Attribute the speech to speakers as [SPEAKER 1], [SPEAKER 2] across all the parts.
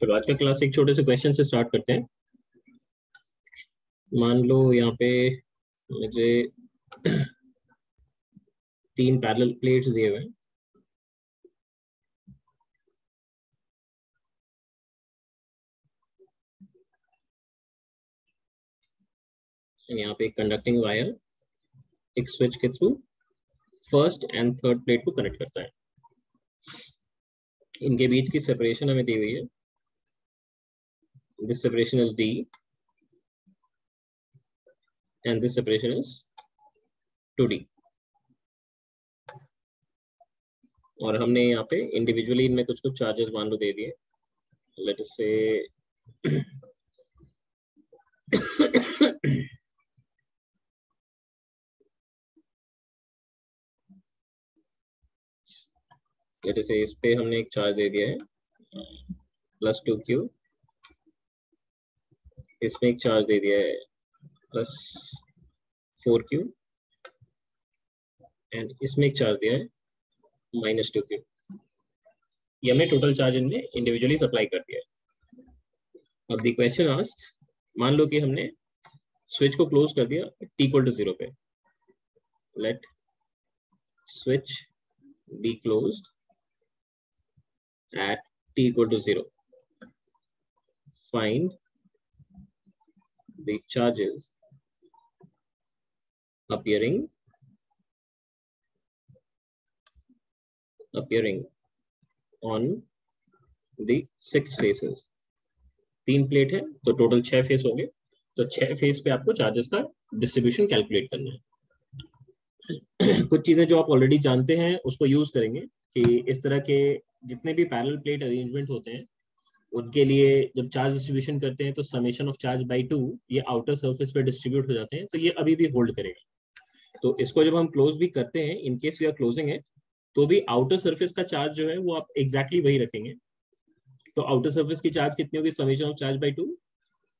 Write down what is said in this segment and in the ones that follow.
[SPEAKER 1] चलो, आज का क्लास एक छोटे से क्वेश्चन से स्टार्ट करते हैं। मान लो यहाँ पे मुझे तीन पैरेलल प्लेट्स दिए हुए हैं। यहाँ पे एक कंडक्टिंग वायर एक स्विच के through first and third plate को कनेक्ट करता है। इनके बीच की सेपरेशन हमें दी हुई है। This separation is D. And this separation is 2D. और हमने यहाँ पे इंडिविजुअली इनमें कुछ कुछ चार्जेस मान लो दे दिए। लेट से लेट से इस पे हमने एक चार्ज दे दिया है। प्लस टू क्यू इसमें एक चार्ज दे दिया है। प्लस फोर क्यू एंड इसमें एक चार्ज दिया है। माइनस टू क्यू ये हमने टोटल चार्ज इनमें इंडिविजुअली सप्लाई कर दिया है। अब द क्वेश्चन आस्ट मान लो कि हमने स्विच को क्लोज कर दिया टी इक्वल टू ज़ीरो पे। Let switch B close at T equal to zero find the charges. Appearing. Appearing on the six faces. तीन प्लेट है तो टोटल छह फेस हो गए। तो छह फेस पे आपको चार्जेस का डिस्ट्रीब्यूशन कैलकुलेट करना है। कुछ चीज़ें जो आप ऑलरेडी जानते हैं, उसको यूज़ करेंगे कि इस तरह के जितने भी पैरेलल प्लेट अरेंजमेंट होते हैं उनके लिए जब चार्ज डिस्ट्रीब्यूशन करते हैं तो summation of charge by two ये आउटर सर्फेस पे डिस्ट्रीब्यूट हो जाते हैं तो ये अभी भी होल्ड करेगा। तो इसको जब हम क्लोज भी करते हैं in case we are closing है तो भी आउटर सर्फेस का चार्ज जो है, वो आप एग्जैक्टली exactly वही रखेंगे। तो आउटर सर्फेस की चार्ज कितनी होगी? Summation of charge by two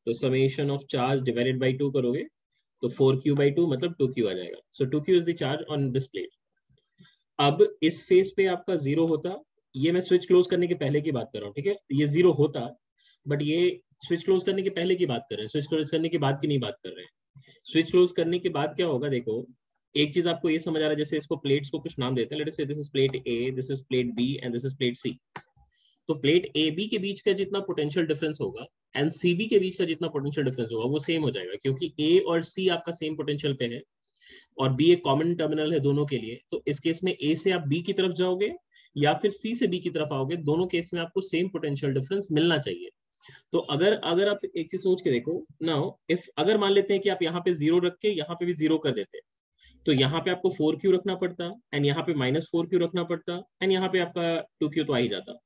[SPEAKER 1] तो summation of charge divided by two करोगे तो फोर क्यू बाई टू मतलब टू क्यू आ जाएगा। So two Q is the charge on this plate अब इस फेस पे आपका ज़ीरो होता ये मैं स्विच क्लोज करने के पहले की बात कर रहा हूँ, ठीक है? ये ज़ीरो होता बट ये स्विच क्लोज करने के पहले की बात कर रहे हैं। स्विच क्लोज करने के बाद की नहीं बात कर रहे हैं। स्विच क्लोज करने के बाद क्या होगा, देखो, एक चीज़ आपको ये समझ आ रहा है, जैसे इसको प्लेट्स को कुछ नाम देते हैं। Let's say this is plate A this is plate B and this is plate C तो प्लेट ए बी के बीच का जितना पोटेंशियल डिफरेंस होगा एंड सी बी के बीच का जितना पोटेंशियल डिफरेंस होगा, वो सेम हो जाएगा, क्योंकि ए और सी आपका सेम पोटेंशियल पे है, और बी एक कॉमन टर्मिनल है दोनों के लिए। तो इस केस में ए से आप बी की तरफ़ जाओगे या फिर सी से बी की तरफ़ आओगे, दोनों केस में आपको सेम पोटेंशियल डिफरेंस मिलना चाहिए। तो अगर अगर आप एक चीज़ सोच के देखो ना इफ़ अगर मान लेते हैं कि आप यहाँ पे ज़ीरो रख के यहाँ पे भी ज़ीरो कर देते तो यहाँ पे आपको फोर क्यू रखना पड़ता एंड यहाँ पे माइनस फोर क्यू रखना पड़ता एंड यहाँ पे आपका टू क्यू तो आ ही जाता।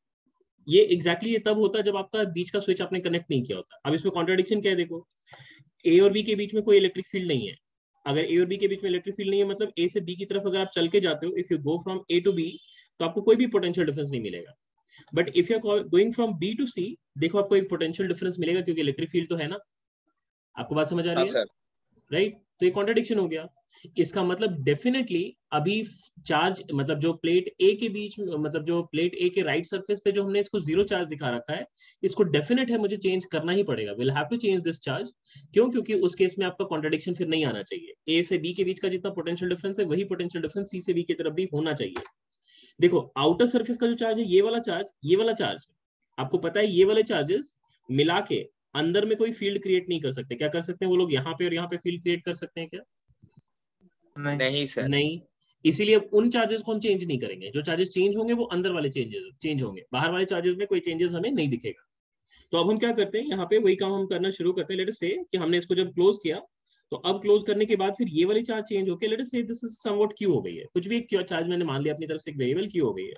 [SPEAKER 1] ये एग्जैक्टली exactly तब होता जब आपका बीच का स्विच आपने कनेक्ट नहीं किया होता। अब इसमें कॉन्ट्राडिक्शन क्या है देखो? ए और बी के बीच में कोई इलेक्ट्रिक फ़ील्ड नहीं है। अगर ए और बी के बीच में इलेक्ट्रिक फ़ील्ड नहीं है मतलब ए से बी की तरफ़ अगर आप चल के जाते हो if you go from A to B तो आपको कोई भी पोटेंशियल डिफरेंस नहीं मिलेगा। But if you are going from B to C देखो आपको एक पोटेंशियल डिफरेंस मिलेगा क्योंकि इलेक्ट्रिक फ़ील्ड तो है ना। आपको बात समझ आ रही हाँ, है? Right right? तो ये कॉन्ट्रडिक्शन हो गया। इसका मतलब डेफिनेटली अभी चार्ज मतलब जो प्लेट ए के बीच मतलब जो प्लेट ए के राइट सरफेस पे जो हमने इसको ज़ीरो चार्ज दिखा रखा है इसको डेफिनेट है मुझे चेंज करना ही पड़ेगा। Will have to change this charge क्यों? क्योंकि उस केस में आपका कॉन्ट्रडिक्शन फिर नहीं आना चाहिए। ए से बी के बीच का जितना पोटेंशियल डिफरेंस है वही पोटेंशियल डिफरेंस सी से बी की तरफ़ भी होना चाहिए। देखो आउटर सरफेस का जो चार्ज है ये वाला चार्ज ये वाला चार्ज आपको पता है ये वाले चार्जेस मिला के अंदर में कोई फ़ील्ड क्रिएट नहीं कर सकते। क्या कर सकते हैं वो लोग? यहाँ पे और यहाँ पे फ़ील्ड क्रिएट कर सकते हैं क्या?
[SPEAKER 2] नहीं। सर
[SPEAKER 1] नहीं। इसीलिए उन चार्जेस को हम चेंज नहीं करेंगे। जो चार्जेस चेंज होंगे वो अंदर वाले चेंजेस चेंज होंगे। बाहर वाले चार्जेस में कोई चेंजेस हमें नहीं दिखेगा। तो अब हम क्या करते हैं? यहाँ पे वही काम हम करना शुरू करते हैं। लेट से कि हमने इसको जब क्लोज किया तो अब क्लोज करने के बाद फिर ये वाली चार्ज चेंज होकर let say this is somewhat Q हो गई है। कुछ भी एक चार्ज मैंने मान लिया अपनी तरफ़ से एक वेरिएबल क्यू हो गई है।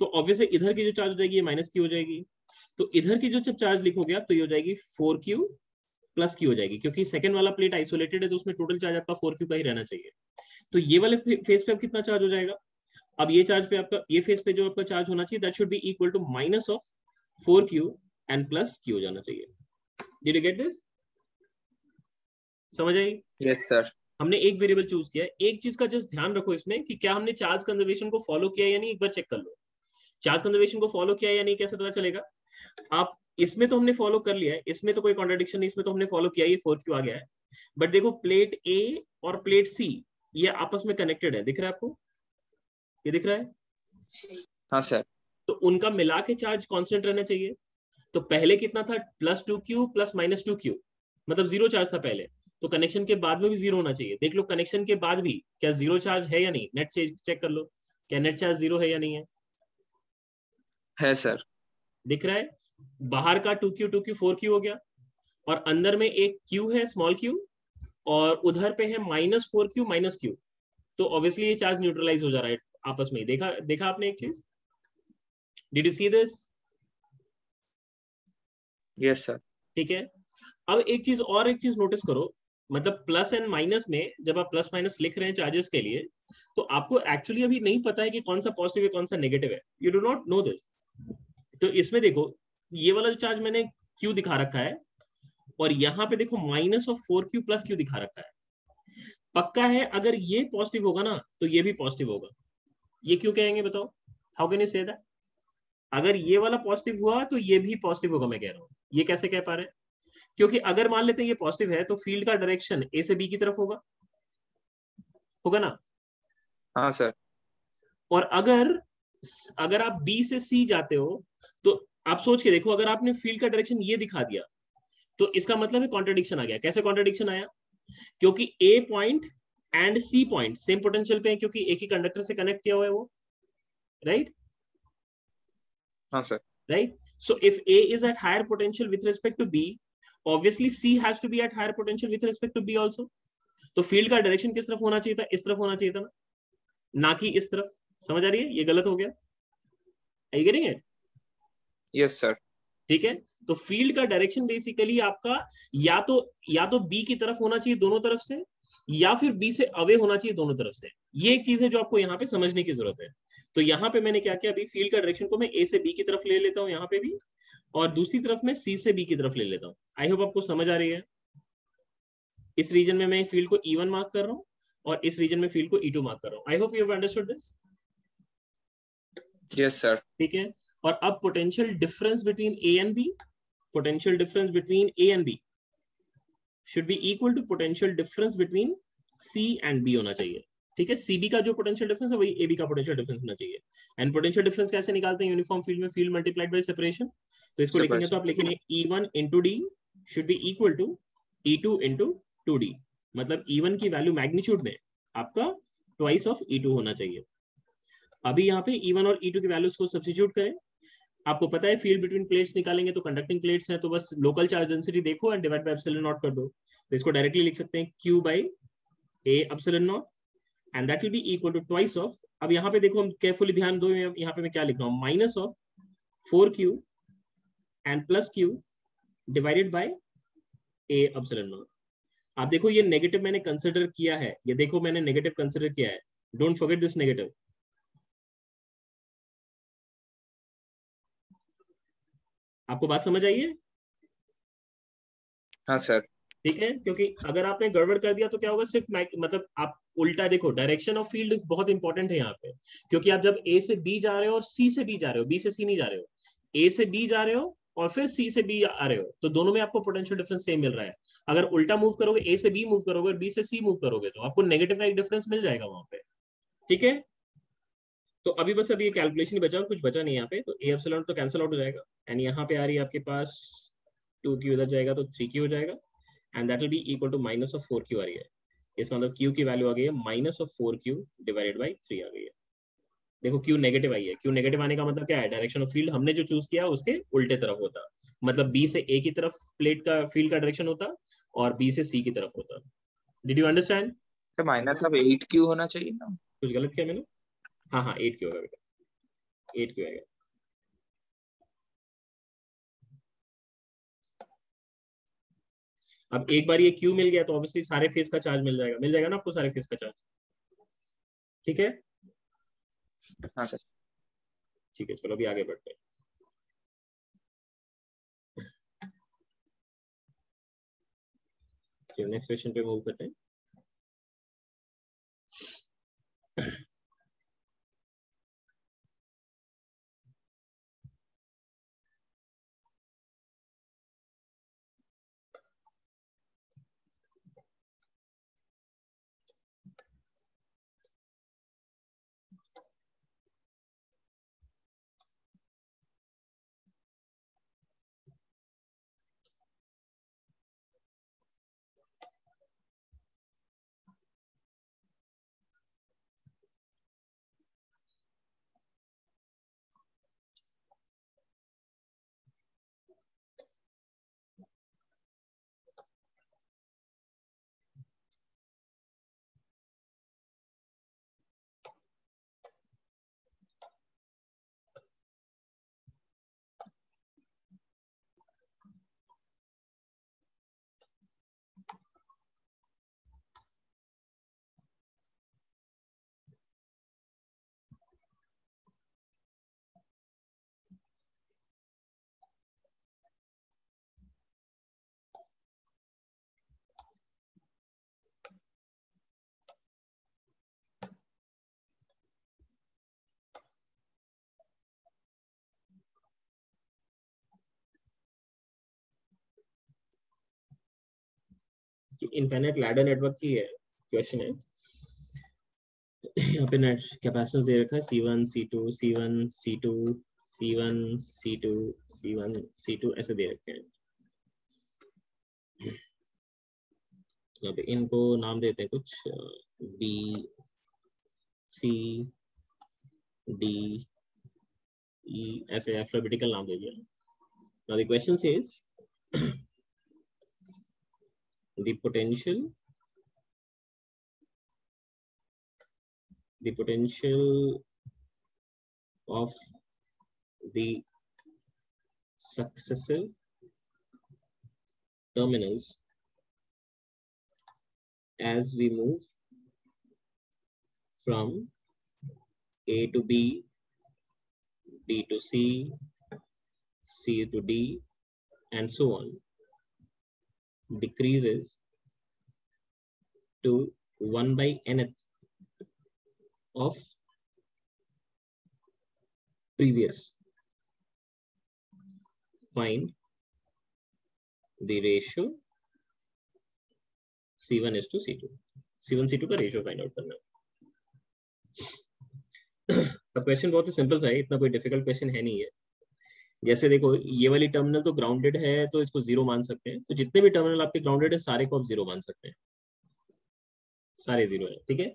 [SPEAKER 1] तो ऑब्वियसली इधर की जो चार्ज हो जाएगी ये माइनस क्यू हो जाएगी। तो इधर की जो जब चार्ज लिखोगे आप तो ये हो जाएगी फोर क्यू प्लस क्यू हो जाएगी, क्योंकि सेकंड वाला प्लेट आइसोलेटेड है तो उसमें टोटल चार्ज आपका फोर क्यू का ही रहना चाहिए। तो ये वाले फेस पे अब कितना चार्ज हो जाएगा? अब ये चार्ज पे आपका, ये फेस पे जो आपका चार्ज होना चाहिए that should be equal to minus of four Q and plus Q हो जाना चाहिए। डिड यू गेट दिस समझ आई?
[SPEAKER 2] यस सर
[SPEAKER 1] हमने एक वेरिएबल चूज़ किया एक चीज़ का जस्ट ध्यान रखो इसमें कि क्या हमने चार्ज कंजर्वेशन को फॉलो किया या नहीं एक बार चेक कर लो। चार्ज कंजर्वेशन को फॉलो किया या नहीं कैसे पता चलेगा? आप इसमें तो हमने फॉलो कर लिया है। इसमें तो कोई कॉन्ट्रडिक्शन नहीं इसमें तो हमने फॉलो किया ये फोर क्यू आ गया है? बट देखो प्लेट ए और प्लेट सी ये आपस में कनेक्टेड है। दिख रहा है आपको? ये दिख रहा है?
[SPEAKER 2] हाँ सर
[SPEAKER 1] तो उनका मिला के चार्ज कांस्टेंट रहना चाहिए। तो पहले कितना था? Plus two Q plus minus two Q मतलब ज़ीरो चार्ज था पहले। तो कनेक्शन के बाद में भी ज़ीरो होना चाहिए। देख लो कनेक्शन के बाद भी क्या ज़ीरो चार्ज है या नहीं? नेट चेक कर लो। क्या नेट चार्ज ज़ीरो है या नहीं है?
[SPEAKER 2] है सर
[SPEAKER 1] दिख रहा है? बाहर का two Q two Q four Q हो गया। और अंदर में एक क्यू है स्मॉल क्यू और उधर पे है minus four Q minus Q तो ऑब्वियसली ये चार्ज न्यूट्रलाइज हो जा रहा है आपस में देखा देखा आपने एक चीज़? Did you see this
[SPEAKER 2] yes sir
[SPEAKER 1] ठीक है। अब एक चीज़ और एक चीज़ नोटिस करो। मतलब प्लस एंड माइनस में जब आप प्लस माइनस लिख रहे हैं चार्जेस के लिए तो आपको एक्चुअली अभी नहीं पता है कि कौन सा पॉजिटिव है, कौन सा नेगेटिव है। You do not know this तो इसमें देखो, ये वाला जो चार्ज मैंने क्यू दिखा रखा है, और यहाँ पे देखो minus of four Q plus Q दिखा रखा है। पक्का है अगर ये पॉजिटिव होगा ना तो ये भी पॉजिटिव होगा। ये क्यों कहेंगे बताओ? हाउ कैन यू से अगर ये वाला पॉजिटिव हुआ तो ये भी पॉजिटिव होगा, मैं कह रहा हूँ। ये कैसे कह पा रहे हैं? क्योंकि अगर मान लेते हैं ये पॉजिटिव है तो फ़ील्ड का डायरेक्शन ए से बी की तरफ़ होगा। होगा ना?
[SPEAKER 2] हाँ सर
[SPEAKER 1] और अगर अगर आप बी से सी जाते हो तो आप सोच के देखो अगर आपने फ़ील्ड का डायरेक्शन ये दिखा दिया तो इसका मतलब है कॉन्ट्रडिक्शन आ गया। कैसे कॉन्ट्रडिक्शन आया? क्योंकि A point and C point same potential पे है क्योंकि एक ही कंडक्टर से कनेक्ट किया हुआ है वो। राइट
[SPEAKER 2] हाँ sir
[SPEAKER 1] right so if A is at higher potential with respect to B obviously C has to be at higher potential with respect to B also तो फ़ील्ड का डायरेक्शन किस तरफ़ होना चाहिए था? इस तरफ़ होना चाहिए था ना? ना कि इस तरफ़। समझ आ रही है? ये गलत हो गया। I getting it
[SPEAKER 2] yes sir
[SPEAKER 1] ठीक है? तो फ़ील्ड का डायरेक्शन बेसिकली आपका या तो या तो बी की तरफ़ होना चाहिए दोनों तरफ़ से या फिर बी से अवे होना चाहिए दोनों तरफ़ से। ये एक चीज़ है जो आपको यहाँ पे समझने की ज़रूरत है। तो यहाँ पे मैंने क्या किया? अभी फ़ील्ड का डायरेक्शन को मैं ए से बी की तरफ़ ले लेता हूँ यहाँ पे भी। और दूसरी तरफ़ मैं सी से बी की तरफ़ ले लेता हूँ। आई होप आपको समझ आ रही है। इस रीजन में मैं फ़ील्ड को ई वन मार्क कर रहा हूँ और इस रीजन में फ़ील्ड को ई टू मार्क कर रहा हूँ। I hope you understood this
[SPEAKER 2] yes sir
[SPEAKER 1] ठीक है? और अब potential difference between A and B potential difference between A and B should be equal to potential difference between C and B होना चाहिए। ठीक है? सीबी का जो पोटेंशियल डिफरेंस है वही एबी का पोटेंशियल डिफरेंस होना चाहिए। एंड पोटेंशियल डिफरेंस कैसे निकालते हैं? यूनिफॉर्म फ़ील्ड में फ़ील्ड मल्टीप्लाइड बाय सेपरेशन तो इसको लिखेंगे तो आप लिखेंगे E one into D should be equal to E two into two D मतलब ई वन की वैल्यू मैग्नीट्यूड में आपका ट्वाइस ऑफ़ ई टू होना चाहिए। अभी यहाँ पे ई वन और ई टू की वैल्यूज़ को सब्सिट्यूट करें। आपको पता है फ़ील्ड बिटवीन प्लेट्स निकालेंगे तो कंडक्टिंग प्लेट्स हैं तो बस लोकल चार्ज डेंसिटी देखो and divide by epsilon naught कर दो। तो इसको डायरेक्टली लिख सकते हैं Q by a epsilon naught and that will be equal to twice of अब यहाँ पे देखो हम केयरफुली ध्यान दो यहाँ पे मैं क्या लिख रहा हूँ? Minus of four Q and plus Q divided by A epsilon naught. आप देखो ये नेगेटिव मैंने कंसिडर किया है। ये देखो मैंने नेगेटिव कंसिडर किया है। डोंट फॉरगेट दिस नेगेटिव आपको बात समझ आई है?
[SPEAKER 2] हाँ सर
[SPEAKER 1] ठीक है? क्योंकि अगर आपने गड़बड़ कर दिया तो क्या होगा? सिर्फ़ मतलब आप उल्टा देखो डायरेक्शन ऑफ़ फ़ील्ड बहुत इंपॉर्टेंट है यहाँ पे। क्योंकि आप जब ए से बी जा रहे हो और सी से बी जा रहे हो बी से सी नहीं जा रहे हो। ए से बी जा रहे हो और फिर सी से बी आ रहे हो तो दोनों में आपको पोटेंशियल डिफरेंस सेम मिल रहा है। अगर उल्टा मूव करोगे ए से बी मूव करोगे और बी से सी मूव करोगे तो आपको नेगेटिव का एक डिफरेंस मिल जाएगा वहाँ पे। ठीक है? तो अभी बस अभी ये कैलकुलेशन बचा, कुछ बचा नहीं यहाँ पे तो ए एप्सिलॉन तो कैंसिल आउट हो जाएगा। एंड यहाँ पे आ रही है आपके पास टू की उधर जाएगा तो थ्री की हो जाएगा। That will be equal to minus of four Q आ रही है। इसका मतलब क्यू की वैल्यू आ गई है minus of four Q divided by three आ गई है। देखो क्यू नेगेटिव आई है। क्यू नेगेटिव आने का मतलब क्या है? डायरेक्शन ऑफ़ फ़ील्ड हमने जो चूज़ किया उसके उल्टे तरफ़ होता। मतलब बी से ए की तरफ़ प्लेट का फ़ील्ड का डायरेक्शन होता और बी से सी की तरफ़ होता। डिड यू अंडरस्टैंड तो
[SPEAKER 2] माइनस ऑफ़ एट क्यू होना चाहिए ना।
[SPEAKER 1] कुछ गलत किया मैंने? हाँ हाँ एट क्यू होगा बेटा। एट क्यू आएगा। अब एक बार ये क्यू मिल गया तो ऑब्वियसली सारे फेस का चार्ज मिल जाएगा। मिल जाएगा ना आपको सारे फेस का चार्ज ठीक है?
[SPEAKER 2] हाँ सर।
[SPEAKER 1] ठीक है चलो अभी आगे बढ़ते हैं। नेक्स्ट क्वेश्चन पे मूव करते हैं। इनफाइनाइट लैडर नेटवर्क की है क्वेश्चन है। यहाँ पे नेट कैपेसिटेंस दे रखा है C one C two C one C two C one C two C one C two ऐसे दे रखे हैं। यहाँ पे इनको नाम देते हैं कुछ बी सी डी ई ऐसे अल्फाबेटिकल नाम दे दिया। Now the question says the potential the potential of the successive terminals as we move from A to B, B to C, C to D, and so on, decreases to 1 by nth of previous. Find the ratio C1 is to C2. C1 C2 का ratio find out करना अब question बहुत ही simple सा है इतना कोई difficult question है नहीं है जैसे देखो, ये वाली टर्मिनल तो ग्राउंडेड है तो इसको ज़ीरो मान सकते हैं। तो जितने भी टर्मिनल आपके ग्राउंडेड है, सारे को आप ज़ीरो मान सकते हैं। सारे ज़ीरो है, ठीक है?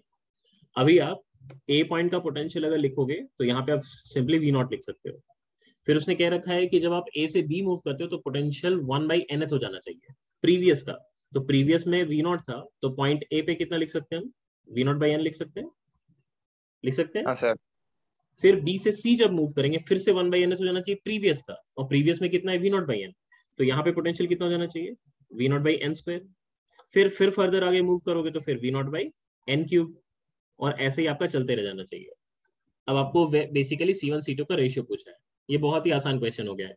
[SPEAKER 1] अभी आप ए पॉइंट का पोटेंशियल अगर लिखोगे तो यहाँ पे आप सिंपली वी नॉट लिख सकते हो। फिर उसने कह रखा है कि जब आप ए से बी मूव करते हो तो पोटेंशियल वन बाई एन हो जाना चाहिए। प्रीवियस का। तो प्रीवियस में वी नॉट था तो पॉइंट ए पे कितना लिख सकते हैं हम? वी नॉट बाई एन लिख सकते हैं? लिख सकते हैं?
[SPEAKER 2] हाँ सर
[SPEAKER 1] फिर बी से सी जब मूव करेंगे, फिर से वन बाई एन हो जाना चाहिए प्रीवियस का। और प्रीवियस में कितना है? वी नॉट बाई एन तो यहाँ पे पोटेंशियल कितना हो जाना चाहिए? V naught by N square फिर फिर फर्दर आगे मूव करोगे तो फिर V naught by N cube और ऐसे ही आपका चलते रह जाना चाहिए। अब आपको basically C one C two का रेशियो पूछा है। ये बहुत ही आसान क्वेश्चन हो गया है।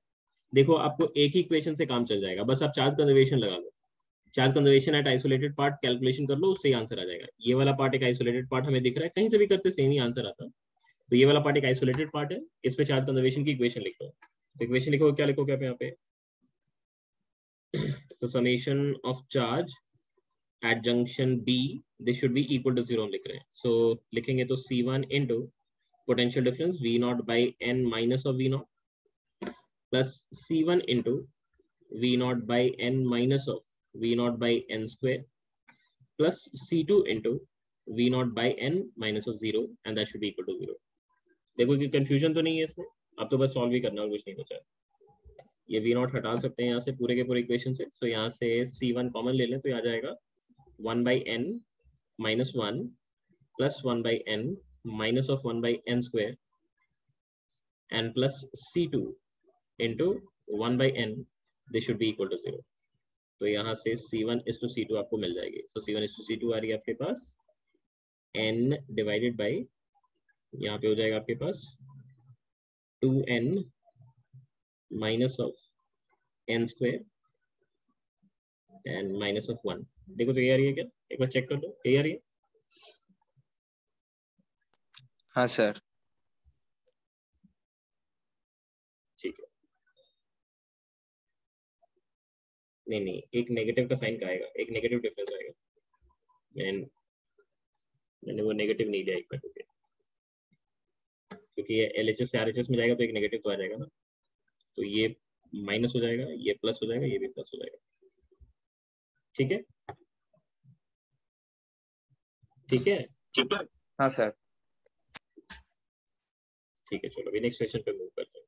[SPEAKER 1] देखो, आपको एक ही क्वेश्चन से काम चल जाएगा। बस आप चार्ज कंजर्वेशन लगा लो charge conservation at isolated part calculation कर लो, उससे ही आंसर आ जाएगा। ये वाला पार्ट एक आइसोलेटेड पार्ट हमें दिख रहा है। कहीं से भी करते सेम ही आंसर आता। तो ये वाला पार्ट एक आइसोलेटेड पार्ट है। इस पे चार्ज कंजर्वेशन की इक्वेशन लिख। तो इक्वेशन लिखो क्या लिखोगे आप यहाँ पे? So summation of charge at junction B this should be equal to zero लिख रहे हैं। सो so, लिखेंगे तो C one into potential difference V naught by N minus of V naught plus C one into V naught by N minus of V naught by N square plus C two into V naught by N minus of zero and that should be equal to zero देखो कि confusion तो नहीं है इसमें। अब तो बस solve ही करना और कुछ नहीं बचा ये वी नॉट हटा सकते हैं यहाँ से पूरे के पूरे इक्वेशन से। सो यहाँ से सी वन कॉमन ले लें तो आ जाएगा। One by N minus one plus one by N minus of one by N square and plus C two into one by N this should be equal to zero तो यहाँ से C one is two C two आपको मिल जाएगी। So C one is two C two आ रही है आपके पास। N divided by यहाँ पे हो जाएगा आपके पास two N minus of N square and minus of 1 देखो तो ये आ रही है क्या? एक बार चेक कर लो। ये आ रही है?
[SPEAKER 2] हाँ सर
[SPEAKER 1] ठीक है। नहीं नहीं एक नेगेटिव का साइन का आएगा। एक नेगेटिव डिफरेंस आएगा। मैंने मैंने वो नेगेटिव नहीं लिया एक बार। क्योंकि ये LHS से आर में जाएगा तो एक नेगेटिव तो आ जाएगा ना। तो ये माइनस हो जाएगा ये प्लस हो जाएगा ये भी प्लस हो जाएगा। ठीक है? ठीक है?
[SPEAKER 2] ठीक है। हाँ सर
[SPEAKER 1] ठीक है चलो अभी नेक्स्ट क्वेश्चन पे मूव करते हैं।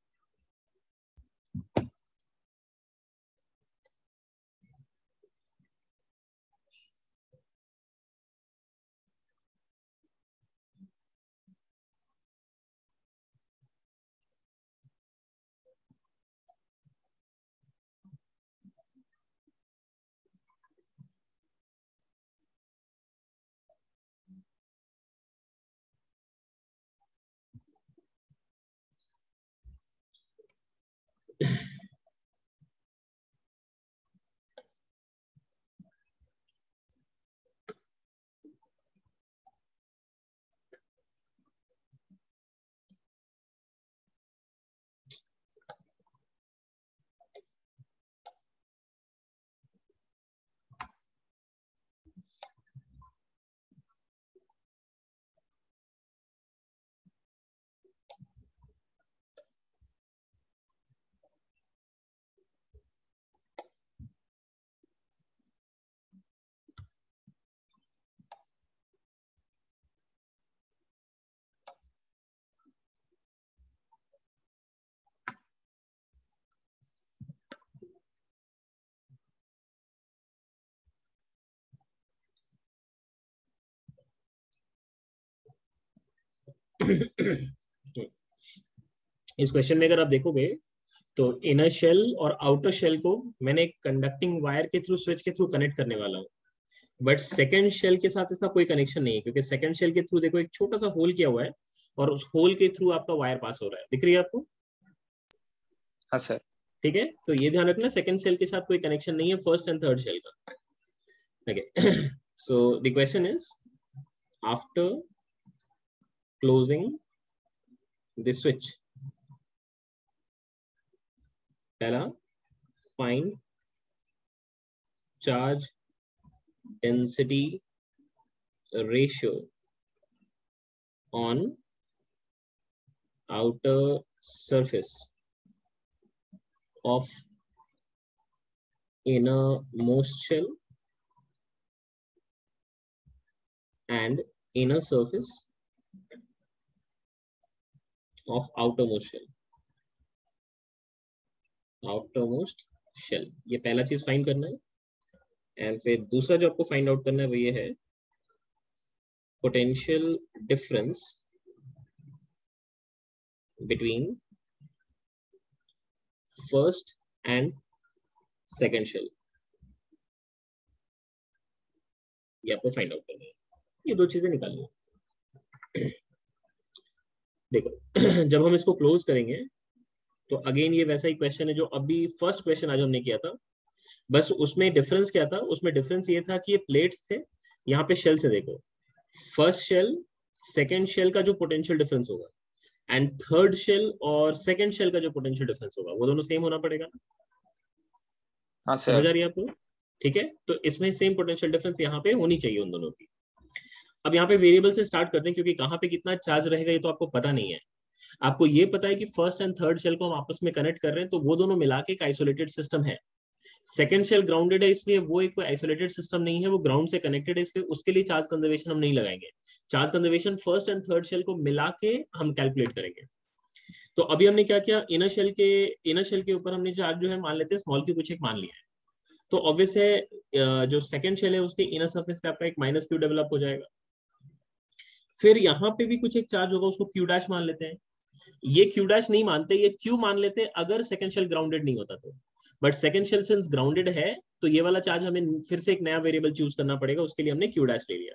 [SPEAKER 1] इस क्वेश्चन में अगर आप देखोगे तो इनर शेल और आउटर शेल को मैंने कंडक्टिंग वायर के थ्रू स्विच के थ्रू कनेक्ट करने वाला हूँ। बट सेकेंड शेल के साथ इसका कोई कनेक्शन नहीं है क्योंकि सेकेंड शेल के थ्रू देखो एक छोटा सा होल किया हुआ है और उस होल के थ्रू आपका वायर पास हो रहा है। दिख रही है आपको?
[SPEAKER 2] हाँ सर
[SPEAKER 1] ठीक है? तो ये ध्यान रखना सेकेंड शेल के साथ कोई कनेक्शन नहीं है फ़र्स्ट एंड थर्ड शेल का। okay so the question is after closing the switch. Ella, find charge density ratio on outer surface of innermost shell and inner surface of outermost shell. Outermost shell. ये पहला चीज़ find करना है। And फिर दूसरा जो आपको find out करना है वो ये है। Potential difference between first and second shell ये आपको फाइंड आउट करना है। ये दो चीज़ें निकालनी देखो जब हम इसको क्लोज करेंगे तो अगेन ये वैसा ही क्वेश्चन है जो अभी फ़र्स्ट क्वेश्चन आज हमने किया था। बस उसमें डिफरेंस क्या था? उसमें डिफरेंस ये था कि ये प्लेट्स थे यहाँ पे शेल से देखो। फ़र्स्ट शेल सेकेंड शेल का जो पोटेंशियल डिफरेंस होगा एंड थर्ड शेल और सेकेंड शेल का जो पोटेंशियल डिफरेंस होगा वो दोनों सेम होना पड़ेगा।
[SPEAKER 2] हाँ
[SPEAKER 1] समझ आ रही है आपको? ठीक है? तो इसमें सेम पोटेंशियल डिफरेंस यहाँ पे होनी चाहिए उन दोनों की। अब यहाँ पे वेरिएबल से स्टार्ट करते हैं, क्योंकि कहाँ पे कितना चार्ज रहेगा ये तो आपको पता नहीं है। आपको ये पता है कि फ़र्स्ट एंड थर्ड शेल को हम आपस में कनेक्ट कर रहे हैं तो वो दोनों मिला के एक आइसोलेटेड सिस्टम है। सेकेंड शेल ग्राउंडेड है, इसलिए वो एक आइसोलेटेड सिस्टम नहीं है, वो ग्राउंड से कनेक्टेड है, इसलिए उसके लिए चार्ज कंजर्वेशन हम नहीं लगाएँगे। Charge conservation first and third shell को मिला के हम कैलकुलेट करेंगे। तो अभी हमने क्या किया? इनर शेल के इनर शेल के ऊपर हमने चार्ज जो है, मान लेते हैं स्मॉल क्यू कुछ एक मान लिया है। तो ऑब्वियस है जो सेकंड शेल है, उसके इनर सरफेस पे आपका एक माइनस क्यू डेवलप हो जाएगा। फिर यहाँ पे भी कुछ एक चार्ज होगा, उसको क्यू डैश मान लेते हैं। ये क्यू डैश नहीं मानते, ये क्यू मान लेते हैं अगर सेकेंड शेल ग्राउंडेड नहीं होता तो। But second shell since grounded है तो ये वाला चार्ज हमें फिर से एक नया वेरिएबल चूज़ करना पड़ेगा, उसके लिए हमने क्यू डैश ले लिया।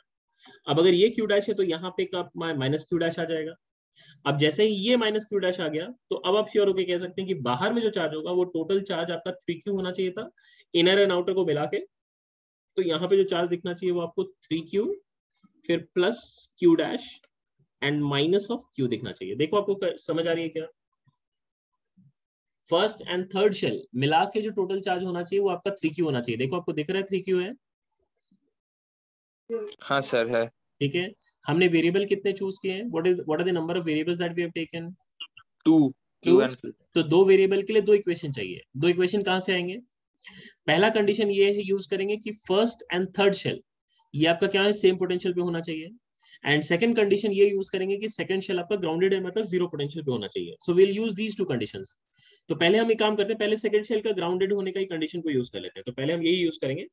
[SPEAKER 1] अब अगर ये क्यू डैश है तो यहाँ पे माइनस क्यू डैश आ जाएगा। अब जैसे ही ये माइनस क्यू डैश आ गया तो अब आप श्योर होकर कह सकते हैं कि बाहर में जो चार्ज होगा, वो टोटल चार्ज आपका थ्री क्यू होना चाहिए था इनर एंड आउटर को मिला के। तो यहाँ पे जो चार्ज दिखना चाहिए, वो आपको थ्री क्यू फिर plus q dash and minus of q दिखना चाहिए। देखो आपको कर- समझ आ रही है क्या? फ़र्स्ट एंड थर्ड शेल मिला के जो टोटल चार्ज होना चाहिए वो आपका थ्री क्यू होना चाहिए। देखो आपको दिख रहा है थ्री क्यू है?
[SPEAKER 2] हाँ सर है।
[SPEAKER 1] ठीक है। हमने वेरिएबल कितने चूज़ किए हैं? What is what are the number of variables that we
[SPEAKER 2] have taken
[SPEAKER 1] two
[SPEAKER 2] q and
[SPEAKER 1] तो दो वेरिएबल के लिए दो इक्वेशन चाहिए। दो इक्वेशन कहाँ से आएँगे? पहला कंडीशन ये है यूज़ करेंगे कि फ़र्स्ट एंड थर्ड शेल ये आपका क्या है? सेम पोटेंशियल पे होना चाहिए। एंड सेकंड कंडीशन ये यूज़ करेंगे कि सेकंड शेल आपका ग्राउंडेड है मतलब ज़ीरो पोटेंशियल पे होना चाहिए। So will use these two condition तो पहले हम एक काम करते हैं, पहले सेकंड शेल का ग्राउंडेड होने का ही कंडीशन को यूज़ कर लेते हैं। तो पहले हम यही यूज़ करेंगे।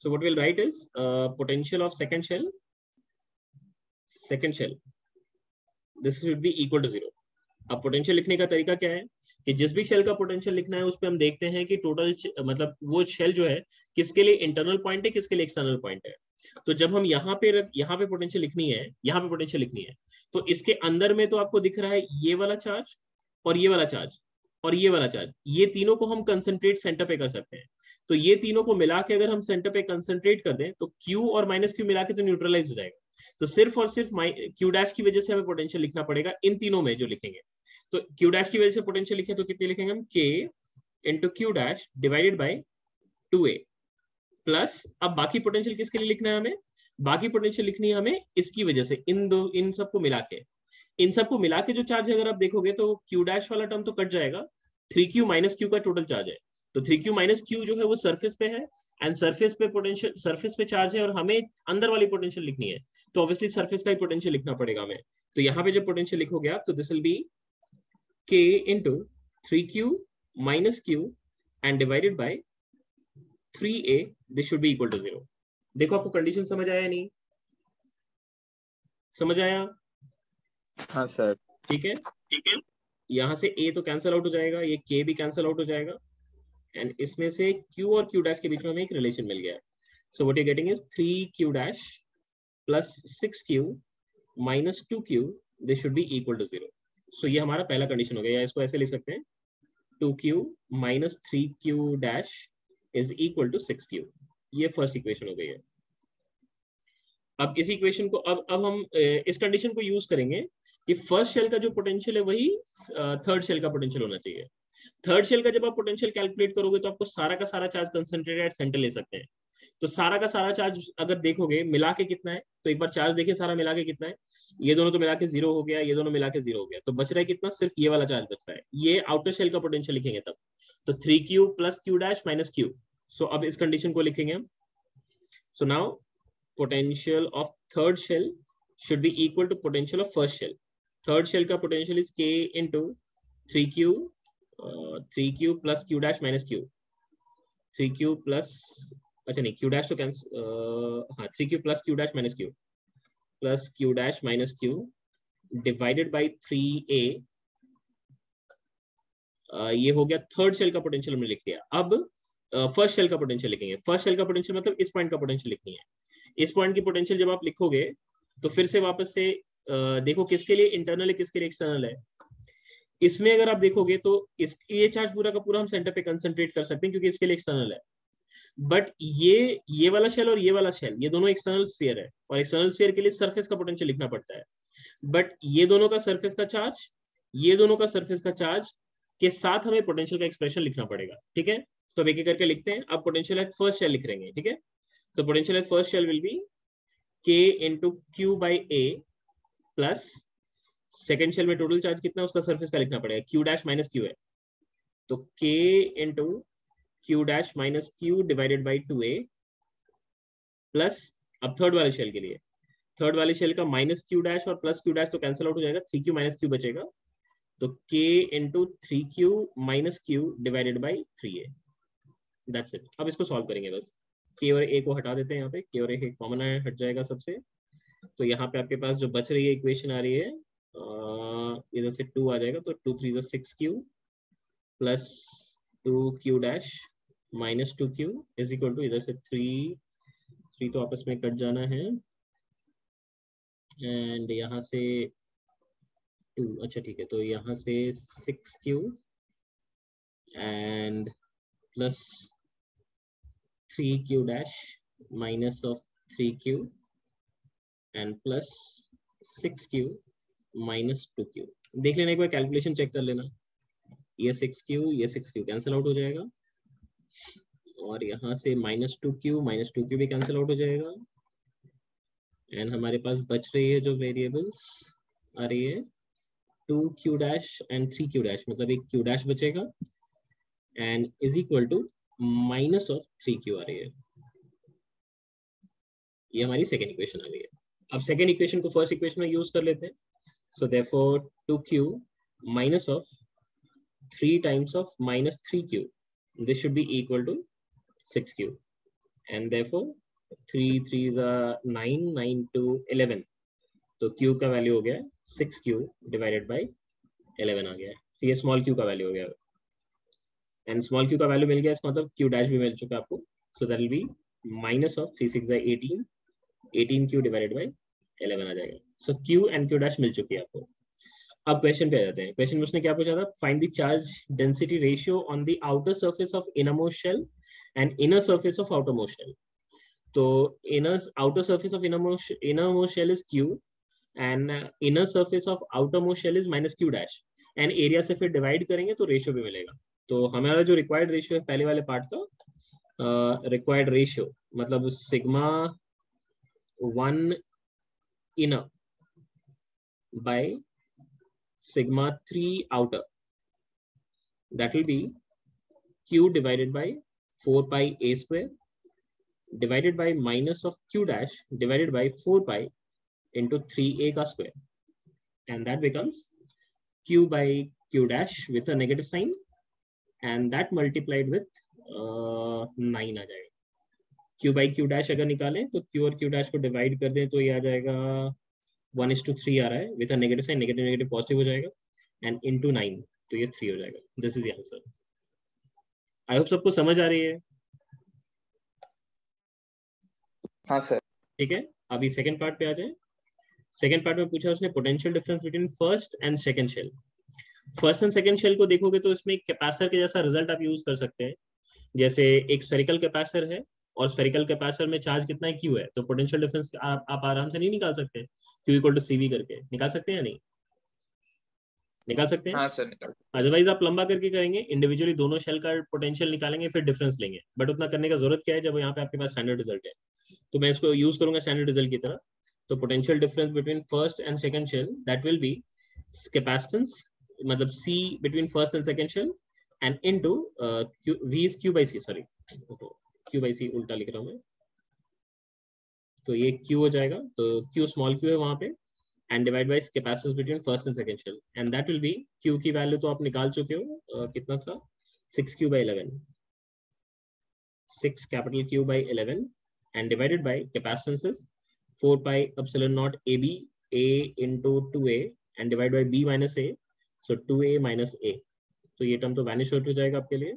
[SPEAKER 1] So what will write is potential of second shell second shell this should be equal to zero अब पोटेंशियल लिखने का तरीका क्या है? कि जिस भी शेल का पोटेंशियल लिखना है, उस पर हम देखते हैं कि टोटल मतलब वो शेल जो है, किसके लिए इंटरनल पॉइंट है, किसके लिए एक्सटर्नल पॉइंट है। तो जब हम यहाँ पे रख, यहाँ पे पोटेंशियल लिखनी है, यहाँ पे पोटेंशियल लिखनी है तो इसके अंदर में तो आपको दिख रहा है ये वाला चार्ज और ये वाला चार्ज और ये वाला चार्ज ये तीनों को हम कंसंट्रेट सेंटर पे कर सकते हैं। तो ये तीनों को मिला के अगर हम सेंटर पे कंसंट्रेट कर दें तो क्यू और माइनस क्यू मिला के तो न्यूट्रलाइज हो जाएगा। तो सिर्फ़ और सिर्फ़ क्यू डैश की वजह से हमें पोटेंशियल लिखना पड़ेगा इन तीनों में जो लिखेंगे। तो क्यू डैश की वजह से पोटेंशियल लिखे तो कितने लिखेंगे हम? K into q dash divided by two a plus अब बाकी पोटेंशियल किसके लिए लिखना है हमें? बाकी पोटेंशियल लिखनी है हमें इसकी वजह से, इन दो, इन सबको मिला के। इन सबको मिला के जो चार्ज अगर आप देखोगे तो क्यू डैश वाला टर्म तो कट जाएगा। थ्री क्यू माइनस क्यू का टोटल चार्ज है। तो थ्री क्यू माइनस क्यू जो है, वो सरफेस पे है एंड सरफेस पे पोटेंशियल सरफेस पे चार्ज है और हमें अंदर वाली पोटेंशियल लिखनी है। तो ऑब्वियसली सरफेस का ही पोटेंशियल लिखना पड़ेगा हमें। तो यहाँ पे जब पोटेंशियल लिखोगे आप तो this will be k into 3q minus q and divided by 3a this should be equal to 0 देखो आपको कंडीशन समझ आया नहीं? समझ आया?
[SPEAKER 2] हाँ सर
[SPEAKER 1] ठीक है? ठीक है। यहाँ से ए तो कैंसिल आउट हो जाएगा ये के भी कैंसिल आउट हो जाएगा एंड इसमें से क्यू और क्यू डैश के बीच में हमें एक रिलेशन मिल गया है। So what you getting is three q dash plus six q minus two q this should be equal to zero सो ये हमारा पहला कंडीशन हो गया। या इसको ऐसे लिख सकते हैं। Two q minus three q dash is equal to six q. ये फ़र्स्ट इक्वेशन हो गई है। अब इस इक्वेशन को अब अब हम इस कंडीशन को यूज़ करेंगे कि फ़र्स्ट शेल का जो पोटेंशियल है वही थर्ड शेल का पोटेंशियल होना चाहिए। थर्ड शेल का जब आप पोटेंशियल कैलकुलेट करोगे तो आपको सारा का सारा चार्ज कंसंट्रेटेड एट सेंटर ले सकते हैं। तो सारा का सारा चार्ज अगर देखोगे, मिला के कितना है? तो एक बार चार्ज देखिए, सारा मिला के कितना है? ये दोनों तो मिला के ज़ीरो हो गया ये दोनों मिला के ज़ीरो हो गया। तो बच रहा है कितना? सिर्फ़ ये वाला चार्ज बच रहा है। ये आउटर शेल का पोटेंशियल लिखेंगे तब। तो three q plus q dash minus q so अब इस कंडीशन को लिखेंगे हम। So now potential of third shell should be equal to potential of first shell. Third shell का potential is k into 3q, uh, 3q plus q dash minus q. 3q plus अच्छा नहीं q dash तो cancel uh, हाँ 3q plus q dash minus q plus q dash minus q divided by 3a uh, ये हो गया third shell का potential हमने लिख दिया। अब फ़र्स्ट uh, शेल का पोटेंशियल लिखेंगे। फ़र्स्ट शेल का पोटेंशियल मतलब इस पॉइंट का पोटेंशियल लिखनी है। इस पॉइंट की पोटेंशियल जब आप लिखोगे तो फिर से वापस से देखो किसके लिए इंटरनल है किसके लिए एक्सटर्नल है। इसमें अगर आप देखोगे तो इस ये चार्ज पूरा का पूरा हम सेंटर पे कंसंट्रेट कर सकते हैं क्योंकि इसके लिए एक्सटर्नल है। बट ये ये वाला शेल और ये वाला शेल ये दोनों एक्सटर्नल स्फीयर है और एक्सटर्नल स्फीयर के लिए सरफेस का पोटेंशियल लिखना पड़ता है। बट ये दोनों का सरफेस का चार्ज ये दोनों का सरफेस का चार्ज के साथ हमें पोटेंशियल का एक्सप्रेशन लिखना पड़ेगा, ठीक है? तो अब एक एक करके लिखते हैं। अब पोटेंशियल एट फ़र्स्ट शेल लिख रहेंगे ठीक है? So potential at first shell will be k into q by a plus second shell में टोटल चार्ज कितना उसका सर्फेस का लिखना पड़ेगा। क्यू डैश माइनस क्यू है। तो k into q dash minus q divided by two अब third वाले शेल के लिए। थर्ड वाले शेल का माइनस क्यू डैश और प्लस क्यू डैश तो कैंसिल आउट हो जाएगा थ्री क्यू माइनस क्यू बचेगा। तो k into three q minus q divided by three it अब इसको सॉल्व करेंगे बस। के और ए को हटा देते हैं यहाँ पे। के और ए कॉमन है हट जाएगा सबसे। तो यहाँ पे आपके पास जो बच रही है इक्वेशन आ रही है इधर से टू आ जाएगा तो two three six q plus two q dash minus two q is equal to इधर से थ्री थ्री तो आपस में कट जाना है। एंड यहाँ से टू अच्छा ठीक है तो यहाँ से six q and plus three q dash minus of three q and plus six q minus two q. देख लेना एक बार कैलकुलेशन चेक कर लेना। ये सिक्स क्यू, ये सिक्स क्यू। कैंसिल आउट हो जाएगा। और यहाँ से minus two q minus two q भी कैंसिल आउट हो जाएगा। एंड हमारे पास बच रही है जो वेरिएबल्स आ रही है two q dash and three q dash मतलब एक क्यू डैश बचेगा। And is equal to minus of three q आ रही है। ये हमारी सेकेंड इक्वेशन आ गई है। अब सेकेंड इक्वेशन को फ़र्स्ट इक्वेशन में यूज़ कर लेते हैं। So therefore two q minus of three times of minus three q this should be equal to 6q and therefore 3 3 is 9 9 to 11 तो q का वैल्यू हो गया 6q डिवाइडेड बाय 11 आ गया. तो ये स्मॉल q का वैल्यू हो गया। एंड स्मॉल क्यू का वैल्यू मिल गया, इसका मतलब क्यू डैश भी मिल चुका आपको। So that will be minus of three six eighteen eighteen q divided by eleven आ जाएगा। So q and q dash मिल चुकी है आपको। अब क्वेश्चन पे आ जाते हैं। क्वेश्चन में उसने क्या पूछा था? Find the charge density ratio on the outer surface of innermost shell and inner surface of outermost shell तो inner outer surface of innermost innermost shell is q and inner surface of outermost shell is minus q dash and area से फिर divide करेंगे तो ratio भी मिलेगा। तो हमारा जो रिक्वायर्ड रेशियो है पहले वाले पार्ट का रिक्वायर्ड रेशियो मतलब sigma one inner by sigma three outer that will be q divided by 4 pi a square divided by minus of q dash divided by 4 pi into 3a ka square and that becomes q by q dash with a negative sign and that multiplied with nine आ जाएगा Q by Q dash अगर निकालें तो Q और Q dash को divide कर दें तो ये आ जाएगा वन इज़ टू थ्री आ रहा है with negative sign negative negative positive हो जाएगा एंड इन टू नाइन तो ये थ्री हो जाएगा. This is answer I hope सबको समझ आ रही है.
[SPEAKER 2] हाँ सर
[SPEAKER 1] ठीक है? अभी सेकंड पार्ट पे आ जाए. सेकंड पार्ट में पूछा उसने potential difference between first and second shell first and second shell को देखोगे तो इसमें कैपेसिटर के जैसा रिज़ल्ट आप यूज़ कर सकते हैं. जैसे एक स्फेरिकल कैपेसिटर है और स्फेरिकल कैपेसिटर में चार्ज कितना है? क्यू है. तो पोटेंशियल डिफरेंस आप, आप आराम से नहीं निकाल सकते. क्यू इक्वल टू सीवी करके। निकाल सकते हैं या नहीं? निकाल सकते हैं?
[SPEAKER 2] हाँ सर निकाल
[SPEAKER 1] अदरवाइज़ आप लंबा करके करेंगे इंडिविजुअली दोनों शेल का पोटेंशियल निकालेंगे फिर डिफरेंस लेंगे। बट उतना करने का ज़रूरत क्या है जब यहाँ पे आपके पास स्टैंडर्ड रिज़ल्ट है? तो मैं इसको यूज़ करूँगा स्टैंडर्ड रिज़ल्ट की तरह। तो potential difference between first and second shell that will be capacitance मतलब C between first and second shell and into v is q by c sorry q by c उल्टा लिख रहा हूँ मैं। तो ये q हो जाएगा तो q स्मॉल q है वहाँ पे and divide by capacitance between first and second shell and that will be q की वैल्यू तो आप निकाल चुके हो uh, कितना था 6q by 11 6 capital Q by 11 and divided by capacitance is 4 pi epsilon naught AB A into 2A and divided by B minus A so 2A minus A तो ये टर्म तो वैनिश हो जाएगा आपके लिए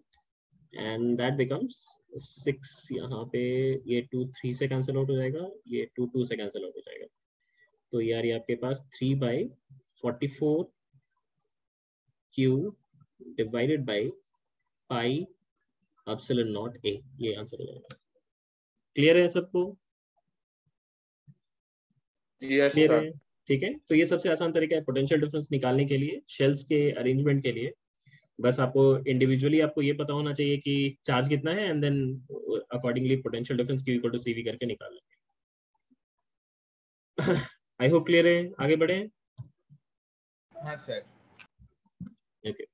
[SPEAKER 1] एंड दैट बिकम्स सिक्स यहाँ पे ये टू थ्री से कैंसिल आउट हो जाएगा ये टू टू से कैंसिल आउट हो जाएगा। तो यार ये आपके पास three by forty four q divided by pi epsilon naught a ये आंसर हो जाएगा। क्लियर है सबको? क्लियर है? ठीक है? तो ये सबसे आसान तरीका है पोटेंशियल डिफरेंस निकालने के लिए शेल्स के अरेंजमेंट के लिए। बस आपको इंडिविजुअली आपको ये पता होना चाहिए कि चार्ज कितना है and then accordingly potential difference q equal to CV करके निकाल लेंगे आई होप क्लियर है? आगे बढ़े?
[SPEAKER 2] हाँ सर
[SPEAKER 1] ओके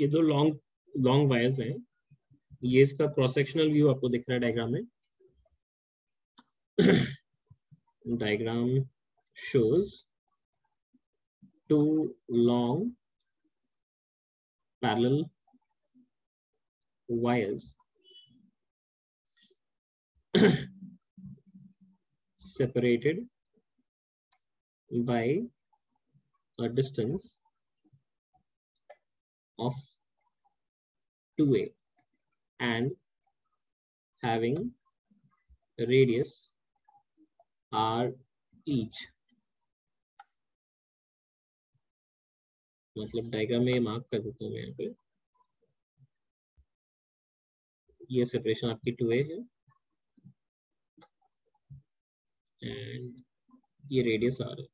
[SPEAKER 1] ये दो लॉन्ग लॉन्ग वायर्स हैं। ये इसका क्रॉस सेक्शनल व्यू आपको दिख रहा है डायग्राम में। Diagram shows two long parallel wires separated by a distance of 2a and having a radius r each. मतलब डायग्राम में मार्क कर देता हूँ मैं यहाँ पे। ये सेपरेशन आपकी टू ए है। एंड ये रेडियस आर है।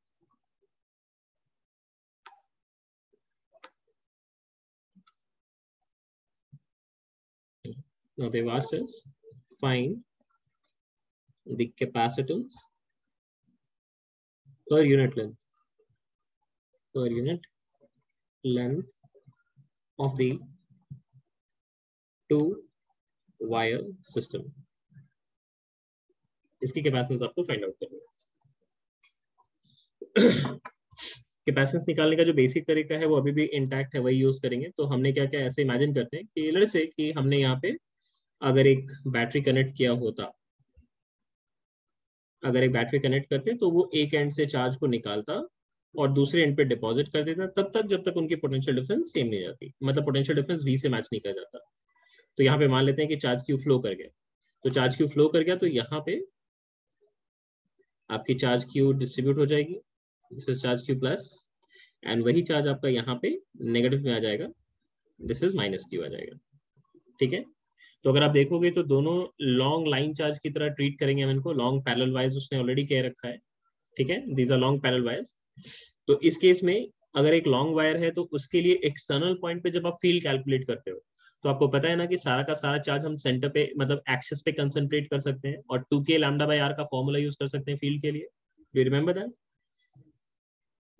[SPEAKER 1] Now they've asked us find the capacitance per unit length, per unit length of the two wire system. इसकी कैपेसिटेंस आपको फाइंड आउट करनी है। कैपेसिटेंस निकालने का जो बेसिक तरीका है, वो अभी भी इंटैक्ट है, वही यूज़ करेंगे। तो हमने क्या क्या ऐसे इमेजिन करते हैं कि लड़ से कि हमने यहाँ पे अगर एक बैटरी कनेक्ट किया होता, अगर एक बैटरी कनेक्ट करते तो वो एक एंड से चार्ज को निकालता और दूसरे एंड पे डिपॉजिट कर देता, तब तक जब तक उनकी पोटेंशियल डिफरेंस सेम नहीं जाती। मतलब पोटेंशियल डिफरेंस वी से मैच नहीं कर जाता। तो यहाँ पे मान लेते हैं कि चार्ज क्यू फ्लो कर गया। तो चार्ज क्यू फ्लो कर गया तो यहाँ पे आपकी चार्ज क्यू डिस्ट्रीब्यूट हो जाएगी। This is charge q plus and वही चार्ज आपका यहाँ पे नेगेटिव में आ जाएगा। दिस इज़ माइनस क्यू आ जाएगा। ठीक है? तो अगर आप देखोगे तो दोनों लॉन्ग लाइन चार्ज की तरह ट्रीट करेंगे हम इनको। लॉन्ग पैरल वाइज उसने ऑलरेडी कह रखा है। ठीक है? These are long parallel wires तो इस केस में अगर एक लॉन्ग वायर है तो उसके लिए एक्सटर्नल पॉइंट पे जब आप फ़ील्ड कैलकुलेट करते हो तो आपको पता है ना कि सारा का सारा चार्ज हम सेंटर पे मतलब एक्सेस पे कंसंट्रेट कर सकते हैं और two k lambda by r का फॉर्मूला यूज़ कर सकते हैं फ़ील्ड के लिए। Do remember that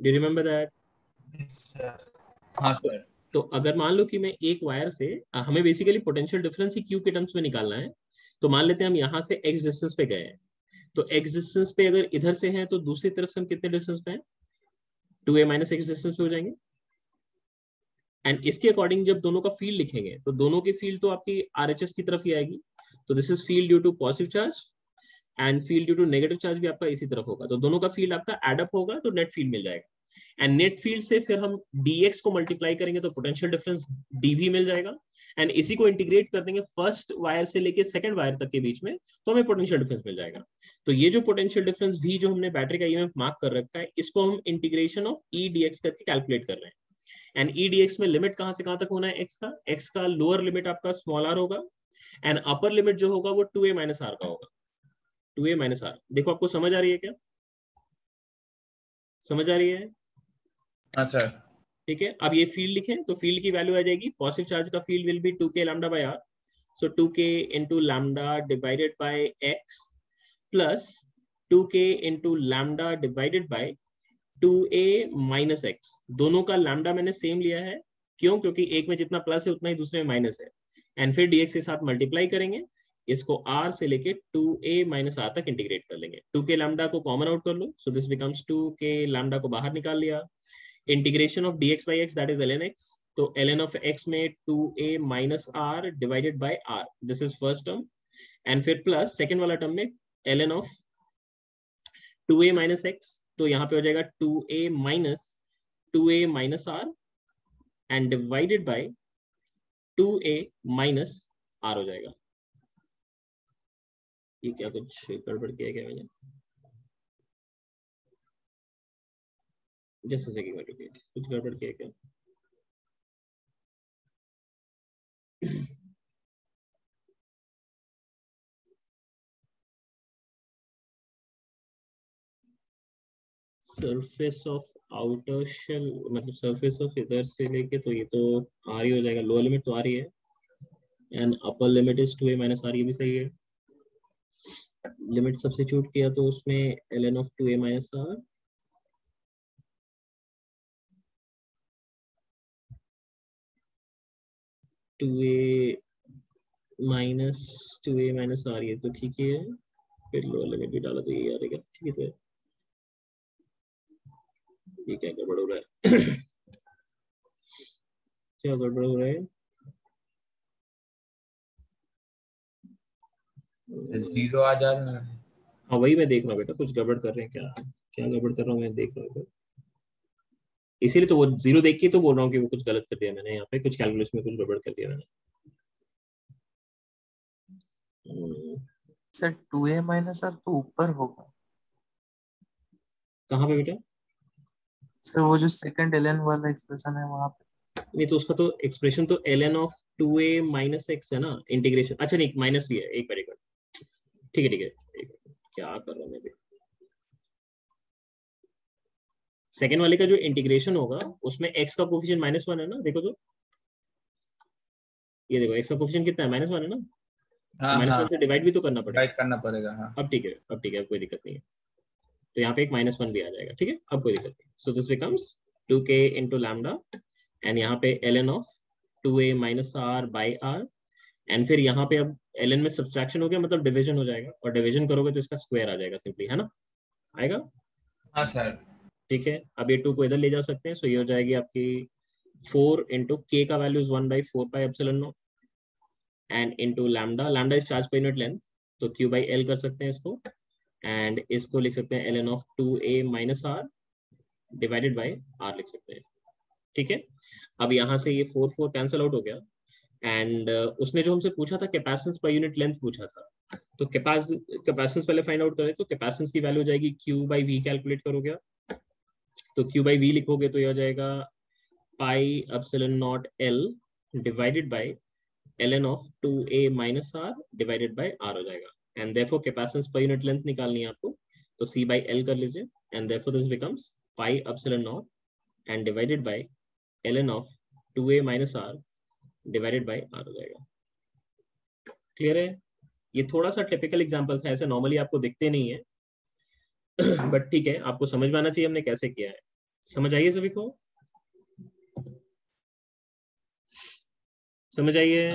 [SPEAKER 1] do remember that
[SPEAKER 2] हाँ सर
[SPEAKER 1] तो अगर मान लो कि मैं एक वायर से हमें बेसिकली पोटेंशियल डिफरेंस ही क्यू के टर्म्स में निकालना है तो मान लेते हैं हम यहाँ से एक्स डिस्टेंस पे गए तो एक्स डिस्टेंस पे अगर इधर से हैं तो दूसरी तरफ़ से हम कितने डिस्टेंस पे हैं? Two a minus x distance हो जाएँगे। एंड इसके अकॉर्डिंग जब दोनों का फ़ील्ड लिखेंगे तो दोनों की फ़ील्ड तो आपकी आर की तरफ़ ही आएगी। तो this is field due to positive charge and field due to negative charge भी आपका इसी तरफ़ होगा। तो दोनों का फ़ील्ड आपका एडअप होगा तो नेट फ़ील्ड मिल जाएगा। एंड नेट फ़ील्ड से फिर हम dx को मल्टीप्लाई करेंगे तो पोटेंशियल डिफरेंस dv मिल जाएगा। एंड इसी को इंटीग्रेट कर देंगे फ़र्स्ट वायर से लेके सेकंड वायर तक के बीच में तो हमें पोटेंशियल डिफरेंस मिल जाएगा। तो ये जो पोटेंशियल डिफरेंस v जो हमने बैटरी का ईएमएफ मार्क कर रखा है, इसको हम इंटीग्रेशन ऑफ़ ई dx करके कैलकुलेट कर रहे हैं। एंड ई dx में लिमिट कहाँ से कहाँ तक होना है? एक्स का। एक्स का लोअर लिमिट आपका स्मॉल आर होगा। एंड अपर लिमिट जो होगा वो टू ए माइनस आर का होगा। टू ए माइनस आर देखो आपको समझ आ रही है क्या? समझ आ रही है?
[SPEAKER 2] अच्छा।
[SPEAKER 1] ठीक है? अब ये फ़ील्ड लिखें तो फ़ील्ड की वैल्यू आ जाएगी। पॉजिटिव चार्ज का field will be two k lambda by r so two k into lambda divided by x plus two k into lambda divided by two a minus x दोनों का lambda मैंने same लिया है। क्यों? क्योंकि एक में जितना प्लस है, उतना ही दूसरे में माइनस है। एंड फिर डीएक्स के साथ मल्टीप्लाई करेंगे। इसको आर से लेके टू ए माइनस आर तक इंटीग्रेट कर लेंगे। टू के लैमडा को कॉमन आउट कर लो। So this becomes two k lambda को बाहर निकाल लिया। Integration of dx by x that is ln x तो ln of x में 2a minus r divided by r this is first term and फिर plus second वाला term में ln of 2a minus x तो यहाँ पे हो जाएगा 2a minus 2a minus r and divided by 2a minus r हो जाएगा ये क्या कुछ गड़बड़ किया गया मैंने जस्ट सेकंड रिपीट कुछ गड़बड़ किया क्या? सरफेस ऑफ़ आउटर शेल मतलब सरफेस ऑफ़ इधर से लेके तो ये तो आ रही हो जाएगा। लोअर लिमिट तो आ रही है। And upper limit is two a minus r ये भी सही है। लिमिट सब्सिट्यूट किया तो उसमें l n of two a minus r two a minus two a minus आ रही है तो ठीक है फिर लोअर लिमिट भी डाला तो ये आ रहेगा ठीक है ये क्या गड़बड़ हो रहा है? क्या गड़बड़ हो रहा है?
[SPEAKER 2] ज़ीरो आ जा रहा है
[SPEAKER 1] हाँ वही मैं देख रहा हूँ बेटा कुछ गड़बड़ कर रहे हैं क्या? क्या गड़बड़ कर रहा हूँ मैं देख रहा हूँ। इसीलिए तो वो ज़ीरो देख के तो बोल रहा हूँ कि वो कुछ गलत कर दिया मैंने यहाँ पे कुछ कैलकुलेशन में कुछ गड़बड़ कर दिया मैंने।
[SPEAKER 3] Sir two a minus sir तो ऊपर होगा।
[SPEAKER 1] कहाँ पे बेटा?
[SPEAKER 3] सर वो जो सेकंड एल वाला एक्सप्रेशन है वहाँ पे।
[SPEAKER 1] नहीं तो उसका तो एक्सप्रेशन तो l n of two a minus x है ना इंटीग्रेशन अच्छा नहीं माइनस भी है एक बार एक बार। ठीक है ठीक है क्या कर रहा हूँ मैं सेकेंड वाले का जो इंटीग्रेशन होगा उसमें एक्स का कोफिशियंट माइनस वन है ना? देखो तो। ये देखो एक्स का कोफिशियंट कितना है? माइनस वन है ना? माइनस हाँ, वन हाँ। से डिवाइड भी तो करना पड़ेगा।
[SPEAKER 2] डिवाइड करना पड़ेगा हाँ।
[SPEAKER 1] अब ठीक है अब ठीक है अब कोई दिक्कत नहीं है। तो यहाँ पे एक माइनस वन भी आ जाएगा ठीक है? अब कोई दिक्कत नहीं। So this becomes two k into lambda and यहाँ पे l n of two a minus r by r and फिर यहाँ पे अब एल एन में सब्सट्रैक्शन हो गया मतलब डिविजन हो जाएगा और डिविजन करोगे तो इसका स्क्वायर आ जाएगा सिंपली है ना? आएगा?
[SPEAKER 2] हाँ सर
[SPEAKER 1] ठीक है? अब ये टू को इधर ले जा सकते हैं सो ये हो जाएगी आपकी फोर इंटू के का value one by four by epsilon naught and into lambda lambda is charge per unit length तो क्यू बाई एल कर सकते हैं इसको। एंड इसको लिख सकते हैं l n of two a minus r divided by r लिख सकते हैं। ठीक है? अब यहाँ से ये फोर फोर कैंसिल आउट हो गया। एंड uh, उसने जो हमसे पूछा था कैपेसिटेंस पर यूनिट लेंथ पूछा था तो कैपेसिटेंस पहले फाइंड आउट करें तो कैपेसिटेंस की वैल्यू हो जाएगी क्यू बाई वी कैलकुलेट करोगे तो क्यू बाई वी लिखोगे तो ये हो जाएगा pi epsilon naught l divided by l n of two a minus r divided by r हो जाएगा। And therefore capacitance per unit length निकालनी है आपको। तो सी बाई एल कर लीजिए। And therefore this becomes pi epsilon naught and divided by l n of two a minus r divided by r हो जाएगा। क्लियर है? ये थोड़ा सा टिपिकल एग्ज़ाम्पल था। ऐसे नॉर्मली आपको दिखते नहीं है। बट ठीक है आपको समझ में आना चाहिए हमने कैसे किया है। समझ आइए सभी को? समझ आइए?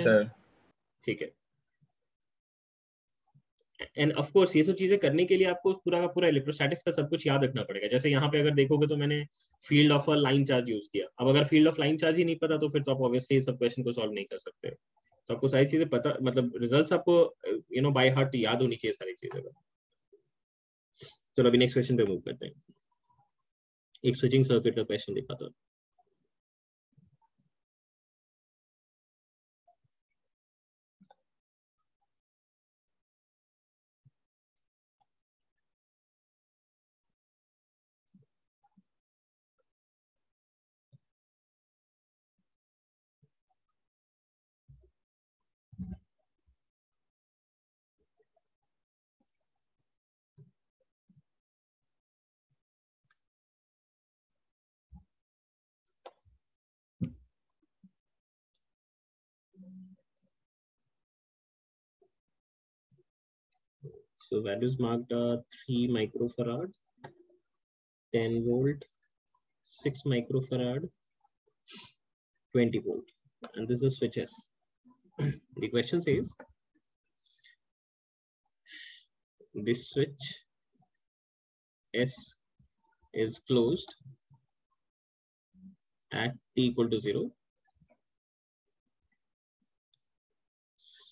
[SPEAKER 1] ठीक है। एंड ऑफ़ कोर्स ये सब चीज़ें करने के लिए आपको पूरा का पूरा इलेक्ट्रोस्टैटिक्स का सब कुछ याद रखना पड़ेगा। जैसे यहाँ पे अगर देखोगे तो मैंने field of a line charge use किया। अब अगर फ़ील्ड ऑफ़ लाइन चार्ज ही नहीं पता तो फिर तो आप ऑब्वियसली सब क्वेश्चन को सॉल्व नहीं कर सकते। तो आपको सारी चीज़ें पता मतलब रिजल्ट्स आपको यू नो बाय हार्ट याद होनी चाहिए सारी चीज़ें चलो अभी नेक्स्ट क्वेश्चन पे मूव करते हैं। एक स्विचिंग सर्किट का क्वेश्चन दिखाता हूँ। So values marked are 3 microfarad, 10 volt, 6 microfarad, 20 volt. And this is switches. the question says, this switch S is closed at t equal to 0.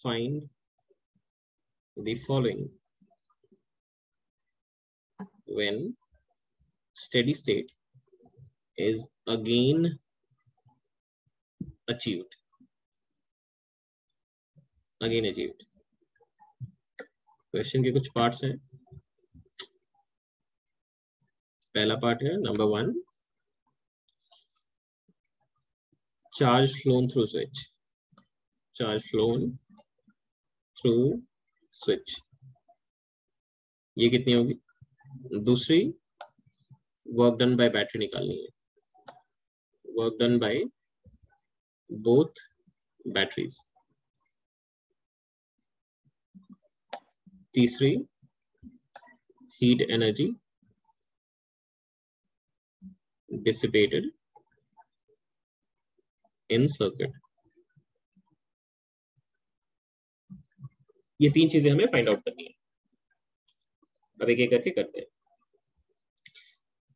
[SPEAKER 1] Find the following when steady state is again achieved. Again achieved. Question के कुछ parts हैं। पहला part है number one charge flown through switch charge flown through switch ये कितनी होगी? दूसरी work done by battery निकालनी है। Work done by both batteries तीसरी heat energy dissipated in circuit ये तीन चीज़ें हमें फाइंड आउट करनी है। अब एक एक करके करते हैं।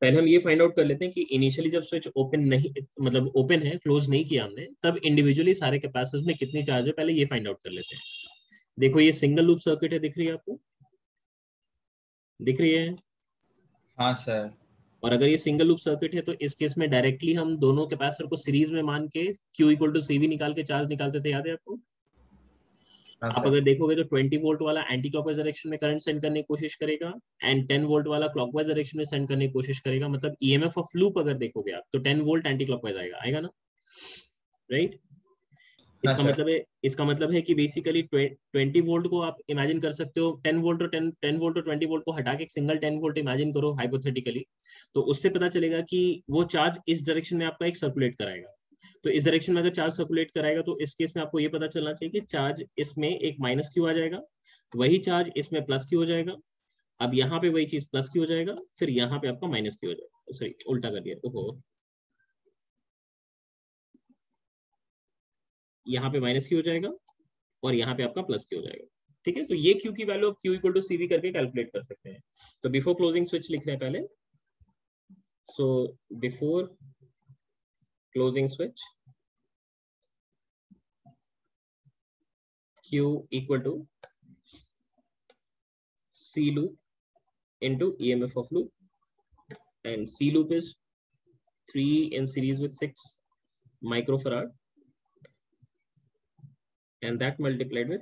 [SPEAKER 1] पहले हम ये फाइंड आउट कर लेते हैं कि इनिशियली जब स्विच ओपन नहीं मतलब ओपन है क्लोज नहीं किया हमने तब इंडिविजुअली सारे कैपेसिटर्स में कितनी चार्ज है पहले ये फाइंड आउट कर लेते हैं। देखो ये सिंगल लूप सर्किट है दिख रही है आपको? दिख रही है?
[SPEAKER 2] हाँ सर
[SPEAKER 1] और अगर ये सिंगल लूप सर्किट है तो इस केस में डायरेक्टली हम दोनों कैपेसिटर को सीरीज़ में मान के Q इक्वल टू सीवी निकाल के चार्ज निकालते थे याद है आपको? आप अगर देखोगे तो 20 वोल्ट वाला एंटी क्लॉकवाइज डायरेक्शन में करंट सेंड करने की कोशिश करेगा एंड 10 वोल्ट वाला क्लॉकवाइज डायरेक्शन में सेंड करने की कोशिश करेगा मतलब ईएमएफ ऑफ़ लूप अगर देखोगे आप तो 10 वोल्ट एंटी क्लॉकवाइज आएगा आएगा ना? राइट
[SPEAKER 2] हाँ,
[SPEAKER 1] इसका। मतलब है इसका मतलब है कि बेसिकली 20 वोल्ट को आप इमेजिन कर सकते हो 10 वोल्ट और 10 10 वोल्ट और 20 वोल्ट को हटा के एक सिंगल 10 वोल्ट इमेजिन करो हाइपोथेटिकली तो उससे पता चलेगा कि वो चार्ज इस डायरेक्शन में आपका एक सर्कुलेट कराएगा। तो इस डायरेक्शन में अगर चार्ज सर्कुलेट कराएगा तो इस केस में आपको ये पता चलना चाहिए कि चार्ज इसमें एक माइनस क्यू आ जाएगा, वही चार्ज इसमें प्लस क्यू हो जाएगा। अब यहाँ पे वही चीज़ प्लस क्यू हो जाएगा, फिर यहाँ पे आपका माइनस क्यू हो जाएगा। सॉरी उल्टा कर दिया, ओहो। यहाँ पे माइनस क्यू हो जाएगा और यहाँ पे आपका प्लस क्यू हो जाएगा। ठीक है? तो ये क्यू की वैल्यू आप क्यू इक्वल टू सीवी करके कैलकुलेट कर सकते हैं। तो बिफोर क्लोजिंग स्विच लिख रहे हैं पहले। So before closing switch. Q equal to C loop into EMF of loop. And C loop is 3 in series with 6 microfarad. And that multiplied with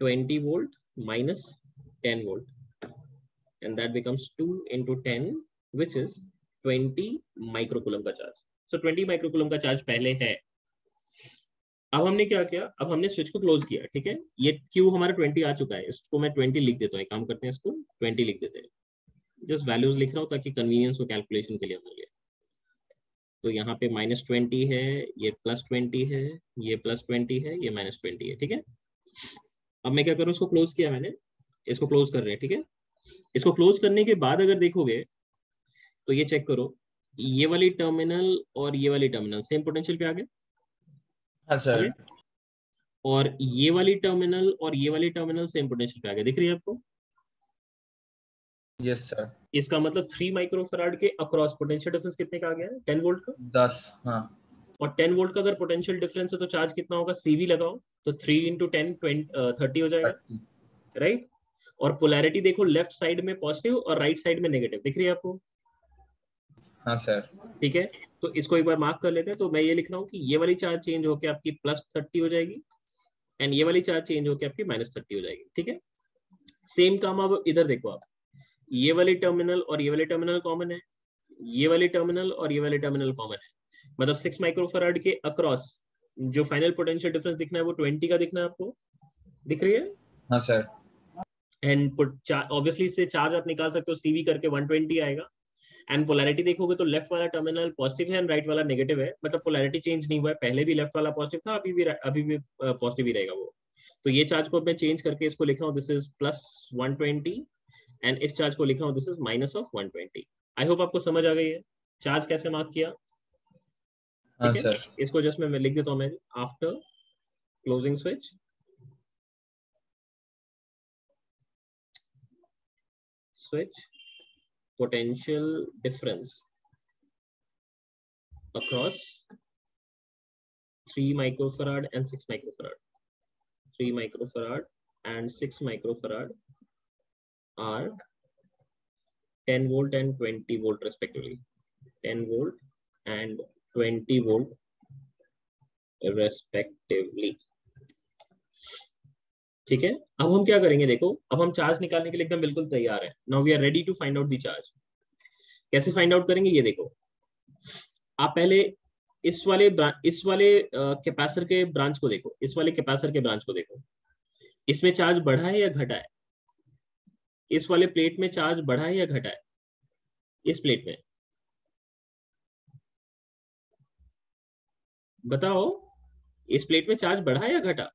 [SPEAKER 1] 20 volt minus 10 volt. And that becomes 2 into 10, which is 20 microcoulomb ka charge. So 20 microcoulomb का charge पहले है। अब हमने क्या किया? अब हमने switch को क्लोज किया, ठीक है? ये क्यू हमारा 20 आ चुका है। इसको मैं 20 लिख देता हूँ। काम करते हैं इसको 20 लिख देते हैं। जस्ट वैल्यूज़ लिख रहा हूँ ताकि कन्वीनियंस हो कैलकुलेशन के लिए हमारे तो यहाँ पे माइनस ट्वेंटी है, ये प्लस ट्वेंटी है, ये प्लस ट्वेंटी है, ये माइनस ट्वेंटी है, ठीक है? अब मैं क्या करूँ? इसको क्लोज किया मैंने। इसको क्लोज कर रहे हैं, ठीक है? इसको क्लोज करने के बाद अगर देखोगे तो ये चेक करो। ये वाली टर्मिनल और ये वाली टर्मिनल सेम पोटेंशियल पे आ गए
[SPEAKER 2] हाँ सर
[SPEAKER 1] और ये वाली टर्मिनल और ये वाली टर्मिनल सेम पोटेंशियल पे आ गए दिख रही है आपको?
[SPEAKER 2] यस सर
[SPEAKER 1] इसका मतलब थ्री माइक्रोफराड के अक्रॉस पोटेंशियल डिफरेंस कितने का आ गया? है टेन वोल्ट का?
[SPEAKER 2] दस हाँ।
[SPEAKER 1] और टेन वोल्ट का अगर पोटेंशियल डिफरेंस है तो चार्ज कितना होगा? सीवी लगाओ तो थ्री इंटू टेन थर्टी हो जाएगा। Right right? और पोलैरिटी देखो लेफ़्ट साइड में पॉजिटिव और राइट right साइड में नेगेटिव दिख रही है आपको?
[SPEAKER 2] हाँ सर
[SPEAKER 1] ठीक है? तो इसको एक बार मार्क कर लेते हैं। तो मैं ये लिख रहा हूँ कि ये वाली चार्ज चेंज होकर आपकी प्लस थर्टी हो जाएगी एंड ये वाली चार्ज चेंज होकर आपकी माइनस थर्टी हो जाएगी। ठीक है? सेम काम अब इधर देखो आप। ये वाली टर्मिनल और ये वाली टर्मिनल कॉमन है। ये वाली टर्मिनल और ये वाली टर्मिनल कॉमन है। मतलब सिक्स माइक्रोफराड के अक्रॉस जो फाइनल पोटेंशियल डिफरेंस दिखना है वो ट्वेंटी का दिखना है आपको। दिख रही है?
[SPEAKER 2] हाँ सर
[SPEAKER 1] एंड ऑब्वियसली इससे चार्ज आप निकाल सकते हो। सीवी करके 120 आएगा। एंड पोलैरिटी देखोगे तो लेफ़्ट वाला टर्मिनल पॉजिटिव है एंड राइट वाला नेगेटिव है। मतलब पोलैरिटी चेंज नहीं हुआ है। पहले भी लेफ़्ट वाला पॉजिटिव था अभी भी अभी भी पॉजिटिव ही रहेगा वो। तो ये चार्ज को मैं चेंज करके इसको लिख रहा हूँ दिस इज़ प्लस 120 एंड इस चार्ज को लिख रहा हूँ this is minus of 120 I hope आपको समझ आ गई है। चार्ज कैसे मार्क किया?
[SPEAKER 2] हाँ सर
[SPEAKER 1] इसको जस्ट मैं लिख देता हूँ मैं after closing switch switch potential difference across 3 microfarad and 6 microfarad. 3 microfarad and 6 microfarad are 10 volt and 20 volt respectively. 10 volt and 20 volt respectively ठीक है? अब हम क्या करेंगे? देखो, अब हम चार्ज निकालने के लिए एकदम बिल्कुल तैयार है। Now we are ready to find out the charge कैसे फाइंड आउट करेंगे? ये देखो। आप पहले इस वाले इस वाले कैपेसिटर के ब्रांच को देखो। इस वाले कैपेसिटर के ब्रांच को देखो। इसमें चार्ज बढ़ा है या घटा है? इस वाले प्लेट में चार्ज बढ़ा है या घटा है? इस प्लेट में। बताओ, इस प्लेट में चार्ज बढ़ा है या घटा?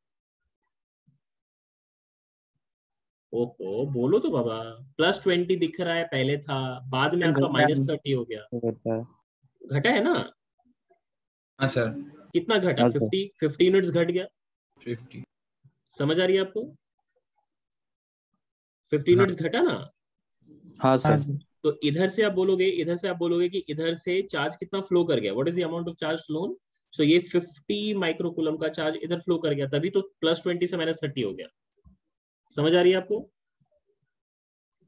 [SPEAKER 1] ओहो बोलो तो बाबा। प्लस ट्वेंटी दिख रहा है पहले था बाद में आपका माइनस थर्टी हो गया। घटा है। ना?
[SPEAKER 2] हाँ सर
[SPEAKER 1] कितना घटा?
[SPEAKER 3] हाँ,
[SPEAKER 1] फिफ्टी फिफ्टी यूनिट्स घट गया।
[SPEAKER 2] फिफ्टी
[SPEAKER 1] समझ आ रही है आपको? फिफ्टी
[SPEAKER 2] हाँ।
[SPEAKER 1] यूनिट्स घटा ना?
[SPEAKER 3] हाँ
[SPEAKER 4] हाँ
[SPEAKER 3] सर
[SPEAKER 1] तो इधर से आप बोलोगे इधर से आप बोलोगे कि इधर से चार्ज कितना फ्लो कर गया? What is the amount of charge flown so ये 50 माइक्रोकूलम का चार्ज इधर फ्लो कर गया तभी तो प्लस ट्वेंटी से माइनस थर्टी हो गया। समझ आ रही है आपको?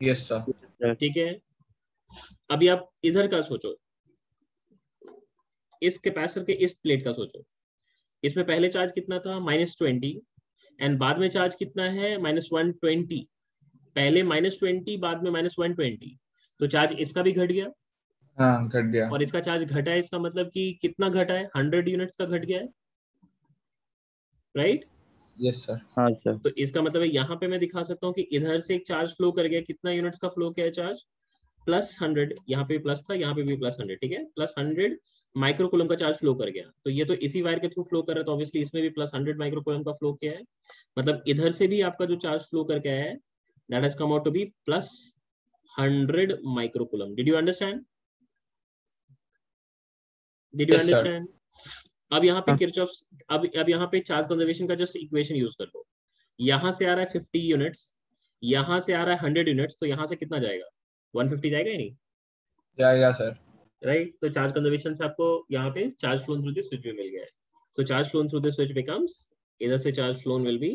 [SPEAKER 2] यस सर
[SPEAKER 1] ठीक है। अभी आप इधर का सोचो। इस कैपेसिटर के इस प्लेट का सोचो। इसमें पहले चार्ज कितना था? Minus twenty. एंड बाद में चार्ज कितना है? Minus one twenty. पहले माइनस ट्वेंटी बाद में माइनस वन ट्वेंटी। तो चार्ज इसका भी घट गया।
[SPEAKER 2] हाँ घट गया।
[SPEAKER 1] और इसका चार्ज घटा है इसका मतलब कि कितना घटा है? हंड्रेड यूनिट्स का घट गया है। राइट?
[SPEAKER 2] यस सर
[SPEAKER 3] हाँ सर
[SPEAKER 1] तो इसका मतलब है यहाँ पे मैं दिखा सकता हूँ कि इधर से एक चार्ज फ्लो कर गया। कितना यूनिट्स का फ्लो किया है चार्ज प्लस हंड्रेड यहाँ पे प्लस था यहाँ पे भी प्लस हंड्रेड ठीक है? प्लस हंड्रेड माइक्रोकुलम का चार्ज फ्लो कर गया। तो ये तो इसी वायर के थ्रू फ्लो कर रहा है तो ऑब्वियसली इसमें भी प्लस हंड्रेड माइक्रोकुलम का फ्लो किया है। मतलब इधर से भी आपका जो चार्ज फ्लो करके आया है that has come out to be plus hundred microcoulomb did you understand
[SPEAKER 2] did you
[SPEAKER 1] understand अब यहाँ पे
[SPEAKER 3] हाँ।
[SPEAKER 1] किरचॉफ अब अब यहाँ पे चार्ज कंजर्वेशन का जस्ट इक्वेशन यूज़ कर लो। यहाँ से आ रहा है फिफ्टी यूनिट्स यहाँ से आ रहा है हंड्रेड यूनिट्स तो यहाँ से कितना जाएगा? वन फिफ्टी जाएगा या नहीं?
[SPEAKER 2] या सर
[SPEAKER 1] राइट तो चार्ज कंजर्वेशन से आपको यहाँ पे charge flown through this switch भी मिल गया है। So charge flown through this switch becomes इधर से charge flown will be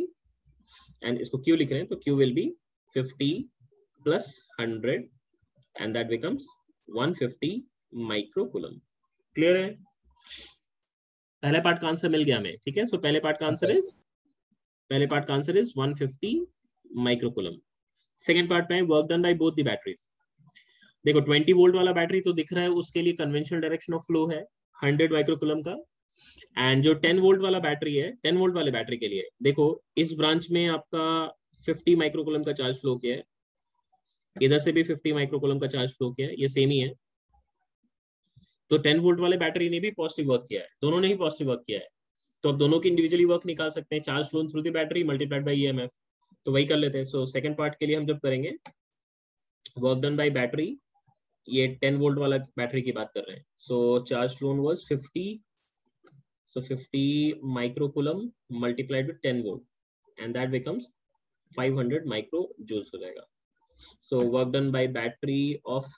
[SPEAKER 1] and इसको क्यू लिख रहे हैं तो q will be 50 plus 100 and that becomes 150 microcoulomb clear है? पहले पार्ट का आंसर मिल गया हमें ठीक है? सो पहले पार्ट का आंसर इज़ पहले पार्ट का answer is 150 microcoulomb second part में work done by both the batteries देखो 20 वोल्ट वाला बैटरी तो दिख रहा है उसके लिए कन्वेंशनल डायरेक्शन ऑफ़ फ्लो है 100 माइक्रोकुलम का. एंड जो 10 वोल्ट वाला बैटरी है 10 वोल्ट वाले बैटरी के लिए देखो इस ब्रांच में आपका 50 माइक्रोकुलम का चार्ज फ्लो किया है. इधर से भी 50 माइक्रोकुलम का चार्ज फ्लो किया है ये सेम ही है. तो टेन वोल्ट वाले बैटरी ने भी पॉजिटिव वर्क किया है। दोनों ने ही पॉजिटिव वर्क किया है। तो अब दोनों की इंडिविजुअली वर्क निकाल सकते हैं। Charge flow through the battery multiplied by EMF तो वही कर लेते हैं। सो सेकंड पार्ट के लिए हम जब करेंगे वर्क डन बाय बैटरी ये 10 वोल्ट वाला बैटरी की बात कर रहे हैं। So charge flown was 50 so 50 microcoulomb multiplied with 10 volt, and that becomes 500 microjoules हो जाएगा। So work done by battery of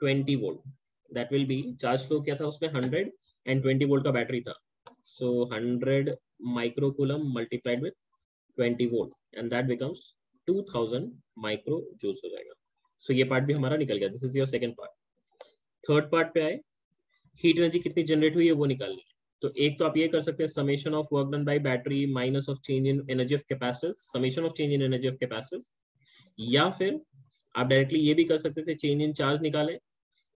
[SPEAKER 1] 20 volt that will be, charge flow क्या था उसमें? 100 and 20 volt का बैटरी था। So 100 microcoulomb multiplied with 20 volt, and that becomes 2000 microjoules हो जाएगा। So so, ये पार्ट भी हमारा निकल गया। This is your second part. Third part पे आए। हीट एनर्जी कितनी जनरेट हुई है वो निकालनी है। तो एक तो आप ये कर सकते हैं summation of work done by battery minus of change in energy of capacitors summation of change in energy of capacitors या फिर आप डायरेक्टली ये भी कर सकते थे चेंज इन चार्ज निकालें।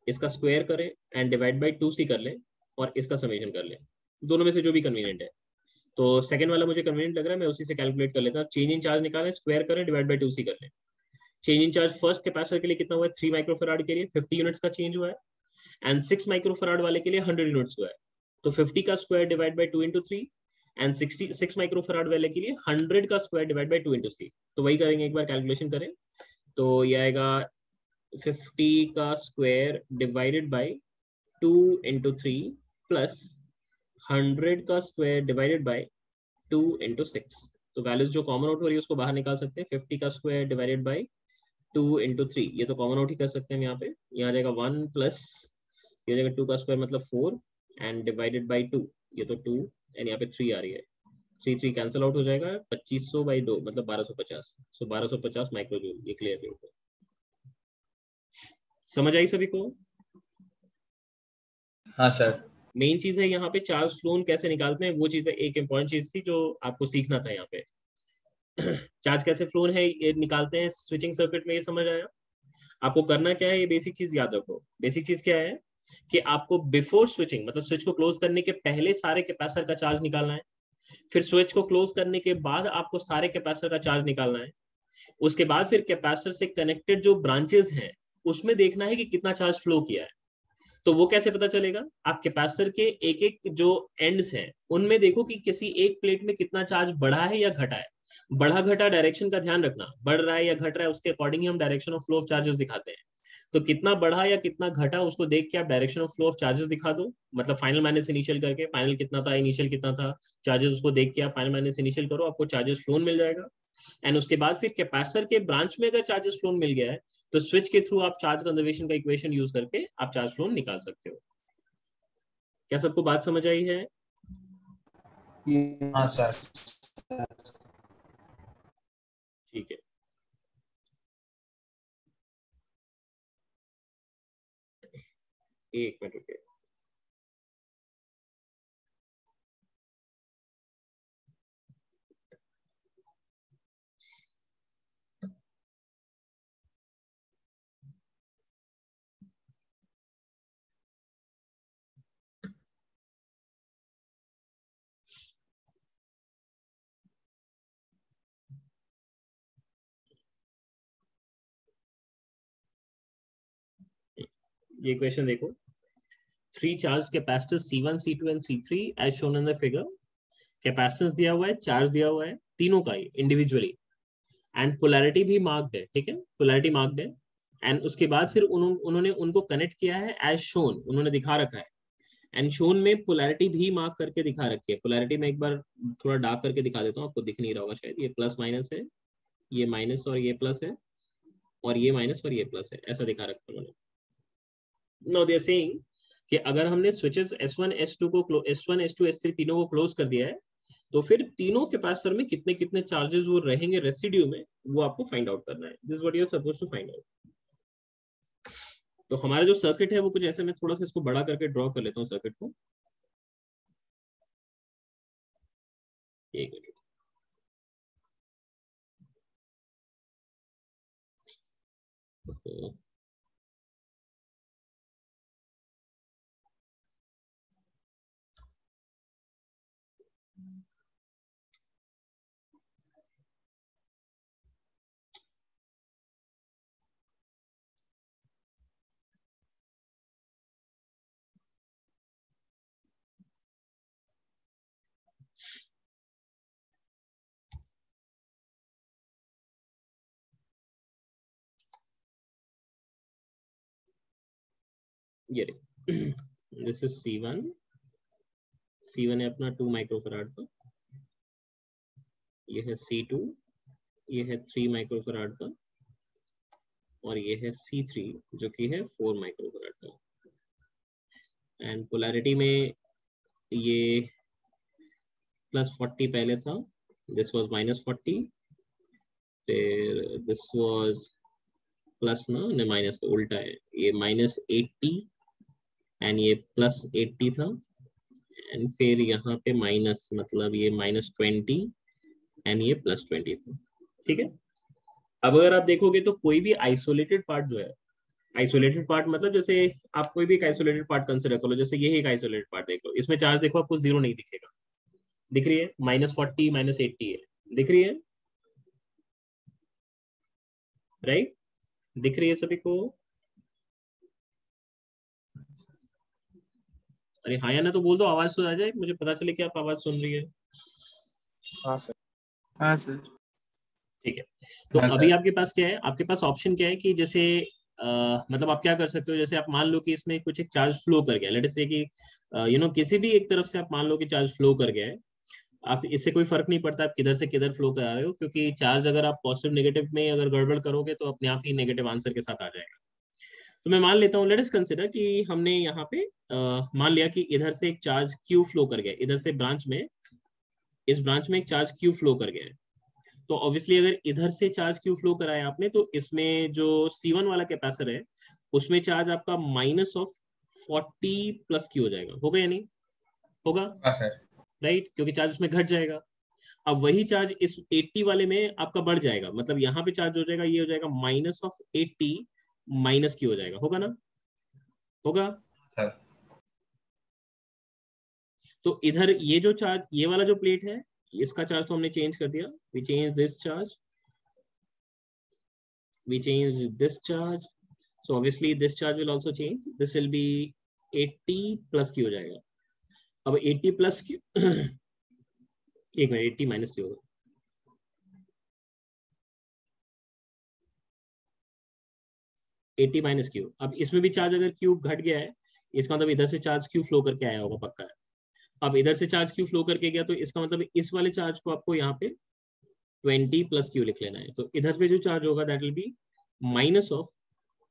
[SPEAKER 1] इसका स्क्वायर करें and divide by two c कर लें और इसका समेशन कर लें। दोनों में से जो भी कन्वीनियंट है। तो सेकंड वाला मुझे कन्वीनियंट लग रहा है, मैं उसी से कैलकुलेट कर लेता हूँ। चेंज इन चार्ज निकालें स्क्वायर करें डिवाइड बाई टू सी कर लें। Change in charge first capacitor के लिए कितना हुआ है? थ्री माइक्रोफराड के लिए फिफ्टी यूनिट्स का चेंज हुआ है। एंड सिक्स माइक्रोफराड वाले के लिए हंड्रेड यूनिट्स हुआ है। तो 50 का square divide by two into three and 66 microfarad वाले के लिए 100 का square divide by two into three तो वही करेंगे, एक बार कैलकुलेशन करें। तो ये आएगा 50 का square divided by 2 into three plus hundred का square divided by 2 into six तो वैल्यूज़ जो कॉमन आउट हो रही है, उसको बाहर निकाल सकते हैं। 50 का square divided by 2 into three ये तो कॉमन आउट ही कर सकते हैं यहाँ पे। यहाँ जाएगा वन प्लस ये जाएगा टू का स्क्वायर मतलब four and divided by two ये तो टू एंड यहाँ पे थ्री आ रही है। थ्री थ्री कैंसिल आउट हो जाएगा। पच्चीस सौ बाई दो मतलब बारह सौ पचास। सो बारह सौ पचास माइक्रोजूल ये क्लियर है समझ आई सभी को?
[SPEAKER 2] हाँ सर।
[SPEAKER 1] मेन चीज़ है यहाँ पे चार्ज फ्लोन कैसे निकालते हैं वो चीज़ है एक इम्पोर्टेंट चीज़ थी जो आपको सीखना था यहाँ पे। चार्ज कैसे फ्लोन है ये निकालते हैं स्विचिंग सर्किट में ये समझ आया? आपको करना क्या है ये बेसिक चीज़ याद रखो। बेसिक चीज़ क्या है कि आपको बिफोर स्विचिंग मतलब स्विच को क्लोज करने के पहले सारे कैपेसिटर का चार्ज निकालना है फिर स्विच को क्लोज करने के बाद आपको सारे कैपेसिटर का चार्ज निकालना है उसके बाद फिर कैपेसिटर से कनेक्टेड जो ब्रांचेस हैं उसमें देखना है कि कितना चार्ज फ्लो किया है। तो वो कैसे पता चलेगा? आप कैपेसिटर के एक एक जो एंड्स हैं, उनमें देखो कि किसी एक प्लेट में कितना चार्ज बढ़ा है या घटा है। बढ़ा घटा डायरेक्शन का ध्यान रखना, बढ़ रहा है या घट रहा है, उसके अकॉर्डिंग ही हम direction of flow of charges दिखाते हैं। तो कितना बढ़ा या कितना घटा उसको देख के आप direction of flow of charges दिखा दो। मतलब फाइनल माइनस इनिशियल करके फाइनल कितना था इनिशियल कितना था चार्जेस उसको देख के आप फाइनल माइनस इनिशियल करो आपको चार्जेस फ्लोन मिल जाएगा। एंड उसके बाद फिर कैपेसिटर के ब्रांच में अगर चार्जेस फ्लोन मिल गया है तो स्विच के थ्रू आप चार्ज कंजर्वेशन का इक्वेशन यूज़ करके आप चार्ज फ्लोन निकाल सकते हो। क्या सबको बात समझ आई है?
[SPEAKER 2] हाँ सर
[SPEAKER 1] ठीक है। एक मिनट रुकिए। ये क्वेश्चन देखो। Three charge capacitor C1, C2 and C3 as shown in the figure capacitance दिया हुआ है चार्ज दिया हुआ है तीनों का ही इंडिविजुअली एंड पोलैरिटी भी मार्क्ड है ठीक है? पोलैरिटी मार्क्ड है। एंड उसके बाद फिर उन्हों, उन्होंने उनको कनेक्ट किया है एज शोन उन्होंने दिखा रखा है। एंड शोन में पोलैरिटी भी मार्क करके दिखा रखी है। पोलैरिटी में एक बार थोड़ा डार्क करके दिखा देता हूँ आपको दिख नहीं रहा होगा शायद। ये प्लस माइनस है ये माइनस और ये प्लस है और ये माइनस और ये प्लस है ऐसा दिखा रखा है उन्होंने। नो दे सेइंग कि अगर हमने स्विचेस S1 S2 को S1 S2 S3 तीनों को क्लोज कर दिया है तो फिर तीनों कैपेसिटर में कितने कितने चार्जेस वो रहेंगे रेसिड्यू में, वो आपको फाइंड आउट करना है। This what you are suppose to find out तो हमारा जो सर्किट है, वो कुछ ऐसे मैं थोड़ा सा इसको बड़ा करके ड्रॉ कर लेता हूँ सर्किट को। Okay. ये this is c one c one है अपना टू माइक्रोफराड का। ये है सी टू ये है थ्री माइक्रोफराड का, और ये है सी थ्री जो कि है फोर माइक्रोफराड का। एंड पोलैरिटी में ये प्लस फोर्टी पहले था दिस वाज माइनस फोर्टी फिर दिस वाज प्लस ना माइनस का उल्टा है। ये माइनस एट्टी एंड ये प्लस एट्टी था। एंड फिर यहाँ पे माइनस मतलब ये माइनस ट्वेंटी एंड ये प्लस ट्वेंटी था। ठीक है? अब अगर आप देखोगे तो कोई भी आइसोलेटेड पार्ट जो है आइसोलेटेड पार्ट मतलब जैसे आप कोई भी एक आइसोलेटेड पार्ट कंसिडर कर लो, जैसे ये एक आइसोलेटेड पार्ट देख लो। इसमें चार्ज देखो, आपको ज़ीरो नहीं दिखेगा। दिख रही है? माइनस फोर्टी माइनस एट्टी है। दिख रही है? राइट दिख रही है सभी को? अरे हाँ या ना तो बोल दो आवाज़ तो आ जाए मुझे पता चले कि आप आवाज़ सुन रही है।
[SPEAKER 2] हाँ सर।
[SPEAKER 3] हाँ सर।
[SPEAKER 1] ठीक है। तो
[SPEAKER 2] हाँ,
[SPEAKER 1] अभी आपके पास क्या है? आपके पास ऑप्शन क्या है कि जैसे आ, मतलब आप क्या कर सकते हो? जैसे आप मान लो कि इसमें कुछ एक चार्ज फ्लो कर गया। लेट से कि यू नो किसी भी एक तरफ़ से आप मान लो कि चार्ज फ्लो कर गया है आप इससे कोई फ़र्क नहीं पड़ता आप किधर से किधर फ्लो करा रहे हो क्योंकि चार्ज अगर आप पॉजिटिव नेगेटिव में अगर गड़बड़ करोगे तो अपने आप ही नेगेटिव आंसर के साथ आ जाएगा। तो मैं मान लेता हूँ लेट अस कंसिडर कि हमने यहाँ पे आ, मान लिया कि इधर से एक चार्ज क्यू फ्लो कर गया इधर से ब्रांच में इस ब्रांच में एक चार्ज क्यू फ्लो कर गया तो ऑब्वियसली अगर इधर से चार्ज क्यू फ्लो कराया आपने तो इसमें जो C1 वाला कैपेसिटर है उसमें चार्ज आपका माइनस ऑफ़ 40 प्लस क्यू हो जाएगा। होगा या नहीं? होगा?
[SPEAKER 2] हाँ
[SPEAKER 1] राइट क्योंकि चार्ज उसमें घट जाएगा। अब वही चार्ज इस 80 वाले में आपका बढ़ जाएगा। मतलब यहाँ पे चार्ज हो जाएगा ये हो जाएगा माइनस ऑफ़ 80 माइनस क्यू हो जाएगा। होगा ना? होगा?
[SPEAKER 2] सर।
[SPEAKER 1] तो इधर ये जो चार्ज ये वाला जो प्लेट है इसका चार्ज तो हमने चेंज कर दिया। We change this charge we change this charge. So obviously this charge will also change. This will be 80 plus q हो जाएगा। अब 80 plus q एक मिनट 80 माइनस q होगा। Eighty minus q. अब इसमें भी चार्ज अगर क्यू घट गया है, इसका मतलब इधर से चार्ज क्यू फ्लो करके आया होगा पक्का। है अब इधर से चार्ज क्यू फ्लो करके गया तो इसका मतलब इस वाले चार्ज को आपको यहाँ पे ट्वेंटी प्लस क्यू लिख लेना है। तो इधर पे जो चार्ज होगा that will be minus of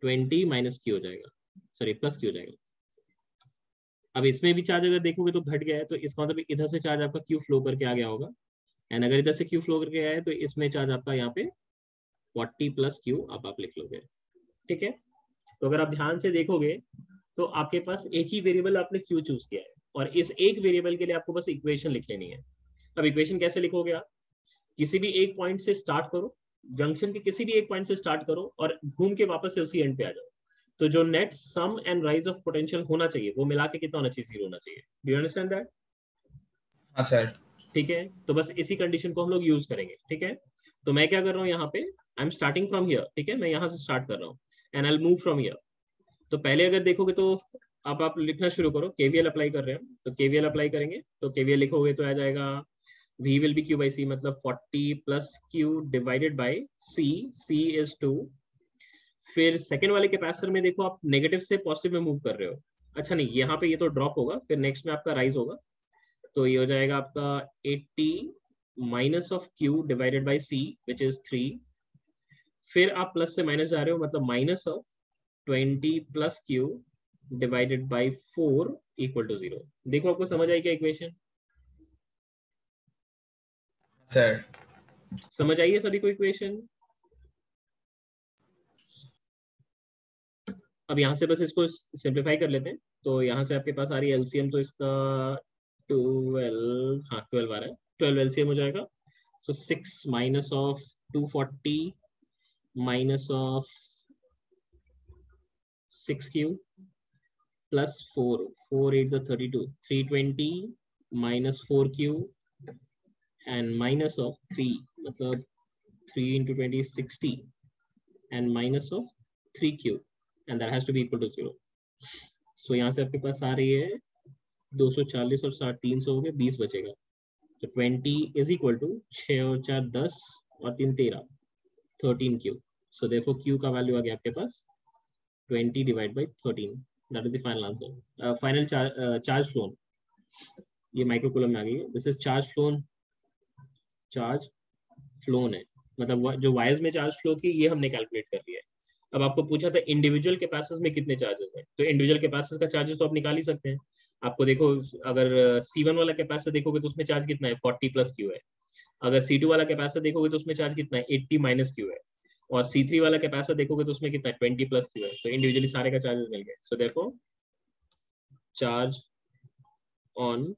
[SPEAKER 1] twenty minus q हो जाएगा। सॉरी प्लस क्यू हो जाएगा। अब इसमें भी चार्ज अगर देखोगे तो घट गया है तो इसका मतलब इधर से चार्ज आपका क्यू फ्लो करके आ गया होगा। एंड अगर इधर से क्यू फ्लो करके आया है तो इसमें चार्ज आपका यहाँ पे फोर्टी प्लस क्यू आप लिख लोगे। ठीक है? तो अगर आप ध्यान से देखोगे तो आपके पास एक ही वेरिएबल आपने क्यू चूज़ किया है? और इस एक वेरिएबल के लिए आपको बस इक्वेशन लिख लेनी है। अब इक्वेशन कैसे लिखोगे आप? किसी भी एक पॉइंट से स्टार्ट करो जंक्शन के किसी भी एक पॉइंट से स्टार्ट करो और घूम के वापस से उसी एंड पे आ जाओ। तो जो net sum and rise of potential होना चाहिए वो मिला के कितना होना चाहिए? ज़ीरो होना चाहिए। डू यू अंडरस्टैंड दैट
[SPEAKER 2] हाँ सर
[SPEAKER 1] ठीक है? तो बस इसी कंडीशन को हम लोग यूज़ करेंगे। ठीक है? तो मैं क्या कर रहा हूँ यहाँ पे? I am starting from here ठीक है? मैं यहाँ से स्टार्ट कर रहा हूँ। And I move from here तो पहले अगर देखोगे तो आप आप लिखना शुरू करो। केवीएल अप्लाई कर रहे हैं तो केवीएल अप्लाई करेंगे। तो केवीएल लिखोगे तो आ जाएगा v will be q by c मतलब 40 plus q divided by c. C is 2 फिर सेकेंड वाले कैपेसिटर में देखो आप नेगेटिव से पॉजिटिव में मूव कर रहे हो। अच्छा नहीं, यहाँ पे ये तो ड्रॉप होगा। फिर नेक्स्ट में आपका राइज होगा। तो ये हो जाएगा आपका 80 minus of q divided by c which is 3 फिर आप प्लस से माइनस जा रहे हो मतलब minus of 20 plus q divided by four equal to zero देखो आपको समझ आई क्या इक्वेशन
[SPEAKER 2] सर
[SPEAKER 1] समझ आइए सभी को इक्वेशन अब यहाँ से बस इसको सिंप्लीफाई कर लेते हैं। तो यहाँ से आपके पास आ रही है एलसीएम तो इसका ट्वेल्व हाँ ट्वेल्व आ रहा है। ट्वेल्व एलसीएम हो जाएगा। So six minus of two forty q plus four four eight thirty two three twenty minus four q and minus of three मतलब three into twenty sixty and minus of three q and that has to be equal to zero so यहाँ से आपके पास आ रही है 240 और साठ, तीन सौ हो गए बीस बचेगा। तो ट्वेंटी इज़ इक्वल टू छ और चार, दस और तीन तेरह थर्टीन क्यू सो देखो क्यू का वैल्यू आ गया आपके पास twenty divide by thirteen that is the final answer final charge flown ये माइक्रोकुलम में आ गई है. This is charge flown charge flown है. मतलब जो वायर्स में चार्ज फ्लो की, ये हमने कैलकुलेट कर लिया है. अब आपको पूछा था इंडिविजुअल कैपेसिस में कितने चार्जेस हैं? तो इंडिविजुअल कैपेसिस का चार्जेस तो आप निकाल ही सकते हैं. आपको देखो, अगर C1 वाला कैपेसिटर देखोगे तो उसमें चार्ज कितना है? 40 प्लस क्यू है. अगर C2 वाला कैपेसिटर देखोगे तो उसमें चार्ज कितना है? 80 माइनस क्यू है. और C3 वाला कैपेसिटर देखोगे तो उसमें कितना है 20 प्लस क्यू है तो इंडिविजुअली सारे का चार्जेस मिल गए सो देखो charge on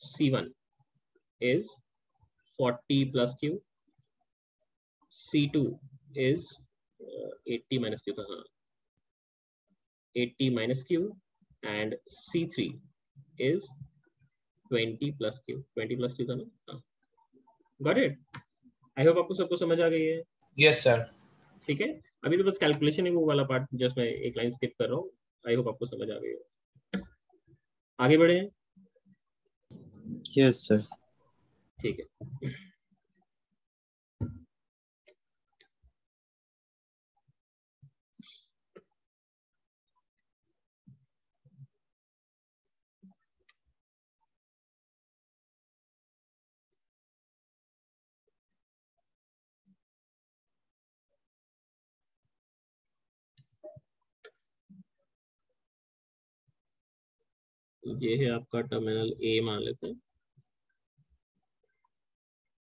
[SPEAKER 1] C1 is 40 plus Q. C2 is uh, 80 minus Q. हाँ 80 minus Q and C3 is 20 plus Q. 20 plus Q था ना हाँ Got it? I hope आपको सबको समझ आ गई है
[SPEAKER 2] Yes, सर
[SPEAKER 1] ठीक है? अभी तो बस कैलकुलेशन ही वो वाला पार्ट जस्ट मैं एक लाइन स्किप कर रहा हूँ। आई होप आपको समझ आ गई है आगे बढ़े
[SPEAKER 4] यस सर
[SPEAKER 1] ठीक है। ये है आपका टर्मिनल ए मान लेते हैं।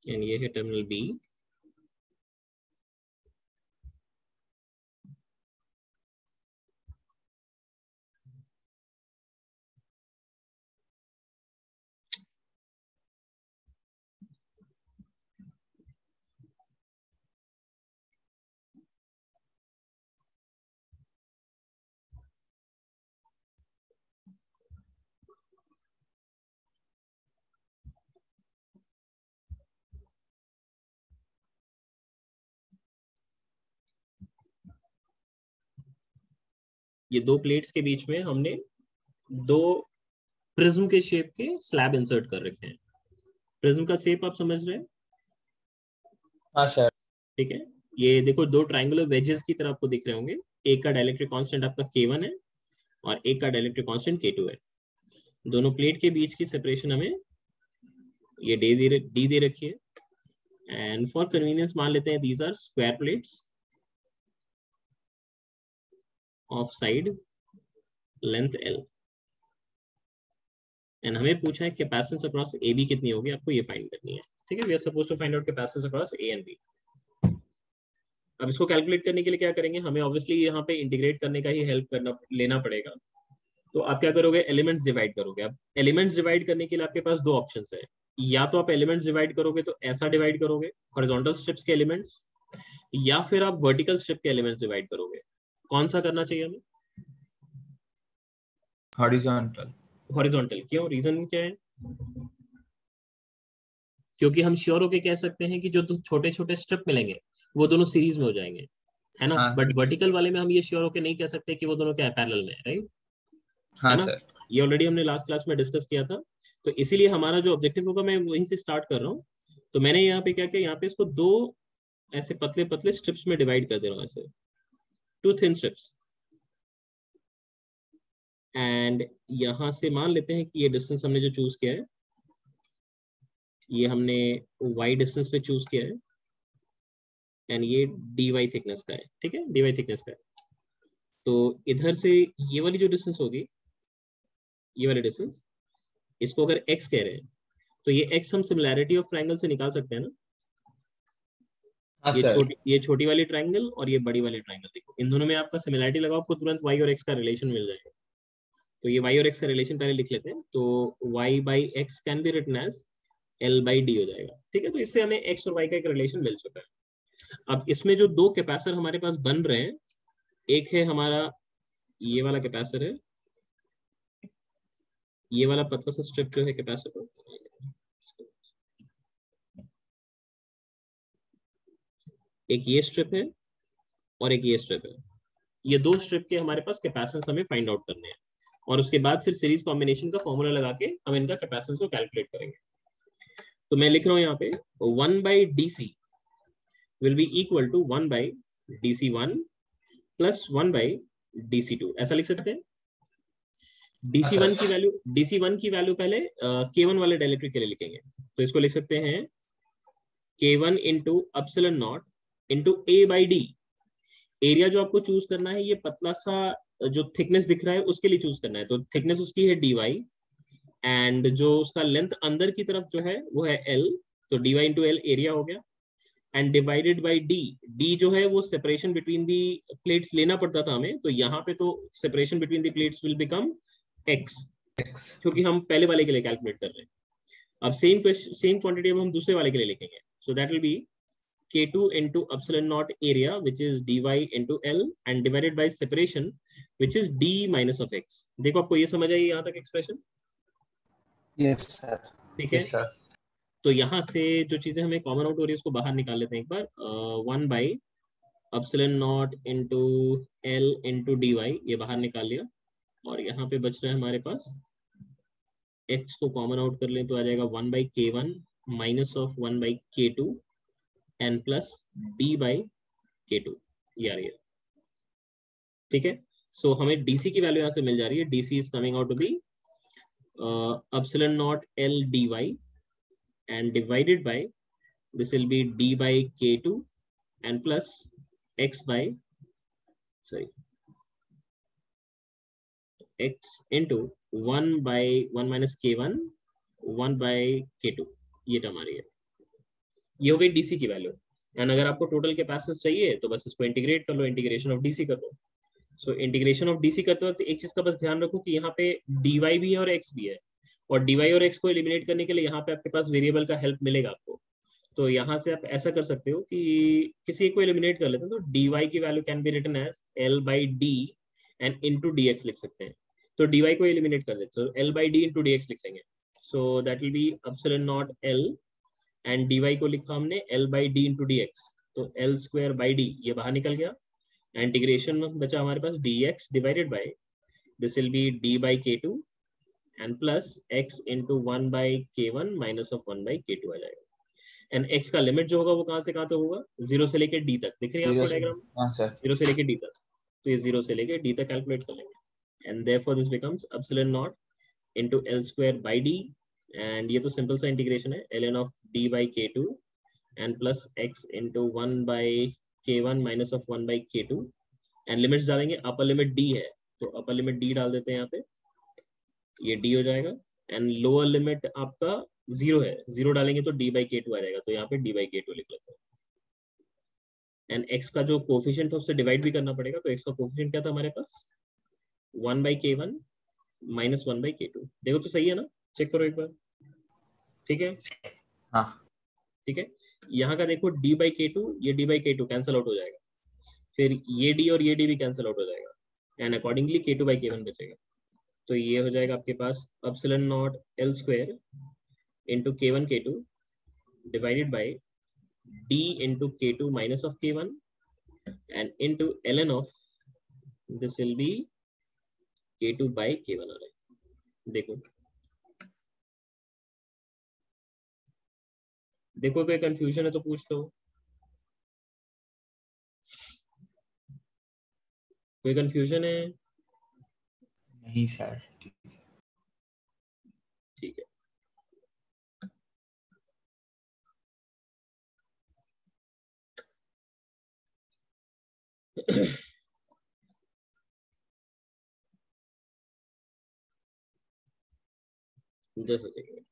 [SPEAKER 1] एंड ये है टर्मिनल बी ये दो प्लेट्स के बीच में हमने दो प्रिज्म के शेप के स्लैब इंसर्ट कर रखे हैं। प्रिज्म का शेप आप समझ रहे हैं?
[SPEAKER 2] हाँ सर
[SPEAKER 1] ठीक है। ये देखो दो ट्राइंगुलर वेजेस की तरह आपको दिख रहे होंगे। एक का डायलेक्ट्रिक कांस्टेंट आपका K1 है और एक का डायलेक्ट्रिक कांस्टेंट K2 है। दोनों प्लेट के बीच की सेपरेशन हमें ये डी दे डी दे रखी है। एंड फॉर कन्वीनियंस मान लेते हैं these are square plates of side length l. And हमें पूछा है कैपेसिटेंस अक्रॉस ए बी कितनी होगी? आपको ये फाइंड करनी है। ठीक है we are suppose to find out capacitance across a and b अब इसको कैलकुलेट करने के लिए क्या करेंगे? हमें ऑब्वियसली यहाँ पे इंटीग्रेट करने का ही हेल्प करना, लेना पड़ेगा। तो आप क्या करोगे? एलिमेंट्स डिवाइड करोगे। अब एलिमेंट्स डिवाइड करने के लिए आपके पास दो ऑप्शंस है। या तो आप एलिमेंट्स डिवाइड करोगे तो ऐसा डिवाइड करोगे हॉरिजॉन्टल स्ट्रिप्स के एलिमेंट्स या फिर आप वर्टिकल स्ट्रिप के एलिमेंट्स डिवाइड करोगे। कौन सा करना चाहिए हमें?
[SPEAKER 2] हॉरिजॉन्टल।
[SPEAKER 1] हॉरिजॉन्टल। क्यों? रीजन क्या है? क्योंकि हम श्योर होके कह सकते हैं कि जो दो छोटे छोटे स्ट्रिप मिलेंगे वो दोनों सीरीज़ में हो जाएँगे। है ना?
[SPEAKER 2] हाँ।
[SPEAKER 1] बट वर्टिकल वाले में हम ये श्योर होके नहीं कह सकते कि वो दोनों क्या है पैरेलल में राइट?
[SPEAKER 2] हाँ
[SPEAKER 1] है ना?
[SPEAKER 2] सर।
[SPEAKER 1] ये ऑलरेडी हमने लास्ट क्लास में डिस्कस किया था। तो इसीलिए हमारा जो ऑब्जेक्टिव होगा मैं वहीं से स्टार्ट कर रहा हूँ। तो मैंने यहाँ पे क्या किया यहाँ पे इसको दो ऐसे पतले पतले स्ट्रिप्स में डिवाइड कर दे रहा हूँ ऐसे। टू थिन स्ट्रिप्स एंड यहाँ से मान लेते हैं कि ये डिस्टेंस हमने जो चूज़ किया है, ये हमने वाई डिस्टेंस पे चूज़ किया है एंड ये डी वाई थिकनेस का है, ठीक है? डी वाई थिकनेस का है। तो इधर से ये वाली जो डिस्टेंस होगी, ये वाली डिस्टेंस इसको अगर x कह रहे हैं तो ये x हम सिमिलैरिटी ऑफ़ ट्राइंगल से निकाल सकते हैं ना?
[SPEAKER 2] हाँ
[SPEAKER 1] ये छोटी ये छोटी वाली ट्रायंगल और ये बड़ी वाली ट्रायंगल देखो इन दोनों में आपका सिमिलैरिटी लगाओ आपको तुरंत y और x का रिलेशन मिल जाएगा। तो ये y और x का रिलेशन पहले लिख लेते हैं तो y by x can be written as l by d हो जाएगा। ठीक है तो इससे हमें x और y का एक रिलेशन मिल चुका है। अब इसमें जो दो कैपेसिटर हमारे पास बन रहे हैं एक है हमारा ये वाला कैपेसिटर है ये वाला पतला सा स्ट्रिप जो है कैपेसिटर एक ये स्ट्रिप है और एक ये स्ट्रिप है। ये दो स्ट्रिप के हमारे पास कैपेसिटेंस हमें फाइंड आउट करने हैं। और उसके बाद फिर सीरीज़ कॉम्बिनेशन का फॉर्मूला लगा के हम इनका कैपेसिटेंस को कैलकुलेट करेंगे। तो मैं लिख रहा हूँ यहाँ पे one by D C will be equal to one by D C one plus one by D C two ऐसा लिख सकते हैं? डीसी वन की वैल्यू डीसी वन की वैल्यू पहले के वन वाले डायलेक्ट्रिक के लिए लिखेंगे। तो इसको लिख सकते हैं के one into epsilon not into A by D area जो आपको चूज़ करना है ये पतला सा जो थिकनेस दिख रहा है उसके लिए चूज़ करना है। तो थिकनेस उसकी है डी वाई एंड जो उसका लेंथ अंदर की तरफ़ जो है वो है एल तो D Y into L area हो गया। And divided by D D जो है वो सेपरेशन बिटवीन दी प्लेट्स लेना पड़ता था हमें। तो यहाँ पे तो separation between the plates will become X
[SPEAKER 2] x
[SPEAKER 1] क्योंकि हम पहले वाले के लिए कैलकुलेट कर रहे हैं। अब सेम क्वेश्चन सेम क्वांटिटी अब हम दूसरे वाले के लिए लिखेंगे। So that will be k2 into epsilon naught area which is dy into l and divided by separation which is d minus of x. देखो आपको ये समझ आई यहाँ तक एक्सप्रेशन
[SPEAKER 3] यस सर
[SPEAKER 1] ठीक है?
[SPEAKER 2] Yes sir.
[SPEAKER 1] तो यहाँ से जो चीज़ें हमें कॉमन आउट हो रही है उसको बाहर निकाल लेते हैं एक बार। One by epsilon not into L into D Y ये बाहर निकाल लिया। और यहाँ पे बच रहा है हमारे पास। X को कॉमन आउट कर लें तो आ जाएगा one by K one minus of one by K two and plus D by K two ये ठीक है? सो हमें डीसी की वैल्यू यहाँ से मिल जा रही है। DC is coming out to be epsilon not L D Y and divided by, this will be d by k2 and plus x by, sorry, x into 1 by 1 minus k1 1 by k2 ये term आ रही है। ये हो गई DC की value and अगर आपको टोटल कैपेसिटी चाहिए तो बस इसको इंटीग्रेट कर लो इंटीग्रेशन ऑफ़ डीसी कर लो. सो इंटीग्रेशन ऑफ़ डीसी करते वक्त एक चीज़ का बस ध्यान रखो कि यहाँ पे dy भी है और x भी है. और dy और x को एलिमिनेट करने के लिए यहाँ पे आपके पास वेरिएबल का हेल्प मिलेगा आपको. तो यहाँ से आप ऐसा कर सकते हो कि किसी एक को एलिमिनेट कर लेते हैं तो dy की value can be written as l by D and into dx लिख सकते हैं. तो dy को एलिमिनेट कर देते तो l by D into dx लिख लेंगे. So that will be epsilon not l and dy को लिखा हमने l by D into dx. तो l स्क्वायर बाई डी ये बाहर निकल गया। इंटीग्रेशन में बचा हमारे पास dx divided by this will be d by K two and plus x into 1 by k1 minus of 1 by k2 आ जाएगा। एंड x का लिमिट जो होगा वो कहाँ से कहाँ तक होगा? ज़ीरो से लेके d तक। दिख रही है आपको डायग्राम
[SPEAKER 2] हाँ सर
[SPEAKER 1] ज़ीरो से लेके d तक। तो ये ज़ीरो से लेके d तक कैलकुलेट कर लेंगे। And therefore this becomes epsilon not into l square by d and ये तो सिंपल सा इंटीग्रेशन है. ln of d by k2 and plus x into 1 by k1 minus of 1 by k2 and limits डालेंगे. Upper limit d है. तो upper limit d डाल देते हैं यहाँ पे. ये d हो जाएगा. एंड लोअर लिमिट आपका ज़ीरो है. ज़ीरो डालेंगे तो d बाई के टू आ जाएगा. तो यहाँ पे d बाई के टू लिख लेते हैं. एंड x का जो कोफिशिएंट है उससे डिवाइड भी करना पड़ेगा. तो x का कोफिशिएंट क्या था हमारे पास? One by K one minus one by K two देखो तो सही है ना? चेक करो एक बार. ठीक है?
[SPEAKER 2] हाँ।
[SPEAKER 1] ठीक है? यहाँ का देखो डी बाई के टू ये d by K two cancel out हो जाएगा। फिर ये d और ये d भी कैंसिल आउट हो जाएगा। And accordingly K two by K one बचेगा। तो ये हो जाएगा आपके पास epsilon not L square into K one K two divided by D into K two minus of K one and into L N of this will be K two by K one आ रहा है देखो। देखो कोई confusion है तो पूछ लो। कोई confusion है?
[SPEAKER 2] नहीं सर ठीक है।
[SPEAKER 1] है just a second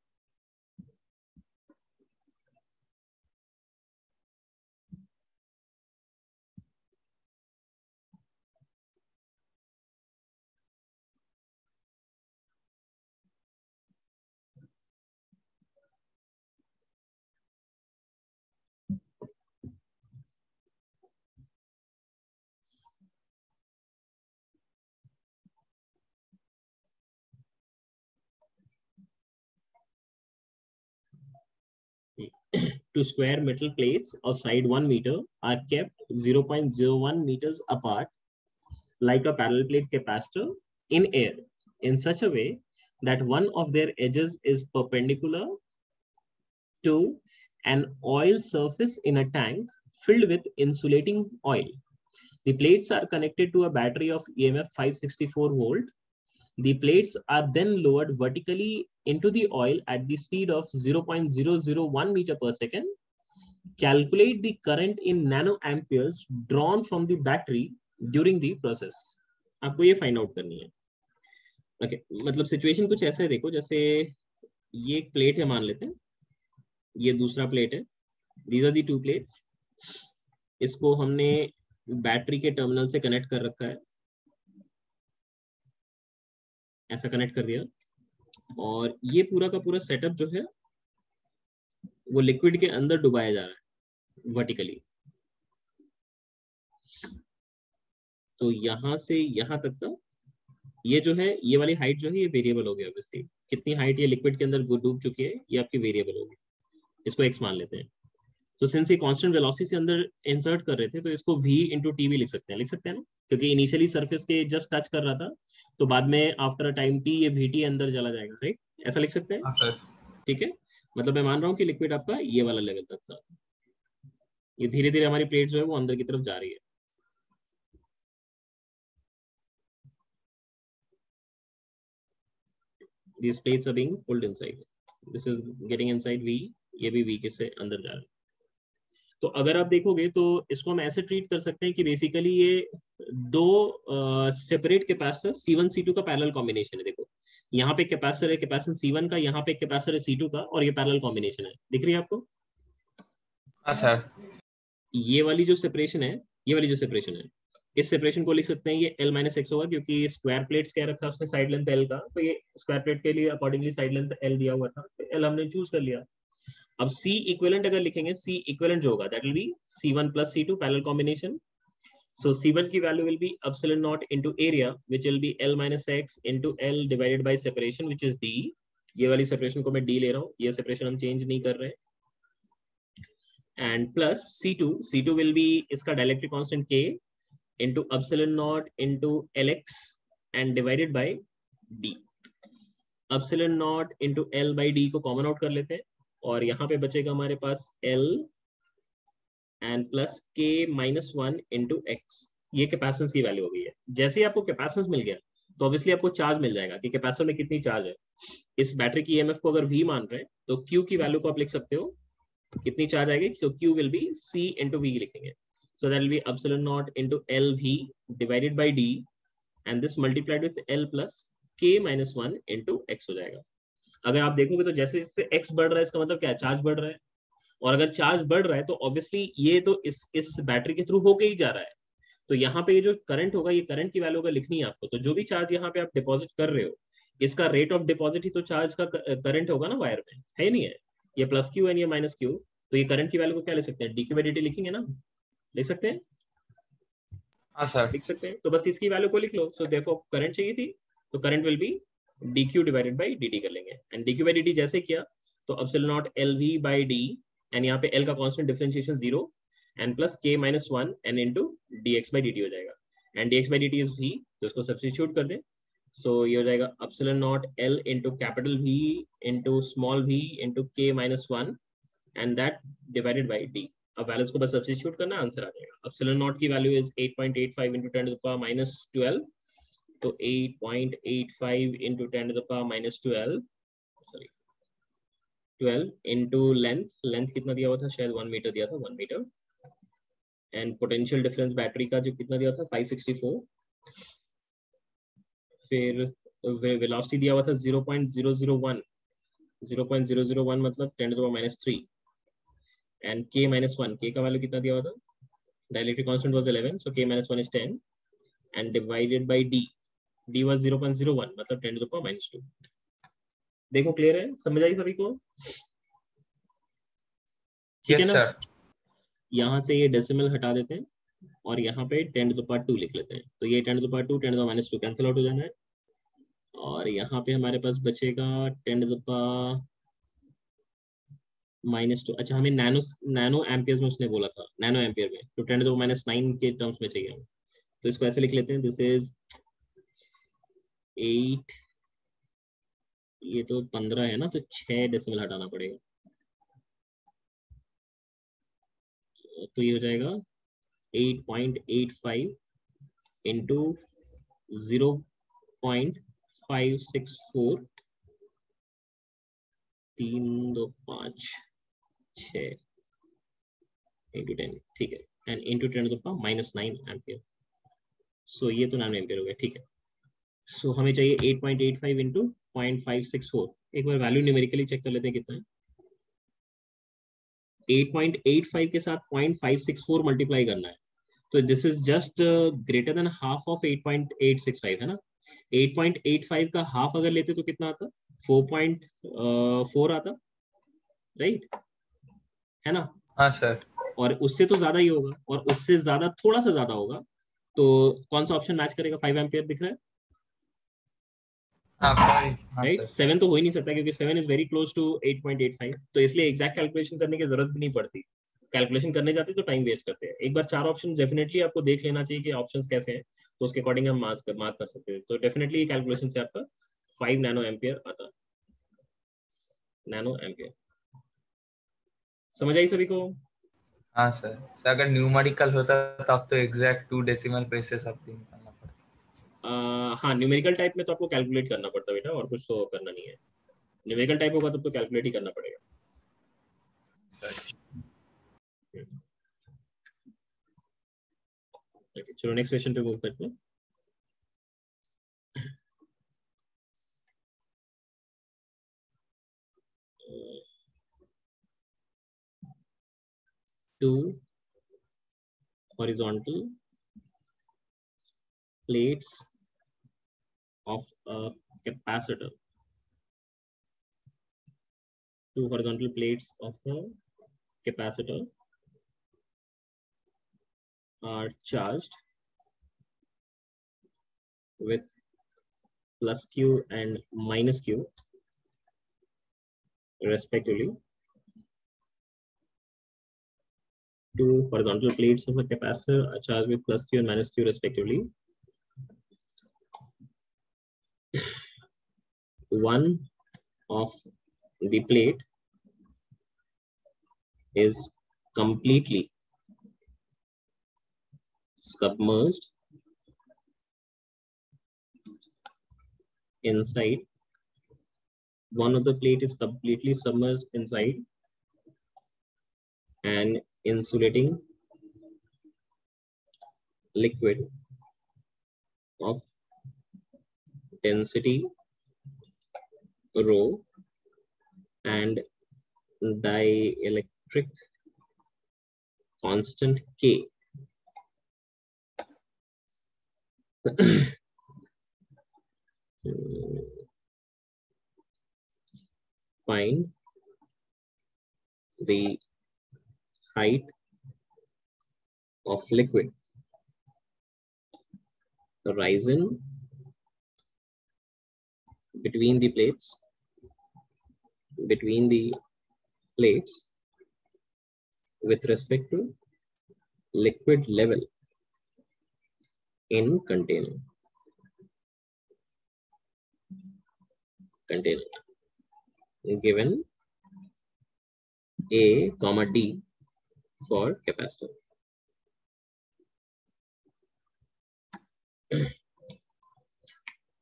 [SPEAKER 1] two square metal plates of side 1 meter are kept 0.01 meters apart like a parallel plate capacitor in air in such a way that one of their edges is perpendicular to an oil surface in a tank filled with insulating oil. The plates are connected to a battery of EMF 564 volt. The plates are then lowered vertically into the oil at the speed of 0.001 meter per second. Calculate the current in nanoamperes drawn from the battery during the process. ये find out करनी है okay okay, मतलब situation कुछ ऐसा है देखो जैसे ये एक प्लेट है मान लेते हैं ये दूसरा प्लेट है these are the two plates इसको हमने बैटरी के टर्मिनल से कनेक्ट कर रखा है ऐसा कनेक्ट कर दिया। और ये पूरा का पूरा सेटअप जो है, वो लिक्विड के अंदर डुबाया जा रहा है वर्टिकली तो यहाँ से यहाँ तक का ये जो है, ये वाली हाइट जो है, ये वेरिएबल हो गया ऑब्वियसली कितनी हाइट ये लिक्विड के अंदर डूब चुकी है, ये आपकी वेरिएबल होगी इसको एक्स मान लेते हैं। तो सिंस ये कांस्टेंट वेलोसिटी से अंदर इंसर्ट कर रहे थे तो इसको v इंटू टी भी लिख सकते हैं। लिख सकते हैं ना? क्योंकि इनिशियली सरफेस के जस्ट टच कर रहा था तो बाद में आफ्टर अ टाइम टी ये वी टी अंदर चला जाएगा राइट ऐसा लिख सकते हैं?
[SPEAKER 2] सर
[SPEAKER 1] ठीक है? मतलब मैं मान रहा हूँ कि लिक्विड आपका ये वाला लेवल तक था। ये धीरे धीरे हमारी प्लेट जो है वो अंदर की तरफ़ जा रही है। These plates are being pulled inside. This is getting inside v ये भी v के से अंदर जा रहा है। तो अगर आप देखोगे तो इसको हम ऐसे ट्रीट कर सकते हैं कि बेसिकली ये दो सेपरेट कैपेसिटर C1 C2 का पैरल कॉम्बिनेशन है देखो। यहाँ पे कैपेसिटर है कैपेसिटर C1 का यहाँ पे कैपेसिटर है C2 का और ये पैरल कॉम्बिनेशन है। दिख रही है आपको?
[SPEAKER 2] हाँ सर
[SPEAKER 1] ये वाली जो सेपरेशन है ये वाली जो सेपरेशन है इस सेपरेशन को लिख सकते हैं ये एल माइनस एक्स होगा क्योंकि स्क्वायर प्लेट्स क्या रखा उसने? साइड लेंथ एल का। तो ये स्क्वायर प्लेट के लिए अकॉर्डिंगली साइड लेंथ L दिया हुआ था। तो L हमने चूज़ कर लिया। अब सी इक्वेलेंट अगर लिखेंगे सी इक्वेलेंट जो होगा that will be C one plus C two parallel combination so C one की value will be epsilon not into area which will be L minus X into L divided by separation which is D ये वाली separation को मैं D ले रहा हूँ। ये separation हम चेंज नहीं कर रहे हैं। And plus C two C two will be इसका dielectric constant K into epsilon not into L X and divided by D epsilon not into L by D को कॉमन आउट कर लेते हैं। और यहाँ पे बचेगा हमारे पास L and plus K minus one into X ये कैपेसिटेंस की वैल्यू हो गई है। जैसे ही आपको कैपेसिटेंस मिल गया तो ऑब्वियसली आपको चार्ज मिल जाएगा कि कैपेसिटर में कितनी चार्ज है। इस बैटरी की ईएमएफ को अगर वी मान रहे हैं तो क्यू की वैल्यू को आप लिख सकते हो कितनी चार्ज आएगी? So Q will be C into V लिखेंगे। So that will be epsilon into L V divided by D and this multiplied with L plus K minus one into X हो जाएगा। अगर आप देखोगे तो जैसे जैसे एक्स बढ़ रहा है इसका मतलब क्या है? चार्ज बढ़ रहा है। और अगर चार्ज बढ़ रहा है तो ऑब्वियसली ये तो इस इस बैटरी के थ्रू होके ही जा रहा है। तो यहाँ पे ये जो करंट होगा ये करंट की वैल्यू अगर लिखनी है आपको। तो जो भी चार्ज यहाँ पे आप डिपॉजिट कर रहे हो इसका रेट ऑफ़ डिपॉजिट ही तो चार्ज का करंट होगा ना वायर में। है नहीं है? ये प्लस क्यू एंड ये माइनस क्यू तो ये करंट की वैल्यू को क्या ले सकते हैं? डी क्यू डी लिखेंगे ना? लिख सकते हैं?
[SPEAKER 2] हाँ सर
[SPEAKER 1] लिख सकते हैं। तो बस इसकी वैल्यू को लिख लो। सो देखो करंट चाहिए थी तो current will be D Q divided by D D कर लेंगे। And D Q by D जैसे किया तो अब not L V by D and यहाँ पे एल का constant differentiation zero and plus K minus one and into D X by D T हो जाएगा। And D X by D T is V तो इसको सब्सिट्यूट कर दे। सो so, ये हो जाएगा epsilon not L into capital V into small V into K minus one and that divided by D अब values को बस सब्सिट्यूट करना आंसर आ जाएगा। अपसिलन नॉट की value is 8.85 into ten to power minus twelve तो 8.85 into 10 to the power minus 12 sorry. 12 into length. Length कितना दिया हुआ था? शायद 1 मीटर दिया था 1 metre and potential difference battery का जो कितना दिया था? 564 फिर वेलोसिटी दिया हुआ था 0.001 0.001 मतलब 10 to the minus 3 and k minus 1 k का वैल्यू कितना दिया हुआ था? Dielectric constant was 11 so k minus 1 is 10 and divided by d. d was 0.01 मतलब 10 to the power minus 2 देखो क्लियर है? समझ आई सभी को?
[SPEAKER 2] ठीक है ना?
[SPEAKER 1] यहाँ से ये डेसिमल हटा देते हैं और यहाँ पे 10 to the power 2 लिख लेते हैं। तो ये 10 to the power 2 10 to the minus 2 cancel out हो जाना है। और यहाँ पे हमारे पास बचेगा 10 to the माइनस टू अच्छा हमें नैनो नैनो एम्पियर में उसने बोला था नैनो एम्पियर में। तो टेन टू माइनस नाइन के टर्म्स में चाहिए हमें। तो इसको ऐसे लिख लेते हैं। दिस इज़ एट ये तो पंद्रह है ना तो छह डेसिमल हटाना पड़ेगा। तो ये हो जाएगा eight point eight five into zero point five six four तीन दो पाँच छ इंटू टेन ठीक है। And into ten minus nine ampere so ये तो नाइन एम्पियर हो गया, ठीक है। सो so, हमें चाहिए eight point eight five into point five six four एक बार वैल्यू न्यूमेरिकली चेक कर लेते हैं कितना है। 8.85 के साथ 0.564 मल्टीप्लाई करना है। तो this is just greater than half of 8.865 है ना? 8.85 का हाफ़ अगर लेते तो कितना आता? 4.4 आता। Right right? है ना?
[SPEAKER 2] हाँ सर
[SPEAKER 1] और उससे तो ज़्यादा ही होगा और उससे ज़्यादा थोड़ा सा ज़्यादा होगा। तो कौन सा ऑप्शन मैच करेगा? फाइव एम्पियर दिख रहा है? राइट सेवन तो हो ही नहीं सकता क्योंकि seven is very close to eight point eight five तो इसलिए एग्जैक्ट कैलकुलेशन करने की ज़रूरत भी नहीं पड़ती। कैलकुलेशन करने जाते तो टाइम वेस्ट करते हैं। एक बार चार ऑप्शन डेफिनेटली आपको देख लेना चाहिए कि ऑप्शंस कैसे हैं तो उसके अकॉर्डिंग हम मार्क कर मार्क कर सकते हैं। तो डेफिनेटली कैलकुलेशन से आपका फाइव नैनो एम्पियर आता नैनो एम्पियर समझ आई सभी को?
[SPEAKER 2] हाँ सर सर अगर न्यूमेरिकल होता तब तो एग्जैक्ट टू डेसिमल प्लेसेस सब दिन
[SPEAKER 1] हाँ न्यूमेरिकल टाइप में तो आपको कैलकुलेट करना पड़ता है बेटा, और कुछ तो करना नहीं है। न्यूमेरिकल टाइप होगा तब तो कैलकुलेट ही करना पड़ेगा। चलो नेक्स्ट क्वेश्चन पे मूव करते हैं। Two, horizontal plates of a capacitor. Two horizontal plates of a capacitor are charged with plus Q and minus Q respectively. Two horizontal plates of a capacitor are charged with plus Q and minus Q respectively. One of the plate is completely submerged inside. One of the plate is completely submerged inside an insulating liquid of density rho and dielectric constant K. Find the height of liquid. Horizon between the plates between the plates with respect to liquid level in container container given a comma d for capacitor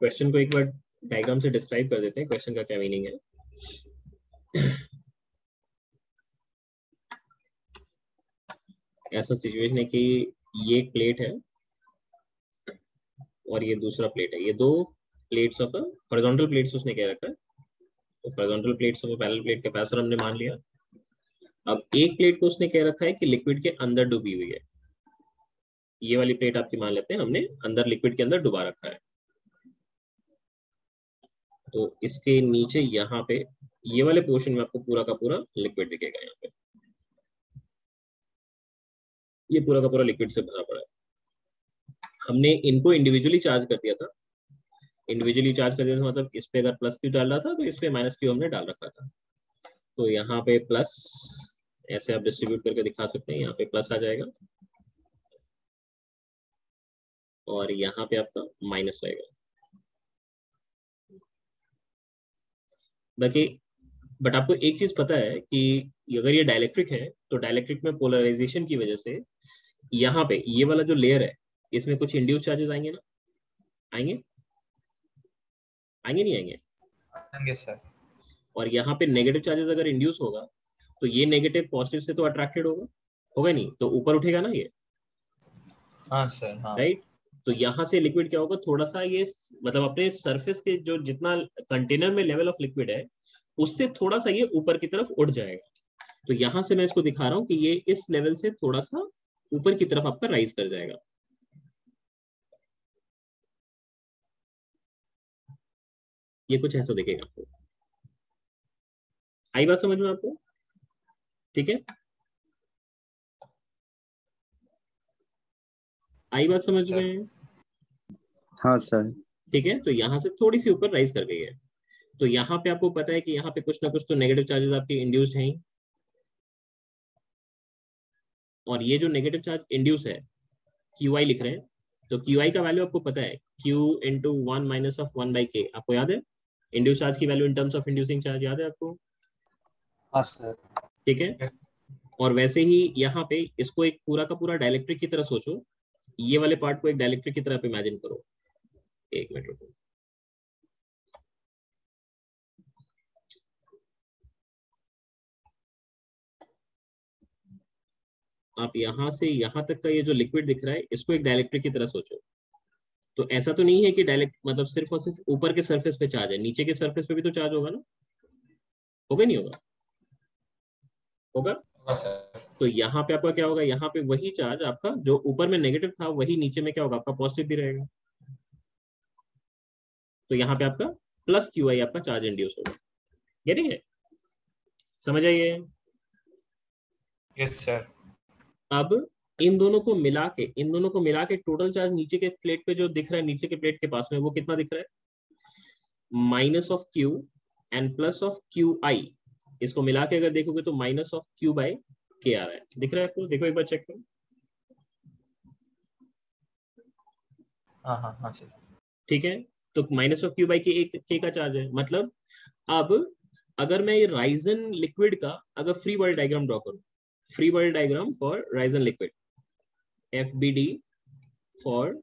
[SPEAKER 1] question को एक बार diagram से describe कर देते हैं question का क्या meaning है? ऐसा सिचुएशन है कि ये प्लेट है और ये दूसरा प्लेट है। ये दो प्लेट्स ऑफ़ हॉरिजॉन्टल प्लेट्स उसने क्या रखा? है तो horizontal plates of parallel plate capacitor हमने मान लिया। अब एक प्लेट को उसने क्या रखा है कि लिक्विड के अंदर डूबी हुई है। ये वाली प्लेट आपकी मान लेते हैं, हमने अंदर लिक्विड के अंदर डुबा रखा है। तो इसके नीचे यहाँ पे ये वाले पोर्शन में आपको पूरा का पूरा लिक्विड दिखेगा यहाँ पे। ये पूरा का पूरा लिक्विड से भरा पड़ा है। हमने इनको इंडिविजुअली चार्ज कर दिया था। इंडिविजुअली चार्ज कर दिया था मतलब इस पे अगर प्लस क्यू डाल रहा था तो इस पे माइनस क्यू हमने डाल रखा था। तो यहाँ पे प्लस ऐसे आप डिस्ट्रीब्यूट करके दिखा सकते हैं, यहाँ पे प्लस आ जाएगा। और यहाँ पे आपका माइनस रहेगा। बाकी बट आपको एक चीज़ पता है कि अगर ये डायलेक्ट्रिक है तो डायलेक्ट्रिक में पोलराइजेशन की वजह से यहाँ पे ये वाला जो लेयर है इसमें कुछ इंड्यूस चार्जेस आएँगे ना? आएँगे? आएँगे नहीं आएँगे?
[SPEAKER 2] आएँगे सर
[SPEAKER 1] और यहाँ पे नेगेटिव चार्जेस अगर इंड्यूस होगा तो ये नेगेटिव पॉजिटिव से तो अट्रैक्टेड होगा? होगा नहीं? तो ऊपर उठेगा ना ये?
[SPEAKER 2] हाँ सर हाँ.
[SPEAKER 1] राइट तो यहाँ से लिक्विड क्या होगा? थोड़ा सा ये मतलब अपने सरफेस के जो जितना कंटेनर में लेवल ऑफ़ लिक्विड है, उससे थोड़ा सा ये ऊपर की तरफ़ उठ जाएगा। तो यहाँ से मैं इसको दिखा रहा हूँ कि ये इस लेवल से थोड़ा सा ऊपर की तरफ़ आपका राइज कर जाएगा। ये कुछ ऐसा दिखेगा आपको। आई बात समझ में आपको? ठीक है? आई बात समझ में
[SPEAKER 4] हाँ सर।
[SPEAKER 1] ठीक है? तो यहाँ से थोड़ी सी ऊपर राइज कर गई है। तो यहाँ पे आपको पता है कि यहाँ पे कुछ ना कुछ तो नेगेटिव चार्जेस आपके इंड्यूस्ड हैं और ये जो नेगेटिव चार्ज इंड्यूस है क्यू आई लिख रहे हैं। तो क्यू आई का वैल्यू आपको पता है Q into one minus of one by K आपको याद है? इंड्यूस चार्ज की value in terms of inducing charge याद है आपको?
[SPEAKER 3] हाँ
[SPEAKER 1] ठीक है? और वैसे ही यहाँ पे इसको एक पूरा का पूरा डायलेक्ट्रिक की तरह सोचो। ये वाले पार्ट को एक डायलेक्ट्रिक की तरह इमेजिन करो। एक मिनट रुको। आप यहाँ से यहाँ तक का ये जो लिक्विड दिख रहा है इसको एक डायलेक्ट्रिक की तरह सोचो। तो ऐसा तो नहीं है कि डायलेक्ट मतलब सिर्फ़ और सिर्फ़ ऊपर के सरफेस पे चार्ज है नीचे के सरफेस पे भी तो चार्ज होगा ना? होगा नहीं होगा? होगा?
[SPEAKER 2] होगा
[SPEAKER 1] तो यहाँ पे आपका क्या होगा? यहाँ पे वही चार्ज आपका जो ऊपर में नेगेटिव था वही नीचे में क्या होगा? आपका पॉजिटिव भी रहेगा। तो यहाँ पे आपका प्लस क्यू आई आपका चार्ज इंड्यूस होगा। गेटिंग है समझ आइए
[SPEAKER 2] यस सर
[SPEAKER 1] अब इन दोनों को मिला के इन दोनों को मिला के टोटल चार्ज नीचे के प्लेट पे जो दिख रहा है नीचे के प्लेट के पास में वो कितना दिख रहा है? Minus of Q and plus of Q I इसको मिला के अगर देखोगे तो माइनस ऑफ़ क्यू बाई के आ रहा है। दिख रहा है आपको? देखो एक बार चेक करो।
[SPEAKER 2] हाँ हाँ हाँ सर
[SPEAKER 1] ठीक है? तो माइनस ऑफ़ क्यू बाई के एक के का चार्ज है। मतलब अब अगर मैं ये राइजन लिक्विड का, अगर फ्री बॉडी डायग्राम ड्रॉ करूँ, free body diagram for risen liquid F B D for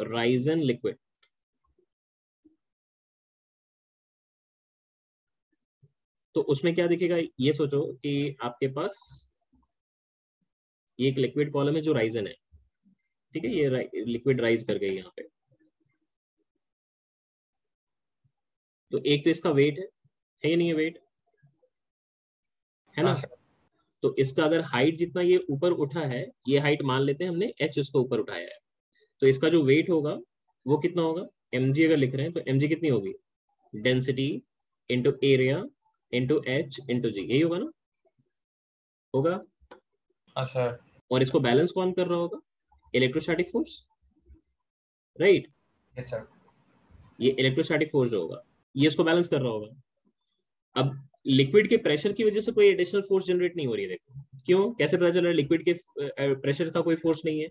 [SPEAKER 1] risen liquid. तो उसमें क्या दिखेगा? ये सोचो कि आपके पास ये एक लिक्विड कॉलम है जो राइजन है। ठीक है, ये लिक्विड राइज कर गई यहाँ पे। तो एक तो इसका वेट है है या नहीं है वेट है ना?
[SPEAKER 2] हाँ
[SPEAKER 1] तो इसका अगर हाइट जितना ये ऊपर उठा है ये हाइट मान लेते हैं हमने एच उसको ऊपर उठाया है। तो इसका जो वेट होगा वो कितना होगा? एम अगर लिख रहे हैं तो एम कितनी होगी? Density into area into H into G यही होगा ना? होगा?
[SPEAKER 2] हाँ सर
[SPEAKER 1] और इसको बैलेंस कौन कर रहा होगा? Electrostatic force right
[SPEAKER 2] yes sir
[SPEAKER 1] ये इलेक्ट्रोस्टैटिक फोर्स जो होगा। ये इसको बैलेंस कर रहा होगा। अब लिक्विड के प्रेशर की वजह से कोई एडिशनल फोर्स जनरेट नहीं हो रही है देखो। क्यों? कैसे पता चल रहा है लिक्विड के प्रेशर का कोई फोर्स नहीं है?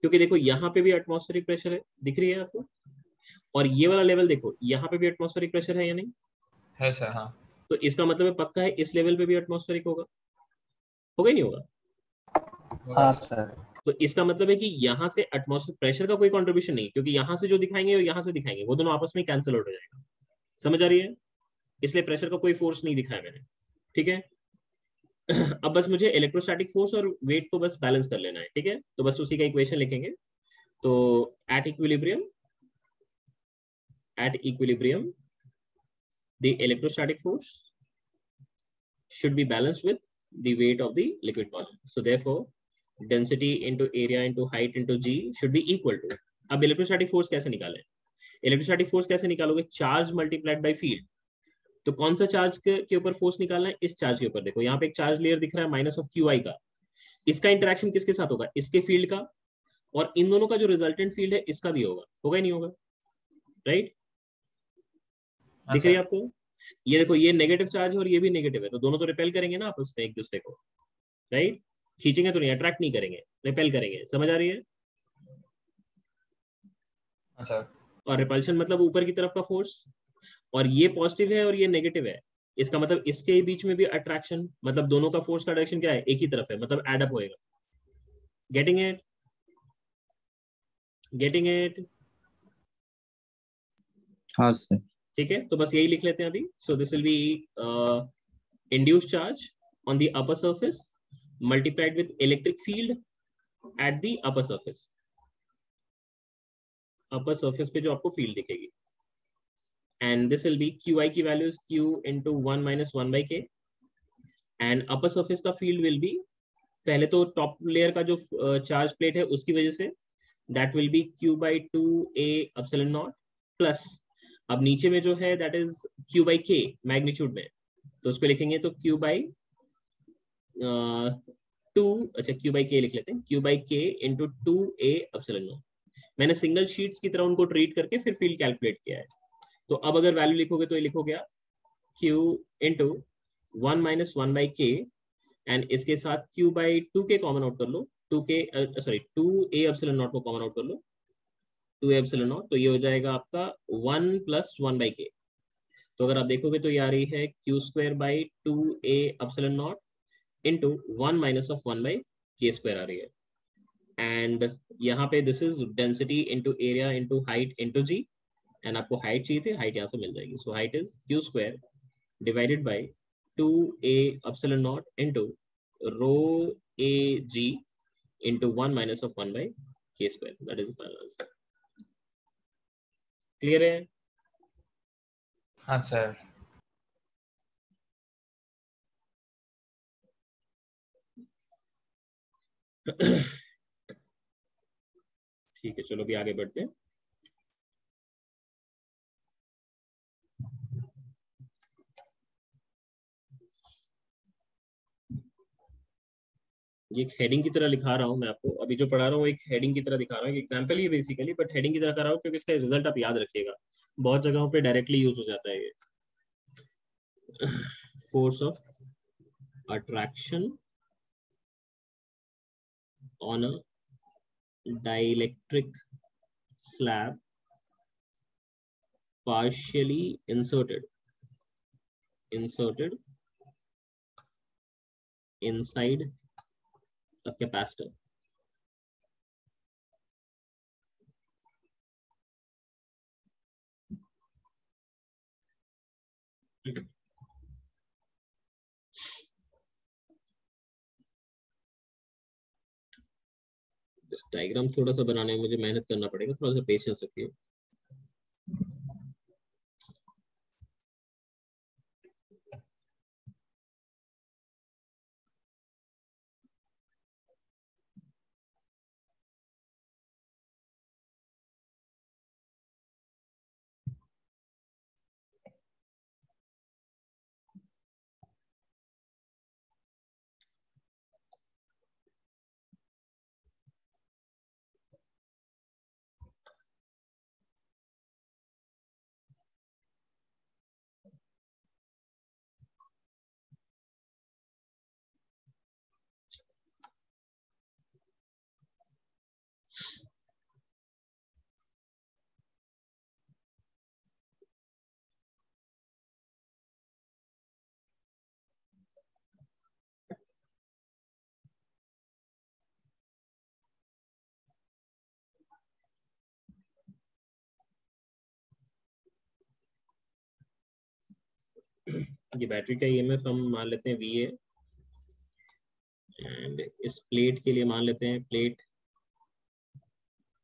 [SPEAKER 1] क्योंकि देखो यहाँ पे भी एटमॉस्फेरिक प्रेशर है दिख रही है आपको? और ये वाला लेवल देखो यहाँ पे भी एटमॉस्फेरिक प्रेशर है या नहीं?
[SPEAKER 2] है सर हाँ।
[SPEAKER 1] तो इसका मतलब है पक्का है इस लेवल पे भी एटमॉस्फेरिक होगा? होगा ही नहीं होगा?
[SPEAKER 3] हाँ
[SPEAKER 2] सर।
[SPEAKER 1] तो इसका मतलब है कि यहाँ से एटमॉस्फेयर प्रेशर का कोई कॉन्ट्रीब्यूशन नहीं क्योंकि यहाँ से जो दिखाएँगे वो यहाँ से दिखाएँगे वो दोनों आपस में कैंसिल आउट हो जाएगा। समझ आ रही है? इसलिए प्रेशर का कोई फोर्स नहीं दिखाया मैंने। ठीक है? अब बस मुझे इलेक्ट्रोस्टैटिक फोर्स और वेट को बस बैलेंस कर लेना है, ठीक है? तो बस उसी का इक्वेशन लिखेंगे। तो at equilibrium at equilibrium the electrostatic force should be balance with the weight of the liquid wall so therefore density into area into height into G should be equal to अब electrostatic force कैसे निकाले? Electrostatic force कैसे निकालोगे? Charge multiplied by field. तो कौन सा charge के, ऊपर फोर्स निकालना है? इस चार्ज के ऊपर। देखो यहाँ पे एक चार्ज लेयर दिख रहा है माइनस ऑफ़ क्यूआई का। इसका इंटरेक्शन किसके साथ होगा? इसके फ़ील्ड का। और इन दोनों का जो रिजल्टेंट फ़ील्ड है इसका भी होगा। होगा ही नहीं होगा। राइट?
[SPEAKER 2] हाँ
[SPEAKER 1] दिख रही है आपको? ये देखो ये नेगेटिव चार्ज है और ये भी नेगेटिव है। तो दोनों तो रिपेल करेंगे ना आपस में एक दूसरे को। राइट? खींचेंगे तो नहीं अट्रैक्ट नहीं करेंगे। रिपेल करेंगे। समझ आ रही है
[SPEAKER 2] सर।
[SPEAKER 1] और रिपल्शन मतलब ऊपर की तरफ़ का फोर्स और ये पॉजिटिव है और ये नेगेटिव है। इसका मतलब इसके बीच में भी अट्रैक्शन मतलब दोनों का फोर्स का डायरेक्शन क्या है? एक ही तरफ़ है मतलब एडअप होएगा। गेटिंग इट गेटिंग इट
[SPEAKER 4] हाँ सर
[SPEAKER 1] ठीक है तो बस यही लिख लेते हैं अभी। So this will be induce charge on the upper surface multiplied with electric field at the upper surface upper surface पे जो आपको फ़ील्ड दिखेगी। And this will be Q I की value Q into one minus one by K and upper surface का field will be पहले तो top layer का जो चार्ज प्लेट है, उसकी वजह से that will be Q by two A epsilon nought plus अब नीचे में जो है that is Q by K magnitude में। तो उसको लिखेंगे तो क्यू बाई टू अच्छा क्यू बाई के लिख लेते हैं। Q by K into two A epsilon not मैंने सिंगल शीट्स की तरह उनको ट्रीट करके फिर फ़ील्ड कैलकुलेट किया है। तो अब अगर वैल्यू लिखोगे तो ये लिखो गया Q into one minus one by K and इसके साथ Q by two K common out कर लो। Two K sorry two A naught को कॉमन आउट कर लो। टू एप्सिलॉन नॉट तो ये हो जाएगा आपका वन प्लस वन बाई के तो अगर आप देखोगे तो ये आ रही है Q square by two A epsilon naught into one minus of one by K square आ रही है। एंड यहाँ पे this is density into area into height into g and आपको हाइट चाहिए थी हाइट यहाँ से मिल जाएगी। So height is Q square divided by two A epsilon naught into rho A g into one minus of one by K square that is final answer clear है?
[SPEAKER 2] हाँ sir
[SPEAKER 1] ठीक है, चलो अभी आगे बढ़ते हैं। ये एक हेडिंग की तरह लिखा रहा हूँ मैं आपको। अभी जो पढ़ा रहा हूँ एक हेडिंग की तरह दिखा रहा हूँ एग्ज़ाम्पल ही बेसिकली बट हेडिंग की तरह कर रहा हूँ, क्योंकि इसका रिज़ल्ट आप याद रखिएगा। बहुत जगहों पे डायरेक्टली यूज़ हो जाता है ये। Force of attraction on a dielectric slab partially inserted inserted inside a capacitor. Diagram थोड़ा सा बनाने में मुझे मेहनत करना पड़ेगा थोड़ा सा पेशेंस रखिए ये बैटरी का ईएमएफ हम मान लेते हैं ए एंड इस प्लेट के लिए मान लेते हैं plate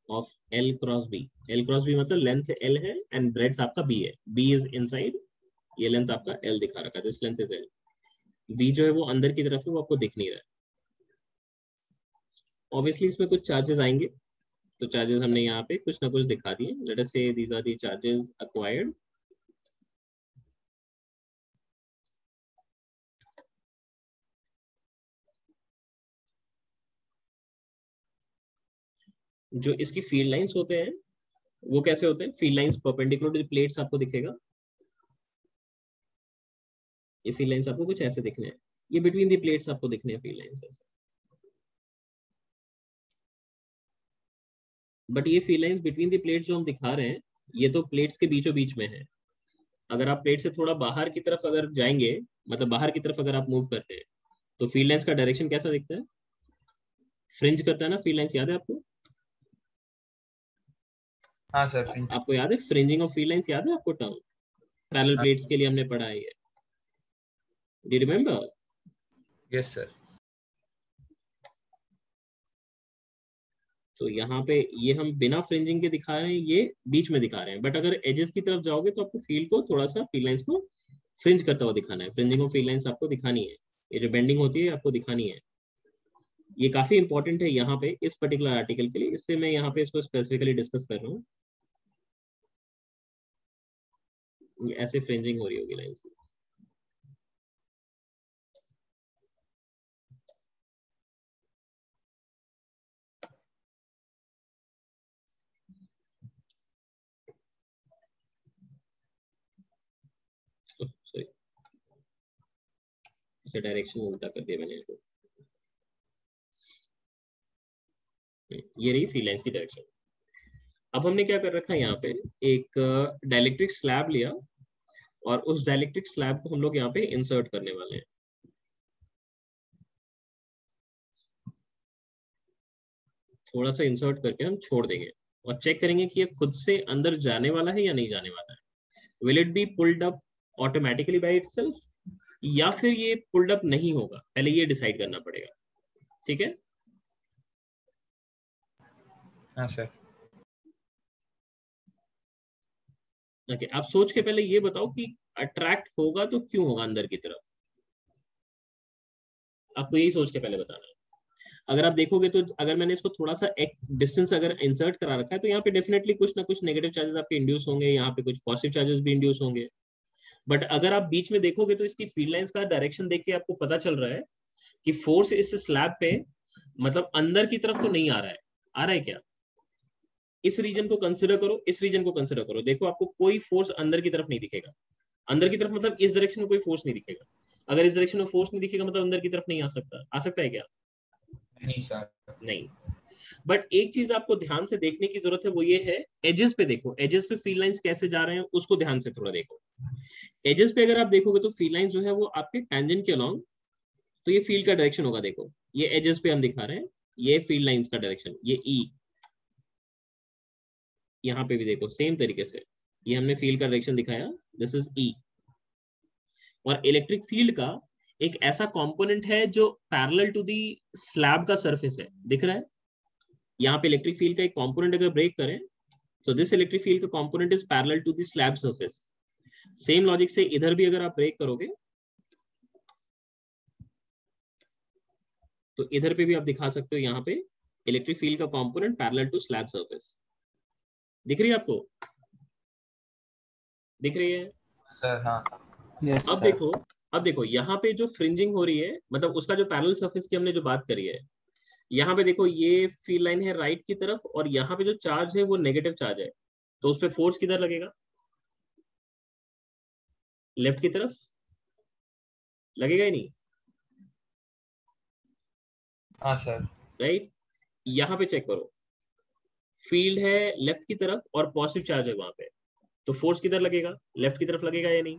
[SPEAKER 1] of L cross B L cross B मतलब लेंथ एल है एंड ब्रेड आपका बी है. बी इज़ इनसाइड ये लेंथ आपका एल दिखा रखा है. This length is L B जो है वो अंदर की तरफ़ है, वो आपको दिख नहीं रहा ऑब्वियसली इसमें कुछ चार्जेस आएँगे. तो चार्जेस हमने यहाँ पे कुछ ना कुछ दिखा दिए. Let us say these are the charges acquired जो इसकी फ़ील्ड लाइंस होते हैं, वो कैसे होते हैं? Field lines perpendicular to plates आपको दिखेगा। ये फील लाइंस आपको कुछ ऐसे दिखने हैं। ये बिटवीन दी प्लेट्स आपको दिखने हैं फील लाइंस ऐसे। बट ये field lines between the plates जो हम दिखा रहे हैं, ये तो प्लेट्स के बीचों बीच में है। अगर आप प्लेट से थोड़ा बाहर की तरफ़ अगर जाएँगे मतलब बाहर की तरफ़ अगर आप मूव करते हैं तो फ़ील्ड लाइंस का डायरेक्शन कैसा दिखता है? फ्रिंज करता है ना फील लाइंस याद है आपको?
[SPEAKER 2] हाँ सर
[SPEAKER 1] आपको याद है फ्रिंजिंग ऑफ़ फील लाइंस याद है आपको टर्म पैरेलल प्लेट्स के लिए हमने पढ़ा है। ये डू रिमेम्बर
[SPEAKER 2] यस सर
[SPEAKER 1] तो यहाँ पे ये हम बिना फ्रिंजिंग के दिखा रहे हैं ये बीच में दिखा रहे हैं। बट अगर एजेस की तरफ़ जाओगे तो आपको फ़ील्ड को थोड़ा सा फील लाइंस को फ्रिंज करता हुआ दिखाना है। फ्रिंजिंग ऑफ़ फील लाइंस आपको दिखानी है। ये जो बेंडिंग होती है आपको दिखानी है। ये काफ़ी इंपॉर्टेंट है यहाँ पे इस पर्टिकुलर आर्टिकल के लिए। इससे मैं यहाँ पे इसको स्पेसिफिकली डिस्कस कर रहा हूँ। ऐसे फ्रिंजिंग हो रही होगी लाइन की। डायरेक्शन उल्टा कर दिया मैंने इसको। ये रही फील लाइंस की डायरेक्शन अब हमने क्या कर रखा है यहाँ पे? एक डायलेक्ट्रिक स्लैब लिया और उस डायलेक्ट्रिक स्लैब को हम लोग यहाँ पे इंसर्ट करने वाले हैं। थोड़ा सा इंसर्ट करके हम छोड़ देंगे और चेक करेंगे कि ये खुद से अंदर जाने वाला है या नहीं जाने वाला है। Will it be pulled up automatically by itself या फिर ये पुल्ड अप नहीं होगा? पहले ये डिसाइड करना पड़ेगा। ठीक है?
[SPEAKER 2] हाँ सर
[SPEAKER 1] ओके आप सोच के पहले ये बताओ कि अट्रैक्ट होगा तो क्यों होगा अंदर की तरफ़? आपको यही सोच के पहले बताना है। अगर आप देखोगे तो अगर मैंने इसको थोड़ा सा एक डिस्टेंस अगर इंसर्ट करा रखा है तो यहाँ पे डेफिनेटली कुछ ना कुछ नेगेटिव चार्जेस आपके इंड्यूस होंगे, यहाँ पे कुछ पॉजिटिव चार्जेस भी इंड्यूस होंगे। बट अगर आप बीच में देखोगे तो इसकी फ़ील्ड लाइंस का डायरेक्शन देख के आपको पता चल रहा है कि फोर्स इस स्लैब पे मतलब अंदर की तरफ़ तो नहीं आ रहा है। आ रहा है क्या? इस रीजन को कंसिडर करो इस रीजन को कंसिडर करो। देखो आपको कोई फोर्स अंदर की तरफ़ नहीं दिखेगा। अंदर की तरफ़ मतलब इस डायरेक्शन में कोई फोर्स नहीं दिखेगा। अगर इस डायरेक्शन में फोर्स नहीं दिखेगा मतलब अंदर की तरफ़ नहीं आ सकता। आ सकता है क्या?
[SPEAKER 2] नहीं सर
[SPEAKER 1] नहीं। बट एक चीज़ आपको ध्यान से देखने की ज़रूरत है वो ये है एजेस पे देखो। एजेस पे फील लाइंस कैसे जा रहे हैं उसको ध्यान से थोड़ा देखो। एजेस पे अगर आप देखोगे तो फील लाइन जो है वो आपके टेंजेंट के अलोंग तो ये फ़ील्ड का डायरेक्शन होगा देखो। ये एजेस पे हम दिखा रहे हैं ये फ़ील्ड लाइंस का डायरेक्शन ये ई e. यहाँ पे भी देखो सेम तरीके से। ये हमने फ़ील्ड का डायरेक्शन दिखाया। दिस इज़ ई और इलेक्ट्रिक फ़ील्ड का एक ऐसा कंपोनेंट है जो पैरेलल टू दी स्लैब का सरफेस है। दिख रहा है? यहाँ पे इलेक्ट्रिक फ़ील्ड का एक कंपोनेंट अगर ब्रेक करें तो दिस इलेक्ट्रिक फ़ील्ड का component is parallel to the slab surface same logic से इधर भी अगर आप ब्रेक करोगे तो इधर पे भी आप दिखा सकते हो यहाँ पे इलेक्ट्रिक फ़ील्ड का component parallel to slab surface दिख रही है आपको? दिख रही है?
[SPEAKER 2] सर हाँ।
[SPEAKER 3] Yes
[SPEAKER 1] अब
[SPEAKER 3] sir.
[SPEAKER 1] देखो अब देखो यहाँ पे जो फ्रिंजिंग हो रही है मतलब उसका जो पैरेलल सरफेस की हमने जो बात करी है यहाँ पे देखो ये फील लाइन है राइट की तरफ़ और यहाँ पे जो चार्ज है वो नेगेटिव चार्ज है। तो उस पर फोर्स किधर लगेगा? लेफ़्ट की तरफ़? लगेगा ही नहीं।
[SPEAKER 2] हाँ सर।
[SPEAKER 1] राइट यहाँ पे चेक करो। फ़ील्ड है लेफ़्ट की तरफ़ और पॉजिटिव चार्ज है वहाँ पे। तो फोर्स किधर लगेगा? लेफ़्ट की तरफ़ लगेगा या नहीं?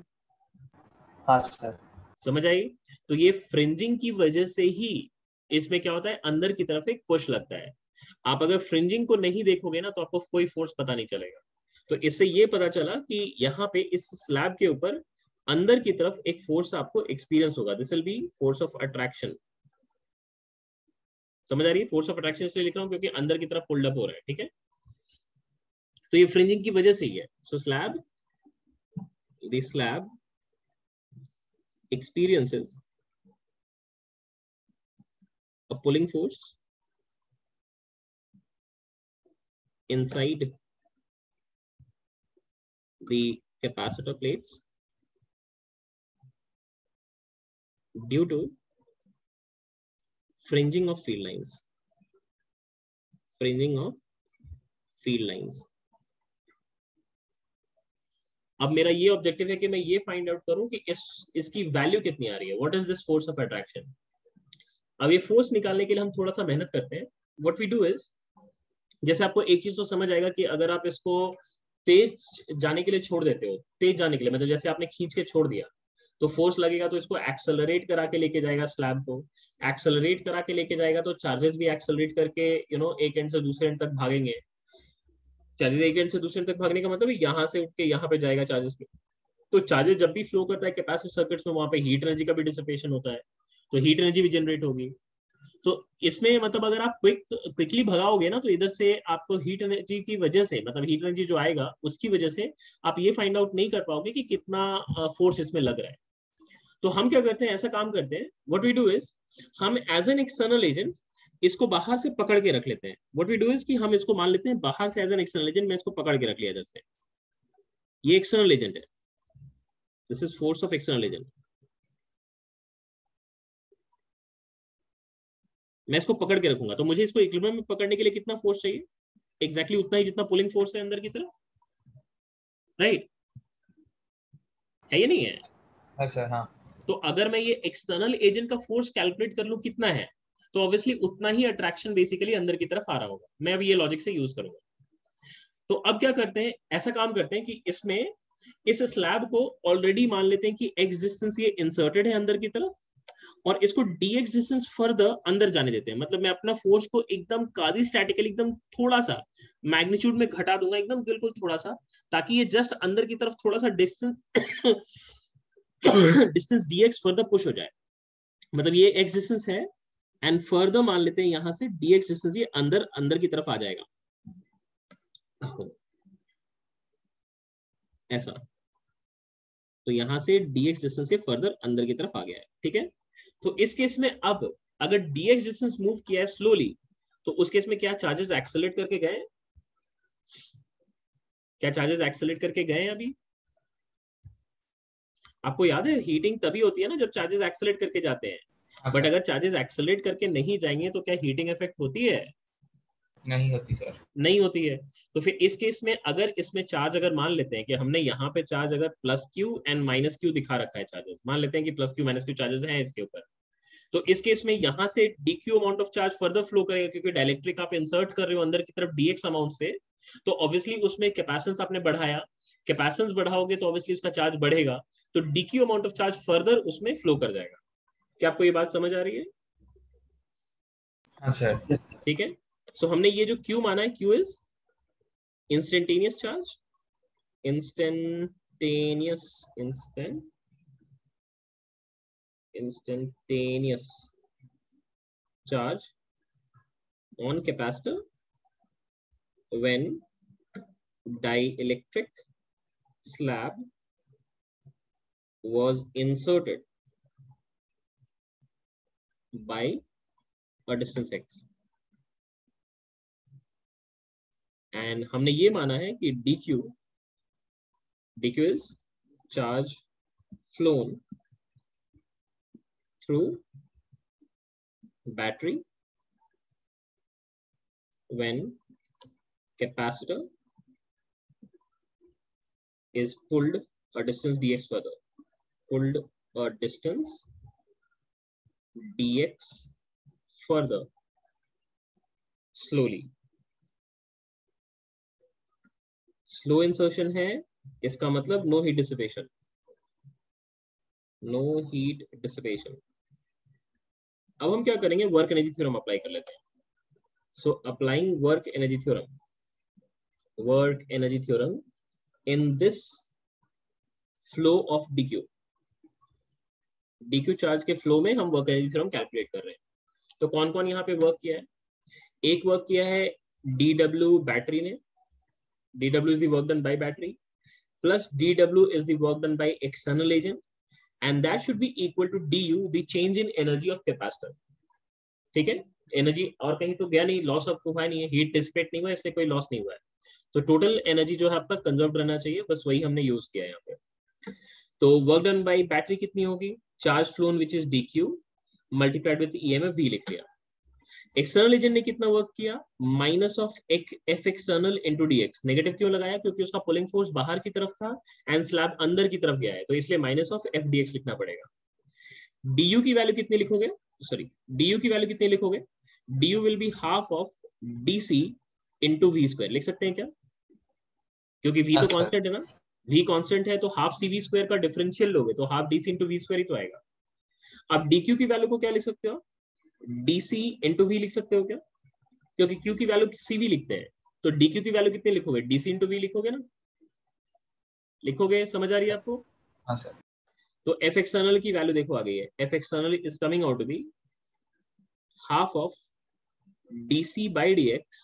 [SPEAKER 3] हाँ सर
[SPEAKER 1] समझ आई? तो ये फ्रिंजिंग की वजह से ही इसमें क्या होता है? अंदर की तरफ़ एक पुश लगता है। आप अगर फ्रिंजिंग को नहीं देखोगे ना तो आपको कोई फोर्स पता नहीं चलेगा। तो इससे ये पता चला कि यहाँ पे इस स्लैब के ऊपर अंदर की तरफ़ एक फोर्स आपको एक्सपीरियंस होगा। This will be force of attraction समझ आ रही है? फोर्स ऑफ़ अट्रैक्शन इसलिए लिख रहा हूँ क्योंकि अंदर की तरफ़ पुल्ड अप हो रहा है, ठीक है? तो ये फ्रिंजिंग की वजह से ही है। So slab the slab experiences a pulling force inside the capacitor plates due fringing of field lines. Fringing of field lines. अब मेरा ये ऑब्जेक्टिव है कि मैं ये फाइंड आउट करूँ कि इस, इसकी वैल्यू कितनी आ रही है? What is this force of attraction अब ये फोर्स निकालने के लिए हम थोड़ा सा मेहनत करते हैं। व्हाट वी डू इज़ जैसे आपको एक चीज़ तो समझ आएगा कि अगर आप इसको तेज जाने के लिए छोड़ देते हो, तेज जाने के लिए मतलब जैसे आपने खींच के छोड़ दिया तो फोर्स लगेगा तो इसको एक्सेलरेट करा के लेके जाएगा स्लैब को। एक्सेलरेट करा के लेके जाएगा तो चार्जेस भी एक्सेलरेट करके यू you नो know, एक एंड से दूसरे एंड तक भागेंगे। चार्जेस एक एंड से दूसरे एंड तक भागने का मतलब यहाँ से उठ के यहाँ पे जाएगा चार्जेस में तो चार्जेस जब भी फ्लो करता है कैपेसिटिव सर्किट्स में वहाँ पे हीट एनर्जी का भी डिसिपेशन होता है। तो हीट एनर्जी भी जनरेट होगी। तो इसमें मतलब अगर आप क्विक क्विकली भगाओगे ना तो इधर से आपको हीट एनर्जी की वजह से मतलब हीट एनर्जी जो आएगा उसकी वजह से आप ये फाइंड आउट नहीं कर पाओगे कि कितना फोर्स इसमें लग रहा है। तो हम क्या करते हैं? ऐसा काम करते हैं। वट वी डू इज़ हम एज एन एक्सटर्नल एजेंट इसको बाहर से पकड़ के रख लेते हैं। व्हाट वी डू इज़ कि हम इसको मान लेते हैं, बाहर से एज एन एक्सटर्नल एजेंट मैं इसको पकड़ के रख लिया इधर से ये एक्सटर्नल एजेंट है। This is force of external agent मैं इसको पकड़ के रखूँगा। तो मुझे इसको इक्विलिब्रियम में पकड़ने के लिए कितना फोर्स चाहिए? एग्जैक्टली exactly उतना ही जितना पुलिंग फोर्स है अंदर की तरफ़। Right right? है ये नहीं है?
[SPEAKER 2] हाँ सर हाँ।
[SPEAKER 1] तो अगर मैं ये एक्सटर्नल एजेंट का फोर्स कैलकुलेट कर लू कितना है तो ऑब्वियसली उतना ही अट्रैक्शन बेसिकली अंदर की तरफ़ आ रहा होगा। मैं अभी ये लॉजिक से यूज़ करूँगा। तो अब क्या करते हैं, ऐसा काम करते हैं कि इसमें इस स्लैब को ऑलरेडी मान लेते हैं कि एक्स डिस्टेंस ये इंसर्टेड है अंदर की तरफ़, और इसको डी एक्स डिस्टेंस फर्दर अंदर जाने देते हैं। मतलब मैं अपना फोर्स को एकदम काजी स्टैटिकली एकदम थोड़ा सा मैग्नीट्यूड में घटा दूँगा, एकदम बिल्कुल थोड़ा सा, ताकि ये जस्ट अंदर की तरफ़ थोड़ा सा distance distance D X further push हो जाए। मतलब ये एक्स डिस्टेंस है एंड फर्दर मान लेते हैं यहाँ से डी एक्स डिस्टेंस ये अंदर अंदर की तरफ़ आ जाएगा। ऐसा। तो यहाँ से एक्स डिस्टेंस ये फर्दर अंदर की तरफ़ आ गया है, ठीक है? तो इस केस में अब अगर एक्स डिस्टेंस मूव किया है स्लोली तो उस केस में क्या चार्जेस एक्सेलेट करके गए? क्या चार्जेस एक्सेलेट करके गए अभी? आपको याद है हीटिंग तभी होती है ना जब चार्जेस एक्सलेट करके जाते हैं? बट
[SPEAKER 2] अच्छा।
[SPEAKER 1] अगर चार्जेस एक्सलेट करके नहीं जाएँगे तो क्या हीटिंग इफ़ेक्ट होती है?
[SPEAKER 2] नहीं होती सर
[SPEAKER 1] नहीं होती है। तो फिर इस केस में अगर इसमें चार्ज अगर मान लेते हैं कि हमने यहाँ पे चार्ज अगर plus Q and minus Q दिखा रखा है चार्जेस मान लेते हैं कि plus Q minus Q charges हैं इसके ऊपर। तो इस केस में यहाँ से D Q amount of charge further flow करेगा क्योंकि डायलेक्ट्रिक आप इंसर्ट कर रहे हो अंदर की तरफ़ डीएक्स अमाउंट से तो ऑब्वियसली उसमें कैपेसिटेंस आपने बढ़ाया। कैपेसिटेंस बढ़ाओगे तो ऑब्वियसली उसका चार्ज बढ़ेगा। तो D Q amount of charge further उसमें फ्लो कर जाएगा। क्या आपको ये बात समझ आ रही है?
[SPEAKER 2] हाँ सर
[SPEAKER 1] ठीक है? सो हमने ये जो क्यू माना है Q is instantaneous charge instantaneous instant instantaneous charge on capacitor when dielectric slab was inserted by a distance x and हमने ये माना है कि dq dq is charge flown through battery when capacitor is pulled a distance dx further pulled a distance, dx further, slowly. Slow insertion है, इसका मतलब no heat dissipation no heat dissipation अब हम क्या करेंगे? वर्क एनर्जी थ्योरम अप्लाई कर लेते हैं. So applying work energy theorem work energy theorem in this flow of DQ DQ charge के फ्लो में हम वर्क एनर्जी थ्योरम कैलकुलेट कर रहे हैं। तो कौन कौन यहाँ पे वर्क किया है? एक वर्क किया है डी डब्ल्यू बैटरी ने। D W is the work done by battery plus D W is the work done by external agent and that should be equal to du the change in energy of capacitor ठीक है? Energy और कहीं तो गया नहीं loss of हुआ नहीं है हीट डिसिपेट नहीं हुआ, इसलिए कोई लॉस नहीं हुआ है। तो टोटल एनर्जी जो है आपका कंजर्व रहना चाहिए, बस वही हमने यूज़ किया है यहाँ पे। तो वर्क डन बाई बैटरी कितनी होगी? Charge flown which is D Q multiplied with E M F V लिख लिया। एक्सटर्नल एजेंट ने कितना वर्क किया? Minus of F external into D X negative क्यों लगाया? क्योंकि उसका पुलिंग फोर्स बाहर की तरफ़ था एंड स्लैब अंदर की तरफ़ गया है तो इसलिए minus of F D X लिखना पड़ेगा। डी की वैल्यू कितनी लिखोगे? सॉरी डी की वैल्यू कितनी लिखोगे? D U will be half of D C into V square लिख सकते हैं क्या? क्योंकि वी तो। कांस्टेंट है ना। वी कांस्टेंट है तो हाफ़ सी वी स्क्वायर का डिफरेंशियल लोगे तो half D C into V square ही तो आएगा। अब डी क्यू की वैल्यू को क्या लिख सकते हो? डी सी इंटू वी लिख सकते हो क्या? क्योंकि क्यू की वैल्यू सी वी लिखते हैं। तो डी क्यू की वैल्यू कितनी लिखोगे? डी सी इंटू वी लिखोगे ना? लिखोगे? समझ आ रही है आपको?
[SPEAKER 2] हाँ सर
[SPEAKER 1] तो एफ़ एक्सटर्नल की वैल्यू देखो आ गई है F external is coming out to be half of D C by D X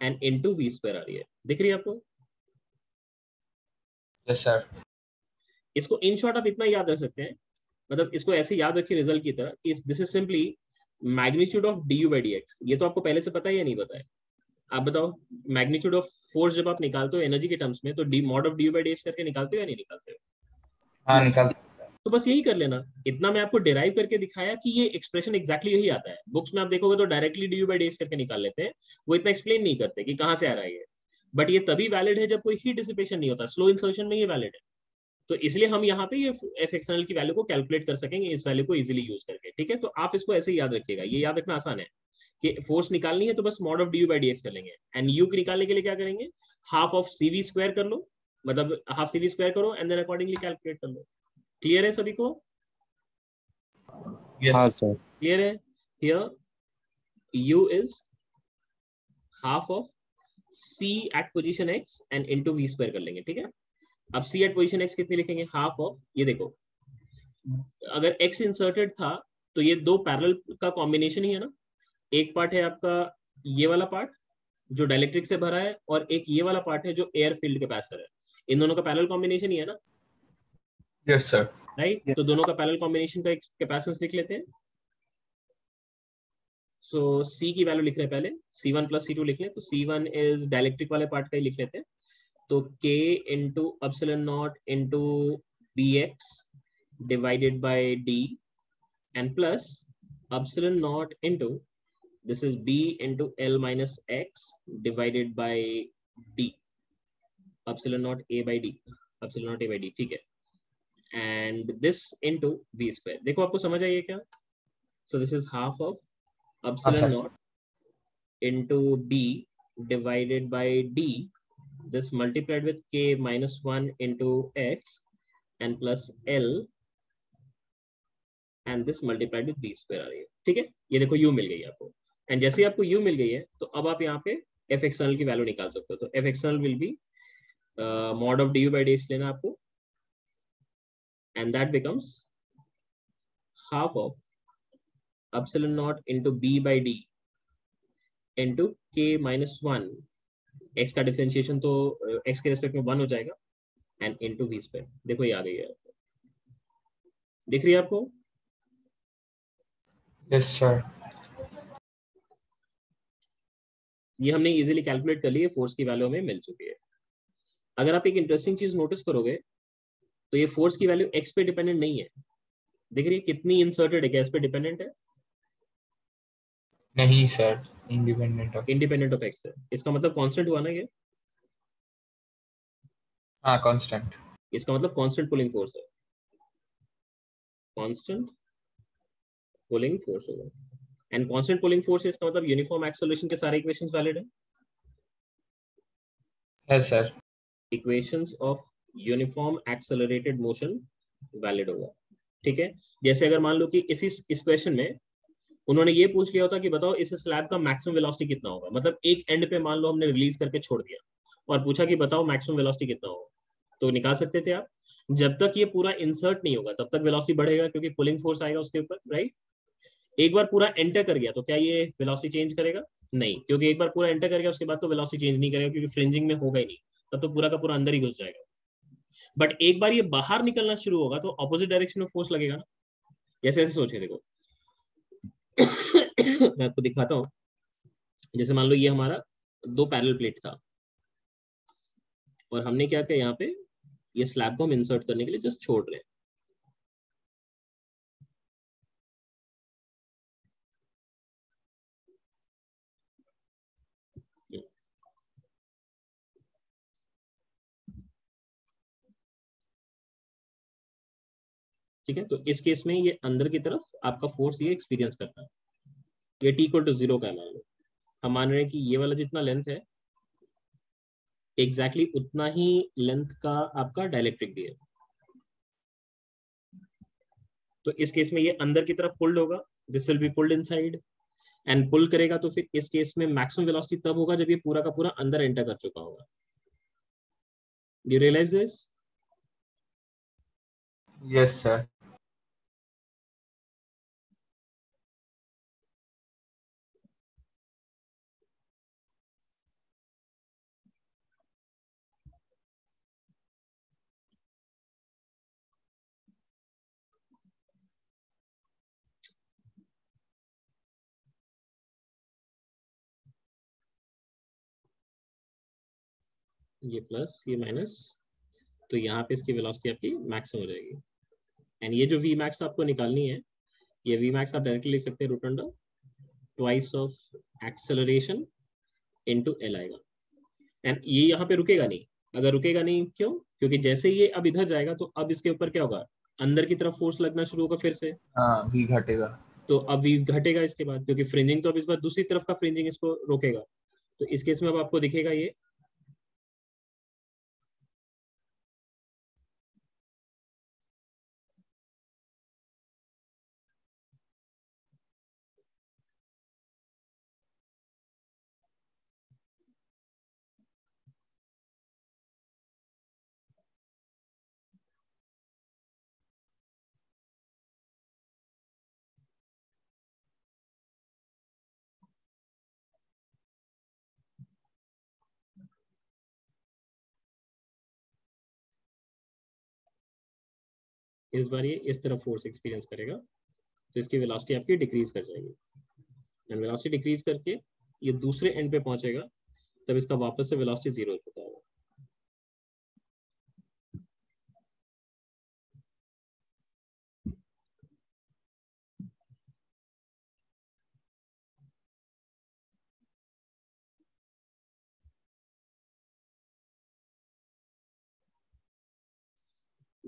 [SPEAKER 1] and into V square आ रही है। दिख रही है आपको?
[SPEAKER 2] यस सर
[SPEAKER 1] इसको इन शॉर्ट आप इतना याद रख सकते हैं मतलब इसको ऐसे याद रखिए रिज़ल्ट की तरह कि this is simply magnitude of D U by D X ये तो आपको पहले से पता है या नहीं पता है? आप बताओ मैग्नीट्यूड ऑफ़ फोर्स जब आप निकालते हो एनर्जी के टर्म्स में तो D mod of D U by D X करके निकालते हो या नहीं निकालते हो?
[SPEAKER 2] हाँ निकाल
[SPEAKER 1] तो बस यही कर लेना। इतना मैं आपको डिराइव करके दिखाया कि ये एक्सप्रेशन एक्जैक्टली यही आता है। बुक्स में आप देखोगे तो directly D U by D X करके निकाल लेते हैं। वो इतना एक्सप्लेन नहीं करते कि कहाँ से आ रहा है ये। बट ये तभी वैलिड है जब कोई हीट डिसिपेशन नहीं होता। स्लो इंसर्शन में ये वैलिड है। तो इसलिए हम यहाँ पे ये एफ़ एक्सटर्नल की वैल्यू को कैलकुलेट कर सकेंगे इस वैल्यू को इजीली यूज़ करके ठीक है? तो आप इसको ऐसे याद रखिएगा। ये याद रखना आसान है कि फोर्स निकालनी है तो बस mod of D U by D X कर लेंगे। एंड यू निकालने के लिए क्या करेंगे? हाफ़ ऑफ़ सीवी स्क्वायर कर लो। मतलब हाफ़ सीवी स्क्वायर करो एंड देन अकॉर्डिंगली कैलकुलेट कर लो। क्लियर है सभी को?
[SPEAKER 2] यस
[SPEAKER 4] हाँ सर
[SPEAKER 1] clear है? Here u is half of c at position x and into v square कर लेंगे ठीक है? अब c at position x कितनी लिखेंगे? Half of ये देखो। अगर x इंसर्टेड था तो ये दो पैरेलल का कॉम्बिनेशन ही है ना। एक पार्ट है आपका ये वाला पार्ट जो डायलेक्ट्रिक से भरा है और एक ये वाला पार्ट है जो एयर फ़ील्ड कैपेसिटर है। इन दोनों का पैरल कॉम्बिनेशन ही है ना?
[SPEAKER 2] यस सर
[SPEAKER 1] राइट तो दोनों का पैरल कॉम्बिनेशन का एक कैपेसिटेंस लिख लेते हैं। सो so, C की वैल्यू लिख रहे हैं पहले। C1 वन प्लस सी लिख लें। तो C1 वन इज़ डायलेक्ट्रिक वाले पार्ट का ही लिख लेते हैं। तो K into epsilon naught into B X divided by D and plus epsilon naught into this is B into L minus X divided by D epsilon naught A by D epsilon naught A by D ठीक है? And this into v square देखो आपको समझ है क्या? So this is half of epsilon naught into b divided by d this multiplied with k minus 1 into x and plus l and this multiplied with b square आ रही है ठीक है ये देखो u मिल गई है आपको एंड जैसे ही आपको u मिल गई है तो अब आप यहाँ पे f एक्सटर्नल की वैल्यू निकाल सकते हो तो f external will be mod of du by dx लेना आपको and that becomes half of epsilon naught into b by d into k minus 1 x का डिफरेंशिएशन तो uh, x के रेस्पेक्ट में वन हो जाएगा एंड इनटू v स्क्वायर देखो ये आ गई है। दिख रही है आपको?
[SPEAKER 2] यस सर
[SPEAKER 1] ये हमने इजीली कैलकुलेट कर ली है फोर्स की वैल्यू हमें मिल चुकी है। अगर आप एक इंटरेस्टिंग चीज़ नोटिस करोगे तो ये फोर्स की वैल्यू x पे डिपेंडेंट नहीं है। देख रही है कितनी इंसर्टेड है क्या इस पे डिपेंडेंट है?
[SPEAKER 2] नहीं sir independent
[SPEAKER 1] of independent of है इसका मतलब कांस्टेंट हुआ ना ये?
[SPEAKER 2] हाँ कांस्टेंट
[SPEAKER 1] इसका मतलब कांस्टेंट पुलिंग फोर्स है। कांस्टेंट पुलिंग फोर्स होगा। एंड कांस्टेंट पुलिंग फोर्स इसका मतलब यूनिफॉर्म एक्सेलरेशन के सारे इक्वेशंस वैलिड है?
[SPEAKER 2] Yes sir
[SPEAKER 1] equations of uniform accelerated motion valid होगा। ठीक है? जैसे अगर मान लो कि इसी इस क्वेश्चन में उन्होंने ये पूछ लिया होता कि बताओ इस स्लैब का मैक्सिमम वेलोसिटी कितना होगा? मतलब एक एंड पे मान लो हमने रिलीज़ करके छोड़ दिया और पूछा कि बताओ मैक्सिमम वेलोसिटी कितना होगा? तो निकाल सकते थे आप। जब तक ये पूरा इंसर्ट नहीं होगा, तब तक वेलोसिटी बढ़ेगा क्योंकि पुलिंग फोर्स आएगा उसके ऊपर राइट एक बार पूरा एंटर कर गया तो क्या ये वेलोसिटी चेंज करेगा? नहीं, क्योंकि एक बार पूरा एंटर कर गया, उसके बाद तो वेलोसिटी चेंज नहीं करेगा क्योंकि फ्रिंजिंग में होगा ही नहीं। तब तो पूरा का पूरा अंदर ही घुस जाएगा। बट एक बार ये बाहर निकलना शुरू होगा तो ऑपोजिट डायरेक्शन में फोर्स लगेगा ना। जैसे ऐसे सोचे देखो। मैं आपको दिखाता हूँ। जैसे मान लो ये हमारा दो पैरल प्लेट था। और हमने क्या किया यहाँ पे? ये स्लैब को हम इंसर्ट करने के लिए जस्ट छोड़ रहे हैं। ठीक है? तो इस केस में ये अंदर की तरफ़ आपका फोर्स ये एक्सपीरियंस करता है। ये टी इक्वल टू ज़ीरो का मान लो। हम मान रहे हैं कि ये वाला जितना लेंथ है एग्जैक्टली exactly उतना ही लेंथ का आपका डायलेक्ट्रिक भी है। तो इस केस में ये अंदर की तरफ़ पुल्ड होगा। This will be pulled inside and pull करेगा तो फिर इस केस में मैक्सिमम वेलोसिटी तब होगा जब ये पूरा का पूरा अंदर एंटर कर चुका होगा। You realise this
[SPEAKER 2] yes sir
[SPEAKER 1] ये प्लस ये माइनस तो यहाँ पे इसकी वेलोसिटी आपकी मैक्सिमम हो जाएगी। एंड ये जो वी मैक्स आपको निकालनी है ये वी मैक्स आप डायरेक्टली लिख सकते हैं root under twice of acceleration into L आएगा। एंड ये यहाँ पे रुकेगा नहीं। अगर रुकेगा नहीं क्यों? क्योंकि जैसे ये अब इधर जाएगा तो अब इसके ऊपर क्या होगा? अंदर की तरफ़ फोर्स लगना शुरू होगा फिर से।
[SPEAKER 2] हाँ वी घटेगा।
[SPEAKER 1] तो अब वी घटेगा इसके बाद क्योंकि फ्रिंजिंग तो अब इस बार दूसरी तरफ़ का फ्रिंजिंग इसको रोकेगा। तो इस केस में अब आपको दिखेगा ये इस बार ये इस तरफ़ फोर्स एक्सपीरियंस करेगा तो इसकी वेलोसिटी आपकी डिक्रीज कर जाएगी। एंड वेलोसिटी डिक्रीज करके ये दूसरे एंड पे पहुंचेगा, तब इसका वापस से वेलोसिटी ज़ीरो हो चुका होगा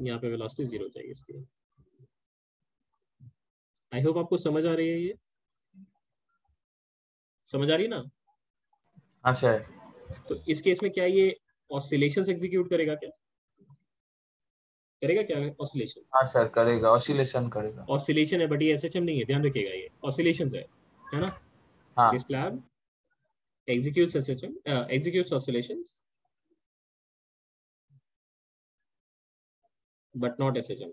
[SPEAKER 1] यहाँ पे वेलोसिटी ज़ीरो हो जाएगी इसकी आई होप आपको समझ आ रही है ये। समझ आ रही है ना?
[SPEAKER 2] हाँ सर
[SPEAKER 1] तो इस केस में क्या ये ऑसिलेशंस एग्जीक्यूट करेगा क्या? करेगा क्या ऑसिलेशंस
[SPEAKER 2] हाँ सर करेगा। ऑसिलेशन करेगा।
[SPEAKER 1] ऑसिलेशन है बट ये एसएचएम नहीं है। ध्यान रखिएगा ये। ऑसिलेशंस है है ना?
[SPEAKER 2] हाँ।
[SPEAKER 1] This lab executes SHM, uh, executes but not SHM.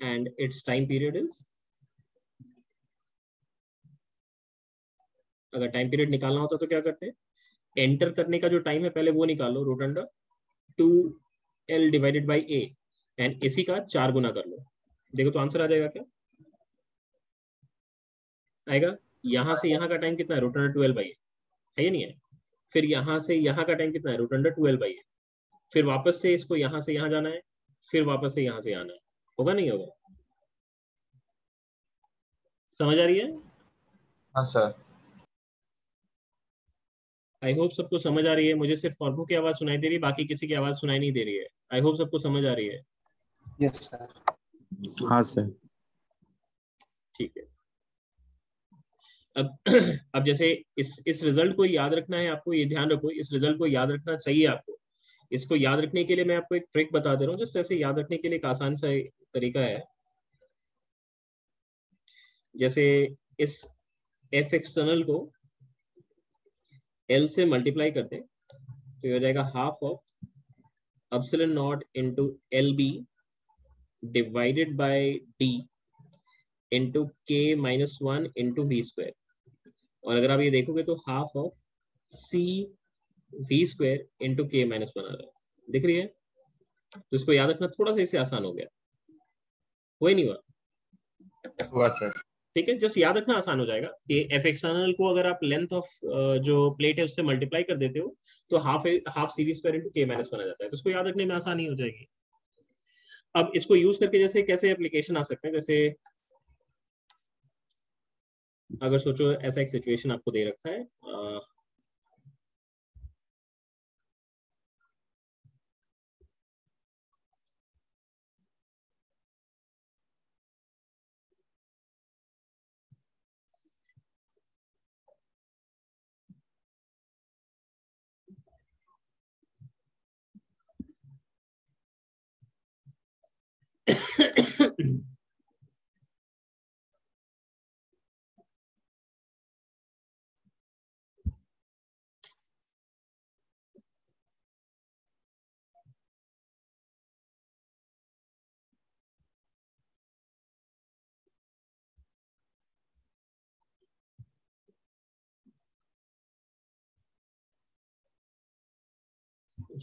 [SPEAKER 1] And its time period is? अगर टाइम पीरियड निकालना होता तो क्या करते? हैं एंटर करने का जो टाइम है, पहले वो निकालो root under two L divided by A and इसी का चार गुना कर लो। देखो तो आंसर आ जाएगा क्या? आएगा? यहाँ से यहाँ का टाइम कितना है? रूट अंडर ट्वेल्व बाई है ये नहीं है? फिर यहाँ से यहाँ का टाइम कितना है? रूट अंडर ट्वेल्व बाई फिर वापस से इसको यहाँ से यहाँ जाना है फिर वापस से यहाँ से आना है। होगा नहीं होगा? समझ आ रही है?
[SPEAKER 2] हाँ सर
[SPEAKER 1] आई होप सबको समझ आ रही है। मुझे सिर्फ़ फॉर्मो की आवाज़ सुनाई दे रही है बाकी किसी की आवाज़ सुनाई नहीं दे रही है। आई होप सबको समझ आ रही है।
[SPEAKER 3] यस सर
[SPEAKER 4] हाँ सर
[SPEAKER 1] ठीक है। अब अब जैसे इस इस रिज़ल्ट को याद रखना है आपको, ये ध्यान रखो, इस रिज़ल्ट को याद रखना चाहिए आपको। इसको याद रखने के लिए मैं आपको एक ट्रिक बता दे रहा हूँ जिस ऐसे याद रखने के लिए एक आसान सा तरीका है। जैसे इस एफ़ एक्सटर्नल को एल से मल्टीप्लाई करते हैं तो ये हो जाएगा half of epsilon naught into L B divided by D into K minus one into V square और अगर आप ये देखोगे तो half of C V square into K minus one आ रहा है। दिख रही है? तो इसको याद रखना थोड़ा सा इससे आसान हो गया। ही नहीं हुआ।
[SPEAKER 2] हुआ सर
[SPEAKER 1] ठीक है जस्ट याद रखना आसान हो जाएगा। कि एफ़ एक्सटर्नल को अगर आप लेंथ ऑफ़ जो प्लेट है उससे मल्टीप्लाई कर देते हो तो half half C V square into K minus one आ जाता है। तो इसको याद रखने में आसानी हो जाएगी। अब इसको यूज़ करके जैसे कैसे एप्लीकेशन आ सकते हैं? जैसे अगर सोचो ऐसा एक सिचुएशन आपको दे रखा है आ,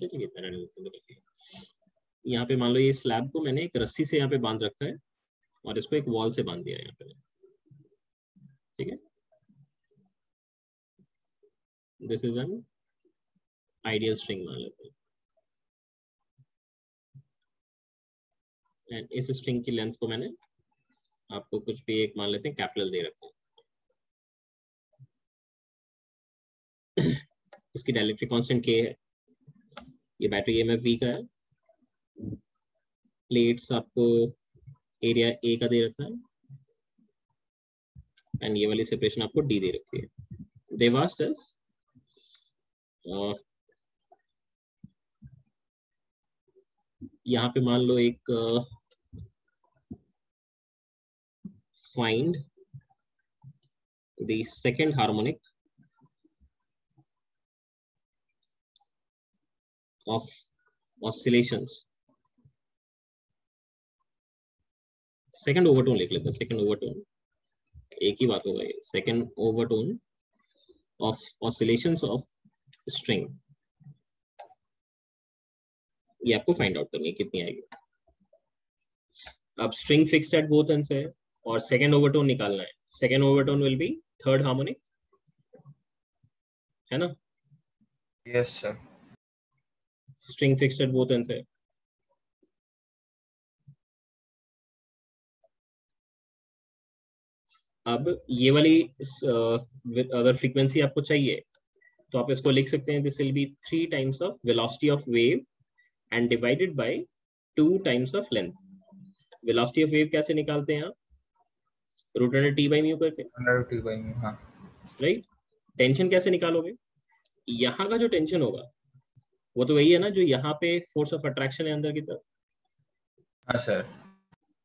[SPEAKER 1] अच्छा ठीक है हैं, तो रखिए। यहाँ पे मान लो ये स्लैब को मैंने एक रस्सी से यहाँ पे बाँध रखा है और इसको एक वॉल से बाँध दिया यहाँ पे। ठीक है? This is an ideal string मान लेते हैं। एंड इस स्ट्रिंग की लेंथ को मैंने आपको कुछ भी एक मान लेते हैं कैपिटल दे रखा है। इसकी डायलेक्ट्रिक कांस्टेंट के है। ये बैटरी एमएफ वी का है। प्लेट्स आपको एरिया ए का दे रखा है। एंड ये वाली सेपरेशन आपको डी दे रखी है। देवास यहाँ पे मान लो एक find the second harmonic of oscillations. Second overtone लिख लेते हैं सेकंड ओवरटोन एक ही बात होगा ये second overtone of oscillations of string ये आपको फाइंड आउट करनी है कितनी आएगी। अब string fixed at both ends है और सेकंड ओवरटोन निकालना है। Second overtone will be third harmonic है ना?
[SPEAKER 2] Yes sir
[SPEAKER 1] string fixed at both ends है अब ये वाली अगर फ्रीक्वेंसी आपको चाहिए तो आप इसको लिख सकते हैं this will be three times of velocity of wave and divided by two times of length velocity of wave कैसे निकालते हैं आप? Root under T by mu करके।
[SPEAKER 2] अंडर टी बाई म्यू हाँ।
[SPEAKER 1] राइट टेंशन कैसे निकालोगे? यहाँ का जो टेंशन होगा वो तो वही है ना जो यहाँ पे फोर्स ऑफ़ अट्रैक्शन है अंदर की तरफ़।
[SPEAKER 2] हाँ सर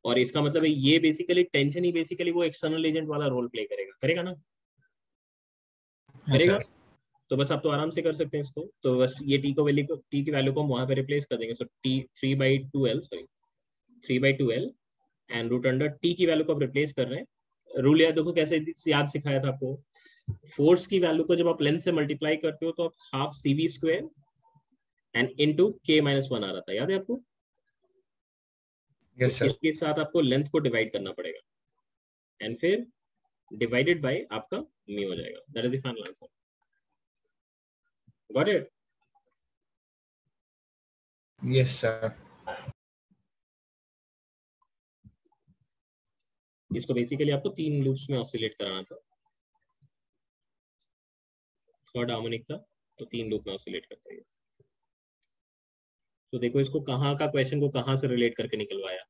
[SPEAKER 1] और इसका मतलब है ये बेसिकली टेंशन ही बेसिकली वो एक्सटर्नल एजेंट वाला रोल प्ले करेगा। करेगा ना?
[SPEAKER 2] हाँ
[SPEAKER 1] करेगा? तो बस आप तो आराम से कर सकते हैं इसको। तो बस ये टी को वैल्यू को टी की वैल्यू को हम वहाँ पे रिप्लेस कर देंगे। So T three by two L sorry three by two L and root under T की वैल्यू को आप रिप्लेस कर रहे हैं। रूल याद देखो कैसे याद सिखाया था आपको। फोर्स की वैल्यू को जब आप लेंथ से मल्टीप्लाई करते हो तो आप half C V square and into के माइनस वन आ रहा था। याद है आपको?
[SPEAKER 2] यस सर
[SPEAKER 1] इसके साथ आपको लेंथ को डिवाइड करना पड़ेगा। एंड फिर डिवाइडेड बाय आपका मी हो जाएगा। That is the final answer got it
[SPEAKER 2] yes sir
[SPEAKER 1] इसको बेसिकली आपको तीन लूप्स में ऑसिलेट कराना था। थर्ड हार्मोनिक था तो तीन लूप में ऑसिलेट करता है। तो देखो इसको कहाँ का क्वेश्चन को कहाँ से रिलेट करके निकलवाया?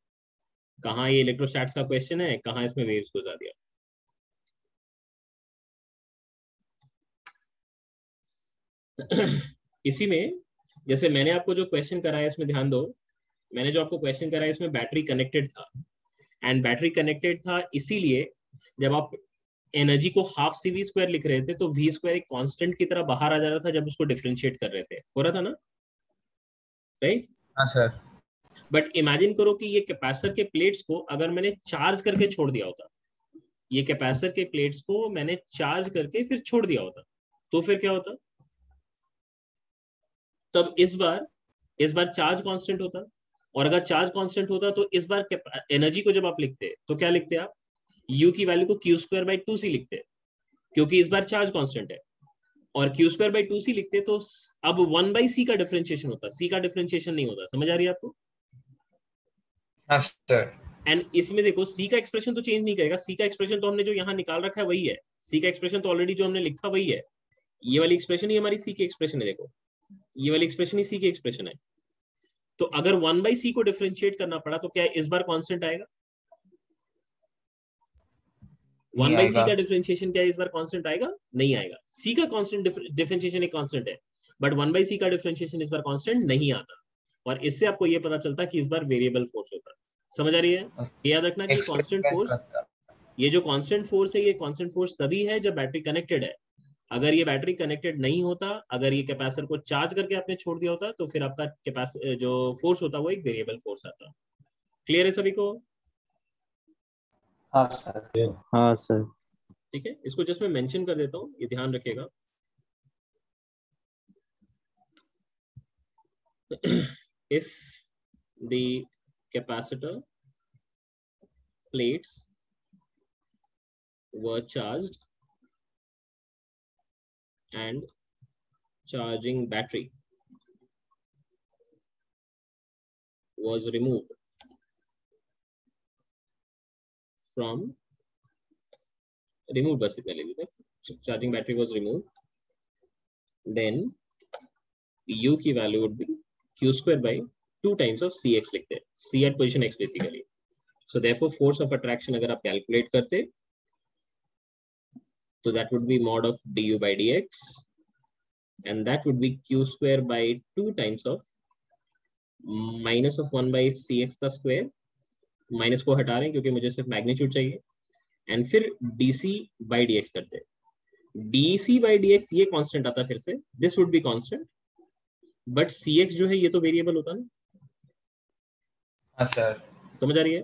[SPEAKER 1] कहाँ ये इलेक्ट्रोस्टैट्स का क्वेश्चन है? कहाँ इसमें वेव्स गुजार दिया? इसी में, जैसे मैंने आपको जो क्वेश्चन कराया इसमें ध्यान दो, मैंने जो आपको क्वेश्चन कराया इसमें बैटरी कनेक्टेड था। एंड बैटरी कनेक्टेड था इसीलिए जब आप एनर्जी को हाफ़ सी वी स्क्वायर लिख रहे थे तो वी स्क्वायर एक कांस्टेंट की तरह बाहर आ जा रहा था जब उसको डिफ्रेंशिएट कर रहे थे। हो रहा था ना? राइट
[SPEAKER 2] हाँ सर
[SPEAKER 1] बट इमेजिन करो कि ये कैपेसिटर के प्लेट्स को अगर मैंने चार्ज करके छोड़ दिया होता ये कैपेसिटर के प्लेट्स को मैंने चार्ज करके फिर छोड़ दिया होता तो फिर क्या होता? तब इस बार इस बार चार्ज कांस्टेंट होता और अगर चार्ज कांस्टेंट होता तो इस बार एनर्जी को जब आप लिखते तो क्या लिखते आप? यू की वैल्यू को Q square by two C लिखते क्योंकि इस बार चार्ज कांस्टेंट है। और Q square by two C लिखते तो अब वन बाई सी का डिफरेंशिएशन होता सी का डिफरेंशिएशन नहीं होता समझ आ रही है आपको?
[SPEAKER 2] हाँ सर
[SPEAKER 1] एंड इसमें देखो सी का एक्सप्रेशन तो चेंज नहीं करेगा सी का एक्सप्रेशन तो हमने जो यहाँ निकाल रखा है वही है। सी का एक्सप्रेशन तो ऑलरेडी जो हमने लिखा वही है। ये वाली एक्सप्रेशन ही हमारी सी की एक्सप्रेशन है देखो। ये वाली एक्सप्रेशन ही सी की एक्सप्रेशन है। तो अगर वन बाई सी को डिफरेंशिएट करना पड़ा तो क्या इस बार कॉन्स्टेंट आएगा? वन बाई सी का डिफरेंशिएशन क्या इस बार कांस्टेंट आएगा? नहीं आएगा। सी का कांस्टेंट डिफरेंशिएशन एक कांस्टेंट है। बट वन बाई सी का डिफरेंशिएशन इस बार कांस्टेंट नहीं आता। और इससे आपको ये पता चलता कि इस बार वेरिएबल फोर्स होता। है समझ आ रही है? ये याद रखना कि कांस्टेंट फोर्स ये जो कांस्टेंट फोर्स है ये कांस्टेंट फोर्स तभी है जब बैटरी कनेक्टेड है। अगर ये बैटरी कनेक्टेड नहीं होता अगर ये कैपेसिटर को चार्ज करके आपने छोड़ दिया होता तो फिर आपका जो फोर्स होता वो एक वेरिएबल फोर्स आता। क्लियर है सभी को?
[SPEAKER 3] हाँ,
[SPEAKER 4] हाँ सर।
[SPEAKER 1] ठीक है इसको जस्ट मैं मेंशन कर देता हूँ ये ध्यान रखेगा if the capacitor plates were charged and charging battery was removed from removed basically the charging battery was removed then u की value would be q square by 2 times of cx लिखते हैं c at position x basically so therefore force of attraction अगर आप calculate करते so that would be mod of du by dx and that would be q square by 2 times of minus of 1 by cx का square minus को हटा रहे हैं क्योंकि मुझे सिर्फ़ मैग्नीट्यूड चाहिए। एंड फिर डीसी बाई डी करते हैं। डीसी बाई डी ये कांस्टेंट आता फिर से। This would be constant but C X जो है ये तो वेरिएबल होता ना।
[SPEAKER 2] हाँ सर
[SPEAKER 1] समझ आ रही है?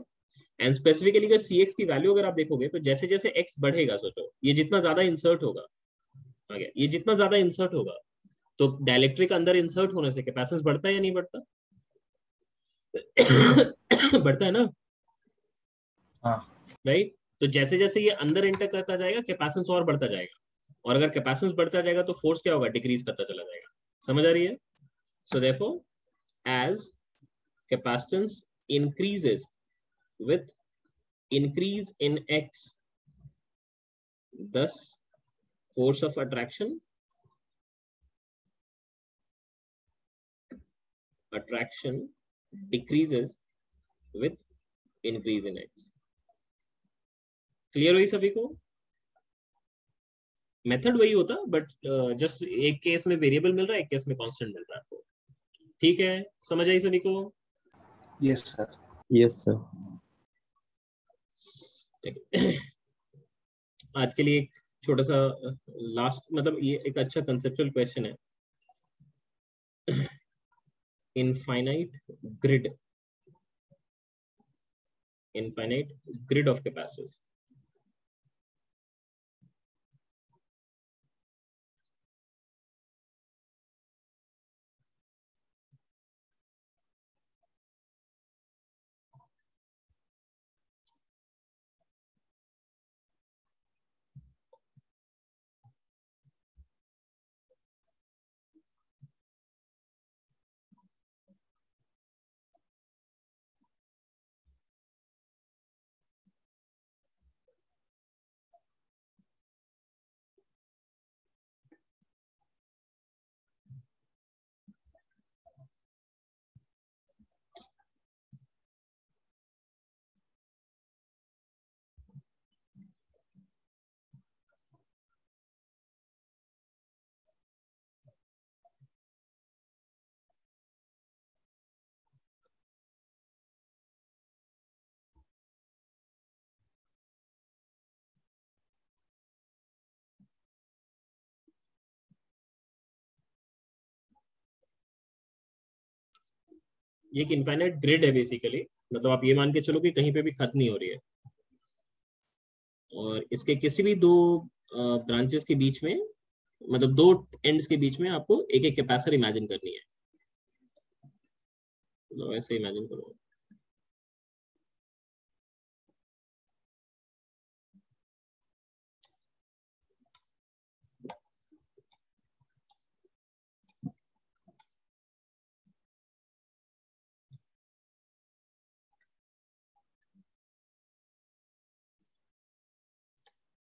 [SPEAKER 1] एंड स्पेसिफिकली अगर सी एक्स की वैल्यू अगर आप देखोगे तो जैसे जैसे एक्स बढ़ेगा सोचो ये जितना ज़्यादा इंसर्ट होगा ये जितना ज़्यादा इंसर्ट होगा तो डायलेक्ट्रिक अंदर इंसर्ट होने से कैपेसिटेंस बढ़ता है या नहीं बढ़ता? बढ़ता है ना?
[SPEAKER 2] हाँ
[SPEAKER 1] राइट तो जैसे जैसे ये अंदर एंटर करता जाएगा कैपेसिटेंस और बढ़ता जाएगा। और अगर कैपेसिटेंस बढ़ता जाएगा तो फोर्स क्या होगा? डिक्रीज करता चला जाएगा। समझ आ रही है? So therefore as capacitance increases with increase in x, thus force of attraction attraction decreases with increase in x. Clear हुई सभी को? मेथड वही होता बट जस्ट uh, एक केस में वेरिएबल मिल रहा है एक केस में कांस्टेंट मिल रहा है आपको। ठीक है? समझ आई सभी को?
[SPEAKER 3] यस सर
[SPEAKER 4] यस सर
[SPEAKER 1] आज के लिए एक छोटा सा लास्ट मतलब ये एक अच्छा कंसेप्चुअल क्वेश्चन है। Infinite grid infinite grid of capacities ये एक इनफाइनाइट ग्रिड है बेसिकली मतलब आप ये मान के चलो कि कहीं पे भी खत्म नहीं हो रही है। और इसके किसी भी दो ब्रांचेस के बीच में मतलब दो एंड्स के बीच में आपको एक एक कैपेसिटर इमेजिन करनी है। तो ऐसे इमेजिन करो।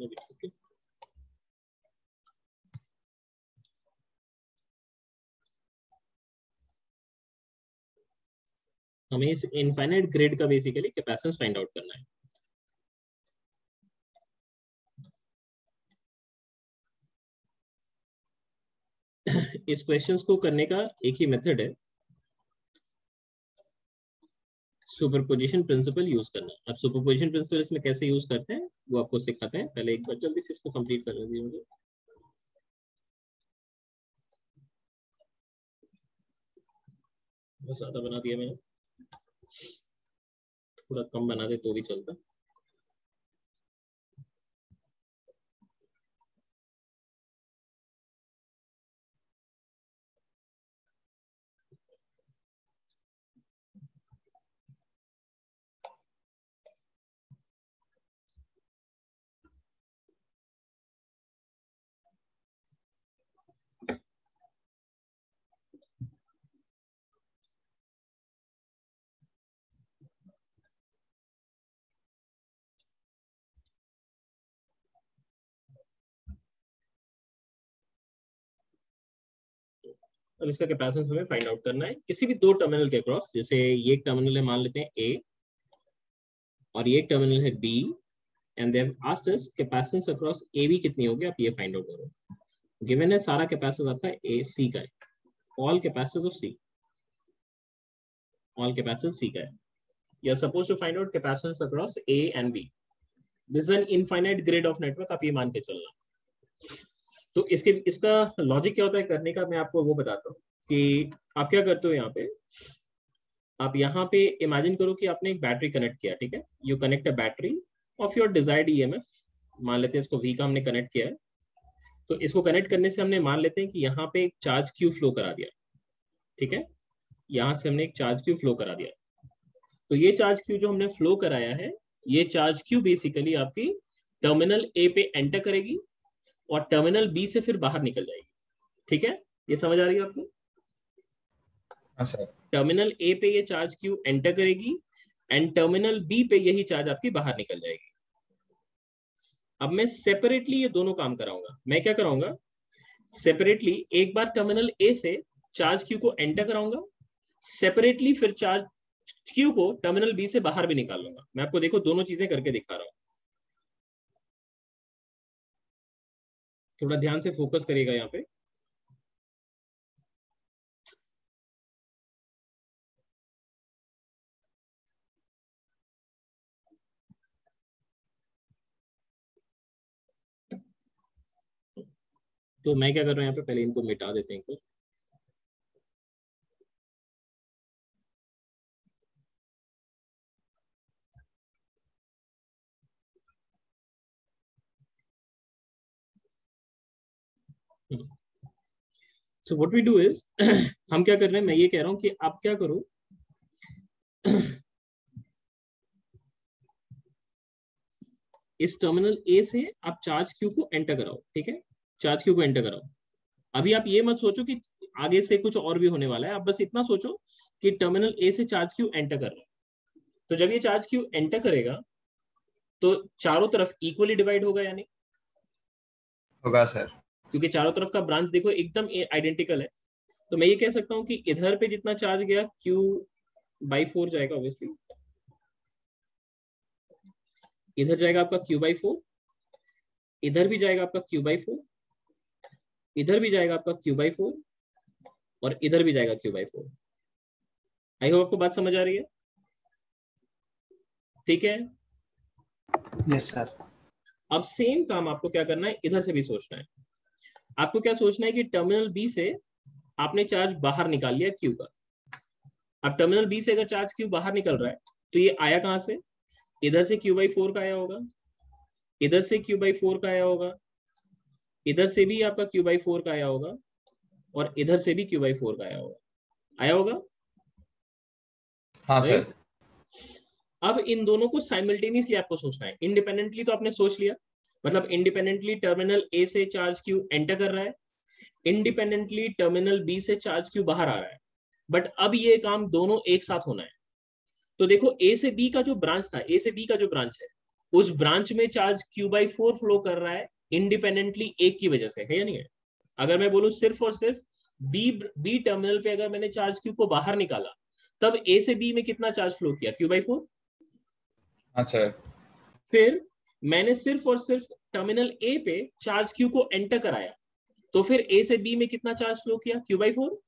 [SPEAKER 1] okay हमें इस इनफाइनाइट ग्रेड का बेसिकली कैपेसिटेंस फाइंड आउट करना है। इस क्वेश्चंस को करने का एक ही मेथड है। सुपरपोजिशन प्रिंसिपल यूज़ करना अब सुपरपोजिशन प्रिंसिपल इसमें कैसे यूज़ करते हैं, वो आपको सिखाते हैं। पहले एक बार जल्दी से इसको कंप्लीट कर दीजिए मुझे। ज़्यादा बना दिया मैंने। थोड़ा कम बना दे तो भी चलता। अब इसका कैपेसिटेंस हमें फाइंड आउट करना है। किसी भी दो टर्मिनल के क्रॉस जैसे ये एक टर्मिनल है, मान लेते हैं ए और ये एक टर्मिनल है B and they asked us capacitance across A B कितनी होगी, आप ये फाइंड आउट करो। गिवन है सारा कैपेसिटेंस आपका ए सी का है। All capacitance of C all capacitance C का है। You are suppose to find out capacitance across A and B this is an infinite grade of network आप ये मान के चलना। तो इसके, इसका लॉजिक क्या होता है करने का? मैं आपको वो बताता हूँ कि आप क्या करते हो यहाँ पे? आप यहाँ पे इमेजिन करो कि आपने एक बैटरी कनेक्ट किया, ठीक है? You connect a battery of your desired EMF मान लेते हैं इसको वी का हमने कनेक्ट किया है। तो इसको कनेक्ट करने से हमने मान लेते हैं कि यहाँ पे एक चार्ज क्यू फ्लो करा दिया, ठीक है? यहाँ से हमने एक चार्ज क्यू फ्लो करा दिया। तो ये चार्ज क्यू जो हमने फ्लो कराया है, ये चार्ज क्यू बेसिकली आपकी टर्मिनल ए पे एंटर करेगी और टर्मिनल बी से फिर बाहर निकल जाएगी। ठीक है? ये समझ आ रही है आपको? टर्मिनल ए पे ये चार्ज क्यू एंटर करेगी एंड टर्मिनल बी पे यही चार्ज आपकी बाहर निकल जाएगी। अब मैं सेपरेटली ये दोनों काम कराऊँगा। मैं क्या कराऊँगा? सेपरेटली एक बार टर्मिनल ए से चार्ज क्यू को एंटर कराऊँगा। सेपरेटली फिर चार्ज क्यू को टर्मिनल बी से बाहर भी निकाल लूँगा। मैं आपको देखो दोनों चीज़ें करके दिखा रहा हूँ। थोड़ा ध्यान से फोकस करिएगा यहाँ पे। तो मैं क्या कर रहा हूँ यहाँ पे? पहले इनको मिटा देते हैं so what we do is हम क्या कर रहे हैं? मैं ये कह रहा हूँ कि आप क्या करो? इस टर्मिनल ए से आप चार्ज क्यू को एंटर कराओ, ठीक है? चार्ज क्यू को एंटर कराओ। अभी आप ये मत सोचो कि आगे से कुछ और भी होने वाला है। आप बस इतना सोचो कि टर्मिनल ए से चार्ज क्यू एंटर कर रहा है। तो जब ये चार्ज क्यू एंटर करेगा तो चारों तरफ़ इक्वली डिवाइड होगा यानी?
[SPEAKER 2] होगा सर
[SPEAKER 1] क्योंकि चारों तरफ़ का ब्रांच देखो एकदम आइडेंटिकल है। तो मैं ये कह सकता हूँ कि इधर पे जितना चार्ज गया क्यू बाई फोर जाएगा ऑब्वियसली इधर जाएगा आपका क्यू बाई फोर इधर भी जाएगा आपका क्यू बाई फोर इधर भी जाएगा आपका क्यू बाई फोर और इधर भी जाएगा Q by four I hope आपको बात समझ आ रही है। ठीक है?
[SPEAKER 3] यस सर
[SPEAKER 1] अब सेम काम आपको क्या करना है? इधर से भी सोचना है। आपको क्या सोचना है कि टर्मिनल बी से आपने चार्ज बाहर निकाल लिया क्यू का? अब टर्मिनल बी से अगर चार्ज क्यू बाहर निकल रहा है तो ये आया कहाँ से? इधर से क्यू बाई फोर का आया होगा। इधर से क्यू बाई फोर का आया होगा। इधर से भी आपका क्यू बाई फोर का आया होगा और इधर से भी क्यू बाई फोर का आया होगा। आया होगा?
[SPEAKER 2] हाँ सर।
[SPEAKER 1] अब इन दोनों को साइमल्टेनियसली आपको सोचना है। इंडिपेंडेंटली तो आपने सोच लिया। मतलब इंडिपेंडेंटली टर्मिनल ए से चार्ज क्यू एंटर कर रहा है इंडिपेंडेंटली टर्मिनल बी से चार्ज क्यू बाहर आ रहा है। बट अब ये काम दोनों एक साथ होना है। तो देखो ए से बी का जो ब्रांच था ए से बी का जो ब्रांच है उस ब्रांच में charge Q by four flow कर रहा है इंडिपेंडेंटली एक की वजह से है या नहीं है? अगर मैं बोलूँ सिर्फ़ और सिर्फ़ बी बी टर्मिनल पे अगर मैंने चार्ज क्यू को बाहर निकाला तब ए से बी में कितना चार्ज फ्लो किया? क्यू बाई फोर
[SPEAKER 2] हाँ सर
[SPEAKER 1] फिर मैंने सिर्फ़ और सिर्फ़ टर्मिनल ए पे चार्ज क्यू को एंटर कराया। तो फिर ए से बी में कितना चार्ज फ्लो किया? क्यू बाई फोर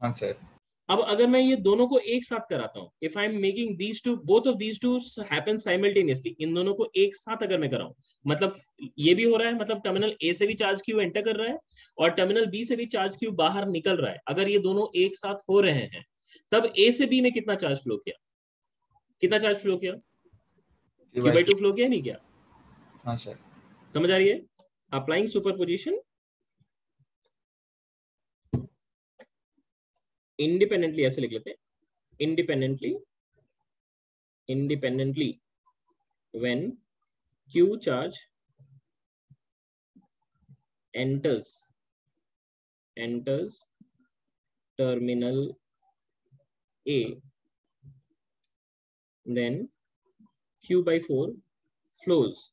[SPEAKER 2] सर
[SPEAKER 1] अब अगर मैं ये दोनों को एक साथ कराता हूँ if I am making these two both of these two happen simultaneously इन दोनों को एक साथ अगर मैं कराऊं मतलब ये भी हो रहा है मतलब टर्मिनल ए से भी चार्ज क्यू एंटर कर रहा है और टर्मिनल बी से भी चार्ज क्यू बाहर निकल रहा है। अगर ये दोनों एक साथ हो रहे हैं तब ए से बी में कितना चार्ज फ्लो किया? कितना चार्ज फ्लो किया? क्यू बाई टू फ्लो किया नहीं किया?
[SPEAKER 2] हाँ सर
[SPEAKER 1] समझ आ रही है? अप्लाइंग सुपरपोजिशन इंडिपेंडेंटली ऐसे लिख लेते हैं। Independently independently when q charge enters enters terminal a then q by 4 flows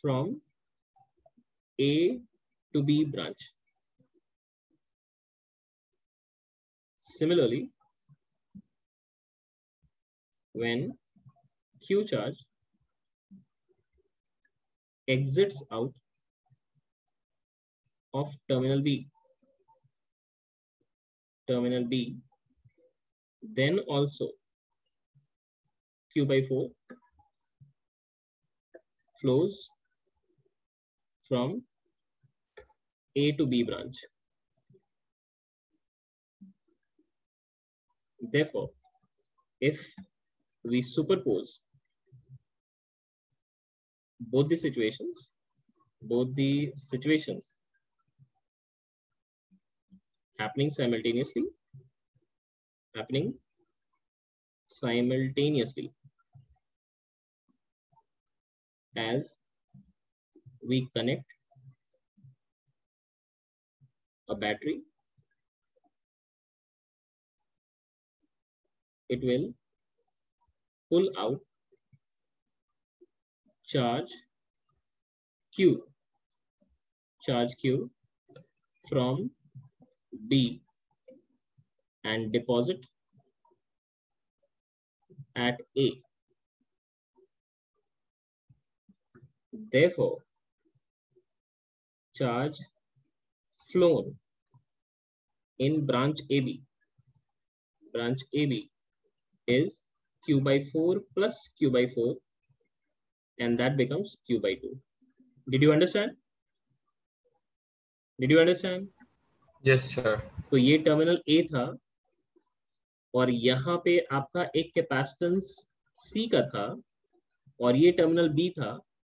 [SPEAKER 1] from a to b branch. Similarly, when Q charge exits out of terminal B, terminal B, then also Q by 4 flows from A to B branch. Therefore, if we superpose both the situations, both the situations happening simultaneously, happening simultaneously as we connect a battery it will pull out charge Q, charge Q from B and deposit at A. Therefore, charge flown in branch AB, branch AB is q by 4 plus q by 4 and that becomes q by 2. Did you understand? Did you understand?
[SPEAKER 2] Yes sir
[SPEAKER 1] तो ये terminal ए था और यहाँ पे आपका एक capacitance C का था और ये टर्मिनल बी था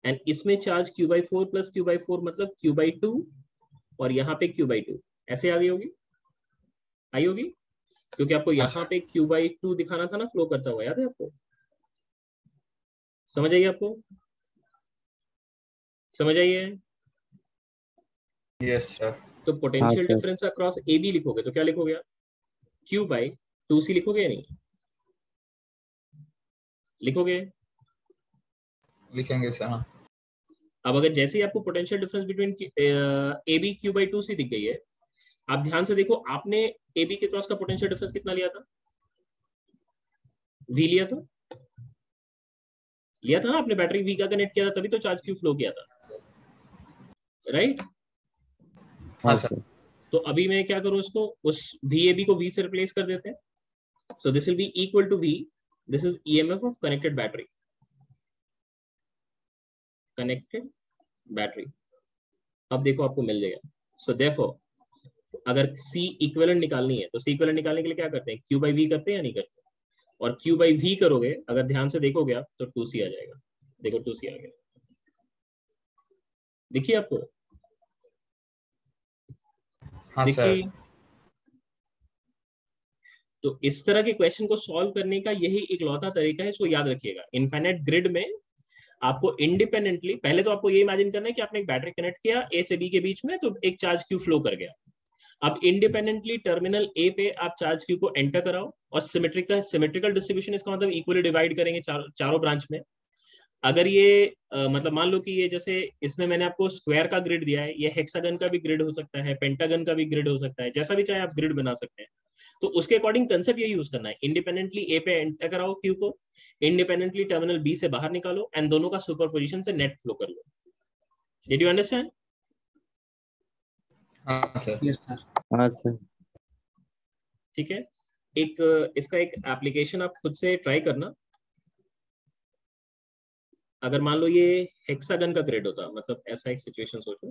[SPEAKER 1] एंड इसमें charge Q by four plus Q by four मतलब क्यू बाई टू और यहाँ पे क्यू बाई टू ऐसे आ गई होगी? आई होगी? क्योंकि आपको यहाँ पे क्यू बाई टू दिखाना था ना फ्लो करता हुआ। याद है आपको? समझ आइए आपको? समझ आइए
[SPEAKER 2] यस सर
[SPEAKER 1] तो
[SPEAKER 4] potential
[SPEAKER 1] difference across A B लिखोगे तो क्या लिखोगे आप? क्यू बाई टू सी लिखोगे या नहीं? लिखोगे?
[SPEAKER 2] लिखेंगे सर हाँ।
[SPEAKER 1] अब अगर जैसे ही आपको potential difference between A B Q by two C दिख गई है आप ध्यान से देखो आपने ए बी के क्रॉस का पोटेंशियल डिफरेंस कितना लिया था? वी लिया था। लिया था ना आपने बैटरी वी का कनेक्ट किया था तभी तो चार्ज क्यू फ्लो किया था। राइट
[SPEAKER 2] हाँ सर
[SPEAKER 1] तो अभी मैं क्या करूँ इसको? उस वी ए बी को वी से रिप्लेस कर देते हैं। So this will be equal to V this is EMF of connected battery connected battery अब देखो आपको मिल जाएगा। सो देयरफॉर अगर सी इक्विवेलेंट निकालनी है तो सी इक्विवेलेंट निकालने के लिए क्या करते हैं? क्यू बाई वी करते हैं या नहीं करते? और क्यू बाई वी करोगे अगर ध्यान से देखोगे आप तो टू सी आ जाएगा। देखो टू सी आ गया। देखिए आपको।
[SPEAKER 2] हाँ
[SPEAKER 1] देखिए। तो इस तरह के क्वेश्चन को सॉल्व करने का यही एक लौता तरीका है इसको याद रखिएगा। इनफाइनाइट ग्रिड में आपको इंडिपेंडेंटली पहले तो आपको ये इमेजिन करना है कि आपने एक बैटरी कनेक्ट किया ए से बी के बीच में तो एक चार्ज क्यू फ्लो कर गया। अब इंडिपेंडेंटली टर्मिनल ए पे आप चार्ज क्यू को एंटर कराओ और सिमेट्रिकल सिमेट्रिकल डिस्ट्रीब्यूशन इसका मतलब इक्वली डिवाइड करेंगे चार, चारों ब्रांच में। अगर ये आ, मतलब मान लो कि ये जैसे इसमें मैंने आपको स्क्वायर का ग्रिड दिया है ये हेक्सागन का भी ग्रिड हो सकता है पेंटागन का भी ग्रिड हो सकता है जैसा भी चाहे आप ग्रिड बना सकते हैं। तो उसके अकॉर्डिंग कंसेप्ट ये यूज़ करना है। इंडिपेंडेंटली ए पे एंटर कराओ क्यू को। इंडिपेंडेंटली टर्मिनल बी से बाहर निकालो एंड दोनों का सुपर पोजिशन से नेट फ्लो कर लो। डिड यू अंडरस्टैंड
[SPEAKER 2] हाँ सर
[SPEAKER 3] यस सर
[SPEAKER 4] हाँ सर
[SPEAKER 1] ठीक है। एक इसका एक एप्लीकेशन आप खुद से ट्राई करना। अगर मान लो ये हेक्सागन का ग्रेड होता मतलब ऐसा एक सिचुएशन सोचो।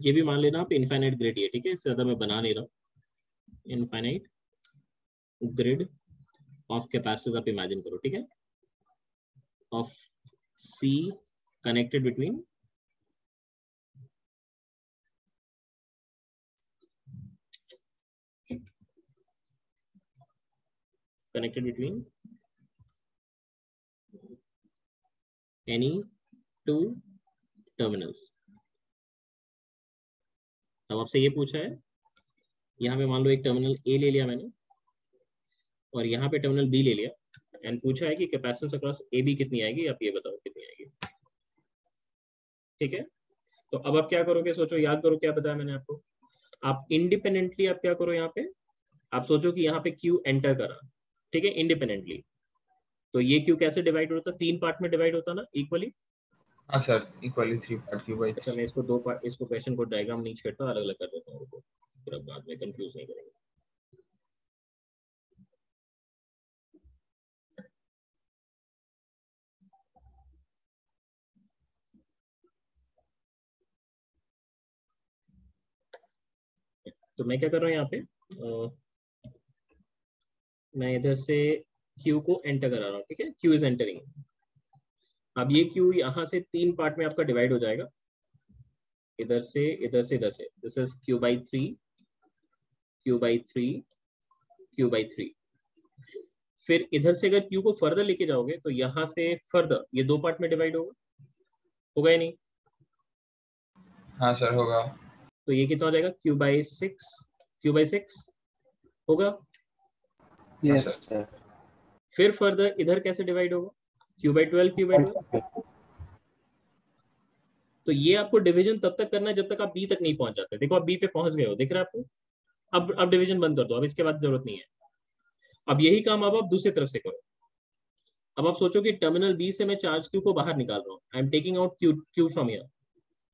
[SPEAKER 1] ये भी मान लेना आप इनफाइनाइट ग्रिड ये ठीक है? इससे ज़्यादा मैं बना नहीं रहा हूँ। इनफाइनाइट ग्रिड ऑफ़ कैपेसिटीज आप इमेजिन करो, ठीक है? Of C connected between connected between any two terminals अब आपसे ये पूछा है, यहाँ पे मान लो एक टर्मिनल ए ले लिया मैंने, और यहाँ पे टर्मिनल बी ले लिया एंड पूछा है कि कैपेसिटेंस अक्रॉस ए बी कितनी आएगी, आप ये बताओ कितनी आएगी। ठीक है? तो अब आप क्या करोगे, सोचो, याद करो क्या बताया मैंने आपको। आप इंडिपेंडेंटली आप क्या करो यहाँ पे, आप सोचो कि यहाँ पे क्यू एंटर करा, ठीक है इंडिपेंडेंटली तो ये क्यू कैसे डिवाइड होता, तीन पार्ट में डिवाइड होता ना इक्वली
[SPEAKER 2] हाँ sir equally three part Q by
[SPEAKER 1] अच्छा मैं इसको दो पार्ट इसको क्वेश्चन को डायग्राम नहीं छेड़ता अलग अलग कर देता हूँ फिर अब बाद में कंफ्यूज नहीं करेंगे। तो मैं क्या कर रहा हूँ यहाँ पे? अ, मैं इधर से क्यू को एंटर करा रहा हूँ ठीक है? क्यू इज़ एंटरिंग अब ये क्यू? यहाँ से तीन पार्ट में आपका डिवाइड हो जाएगा। इधर से इधर से इधर से। This is Q by three Q by three Q by three फिर इधर से अगर क्यू को फर्दर लेके जाओगे तो यहाँ से फर्दर ये दो पार्ट में डिवाइड होगा। होगा या नहीं?
[SPEAKER 2] हाँ सर होगा।
[SPEAKER 1] तो ये कितना हो जाएगा? Q by six Q by six होगा?
[SPEAKER 3] Yes
[SPEAKER 2] sir.
[SPEAKER 3] सर।
[SPEAKER 1] फिर फर्दर इधर कैसे डिवाइड होगा? Q by twelve Q by twelve तो ये आपको डिवीज़न तब तक करना है जब तक आप बी तक नहीं पहुँच जाते। देखो आप बी पे पहुँच गए हो। दिख रहा है आपको? अब अब डिवीज़न बंद कर दो। अब इसके बाद ज़रूरत नहीं है। अब यही काम अब आप दूसरी तरफ़ से करो। अब आप सोचो कि टर्मिनल बी से मैं चार्ज क्यू को बाहर निकाल रहा हूँ। I am taking out Q Q from here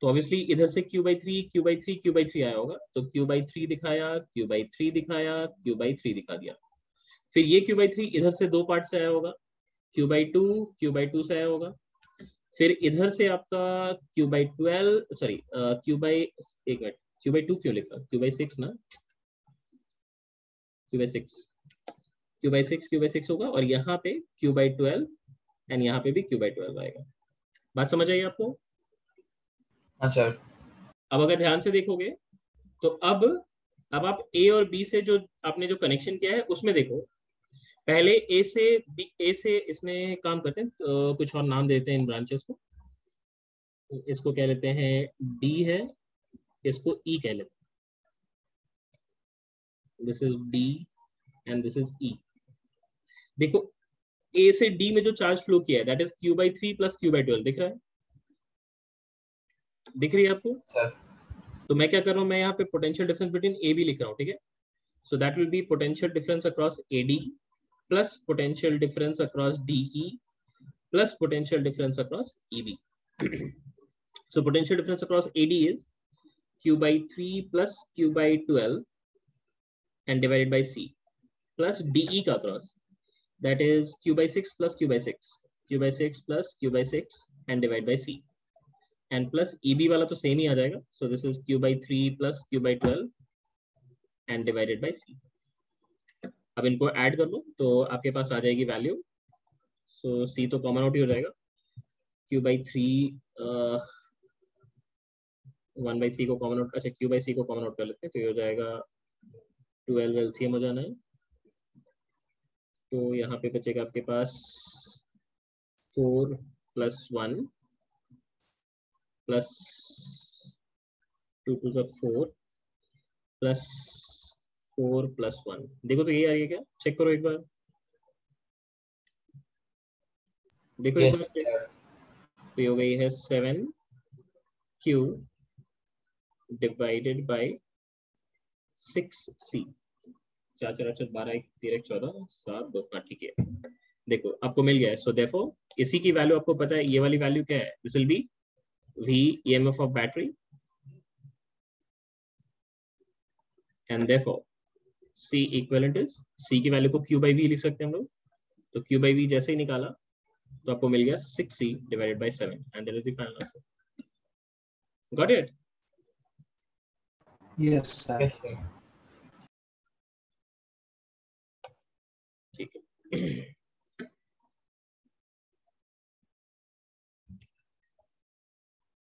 [SPEAKER 1] तो ऑब्वियसली इधर से Q by three Q by three Q by three आया होगा। तो क्यू बाई थ्री दिखाया क्यू बाई थ्री दिखाया क्यू बाई थ्री दिखा दिया। फिर ये क्यू बाई थ्री इधर से दो पार्ट से आया होगा। Q by two Q by two से आया होगा फिर इधर से आपका Q by twelve sorry Q by एक मिनट क्यू बाई टू क्यों लिखा क्यू बाई सिक्स ना Q by six Q by six Q by six Q by यहाँ पे क्यू बाई ट्वेल्व एंड यहाँ पे भी क्यू बाई ट्वेल्व आएगा बात समझ आई आपको
[SPEAKER 2] हाँ सर
[SPEAKER 1] अब अगर ध्यान से देखोगे तो अब अब आप ए और बी से जो आपने जो कनेक्शन किया है उसमें देखो पहले ए से बी ए से इसमें काम करते हैं तो कुछ और नाम देते हैं इन ब्रांचेस को। इसको कह लेते हैं डी है इसको ई e कह लेते हैं। This is D and this is E देखो ए से डी में जो चार्ज फ्लो किया है that is Q by three plus Q by twelve दिख रहा है? दिख रही है आपको?
[SPEAKER 2] सर
[SPEAKER 1] तो मैं क्या कर रहा हूँ मैं यहाँ पे potential difference between A B लिख रहा हूँ ठीक है? So that will be potential difference across A plus potential difference across DE plus potential difference across EB. so potential difference across AD is Q by 3 plus Q by 12 and divided by C plus DE across. That is Q by 6 plus Q by 6. Q by 6 plus Q by 6 and divided by C. And plus EB wala to same hi aa. So this is Q by 3 plus Q by 12 and divided by C. अब इनको add कर लो तो आपके पास आ जाएगी value so सी तो common out ही हो जाएगा Q by three one by C को कॉमन आउट अच्छा क्यू बाई सी को कॉमन आउट कर लेते हैं तो ये हो जाएगा ट्वेल्व एलसीएम हो जाना है. तो यहाँ पे बचेगा आपके पास four plus one plus two two four plus four plus one. देखो तो ये आ रही है क्या? चेक करो एक बार। देखो एक
[SPEAKER 2] यस
[SPEAKER 1] बार तो ये हो गई है seven Q divided by six C चार चार चार बारह एक तेरह एक चौदह सात दो हाँ ठीक है। देखो आपको मिल गया है। सो देखो इसी की वैल्यू आपको पता है ये वाली वैल्यू क्या है? This will be V E M F of battery and therefore C equivalent is C की वैल्यू को Q by V लिख सकते हैं हम लोग तो Q by V जैसे ही निकाला तो आपको मिल गया 6C divided by 7 and that is the final answer. Got it?
[SPEAKER 5] Yes, sir.
[SPEAKER 2] Yes sir
[SPEAKER 1] ठीक है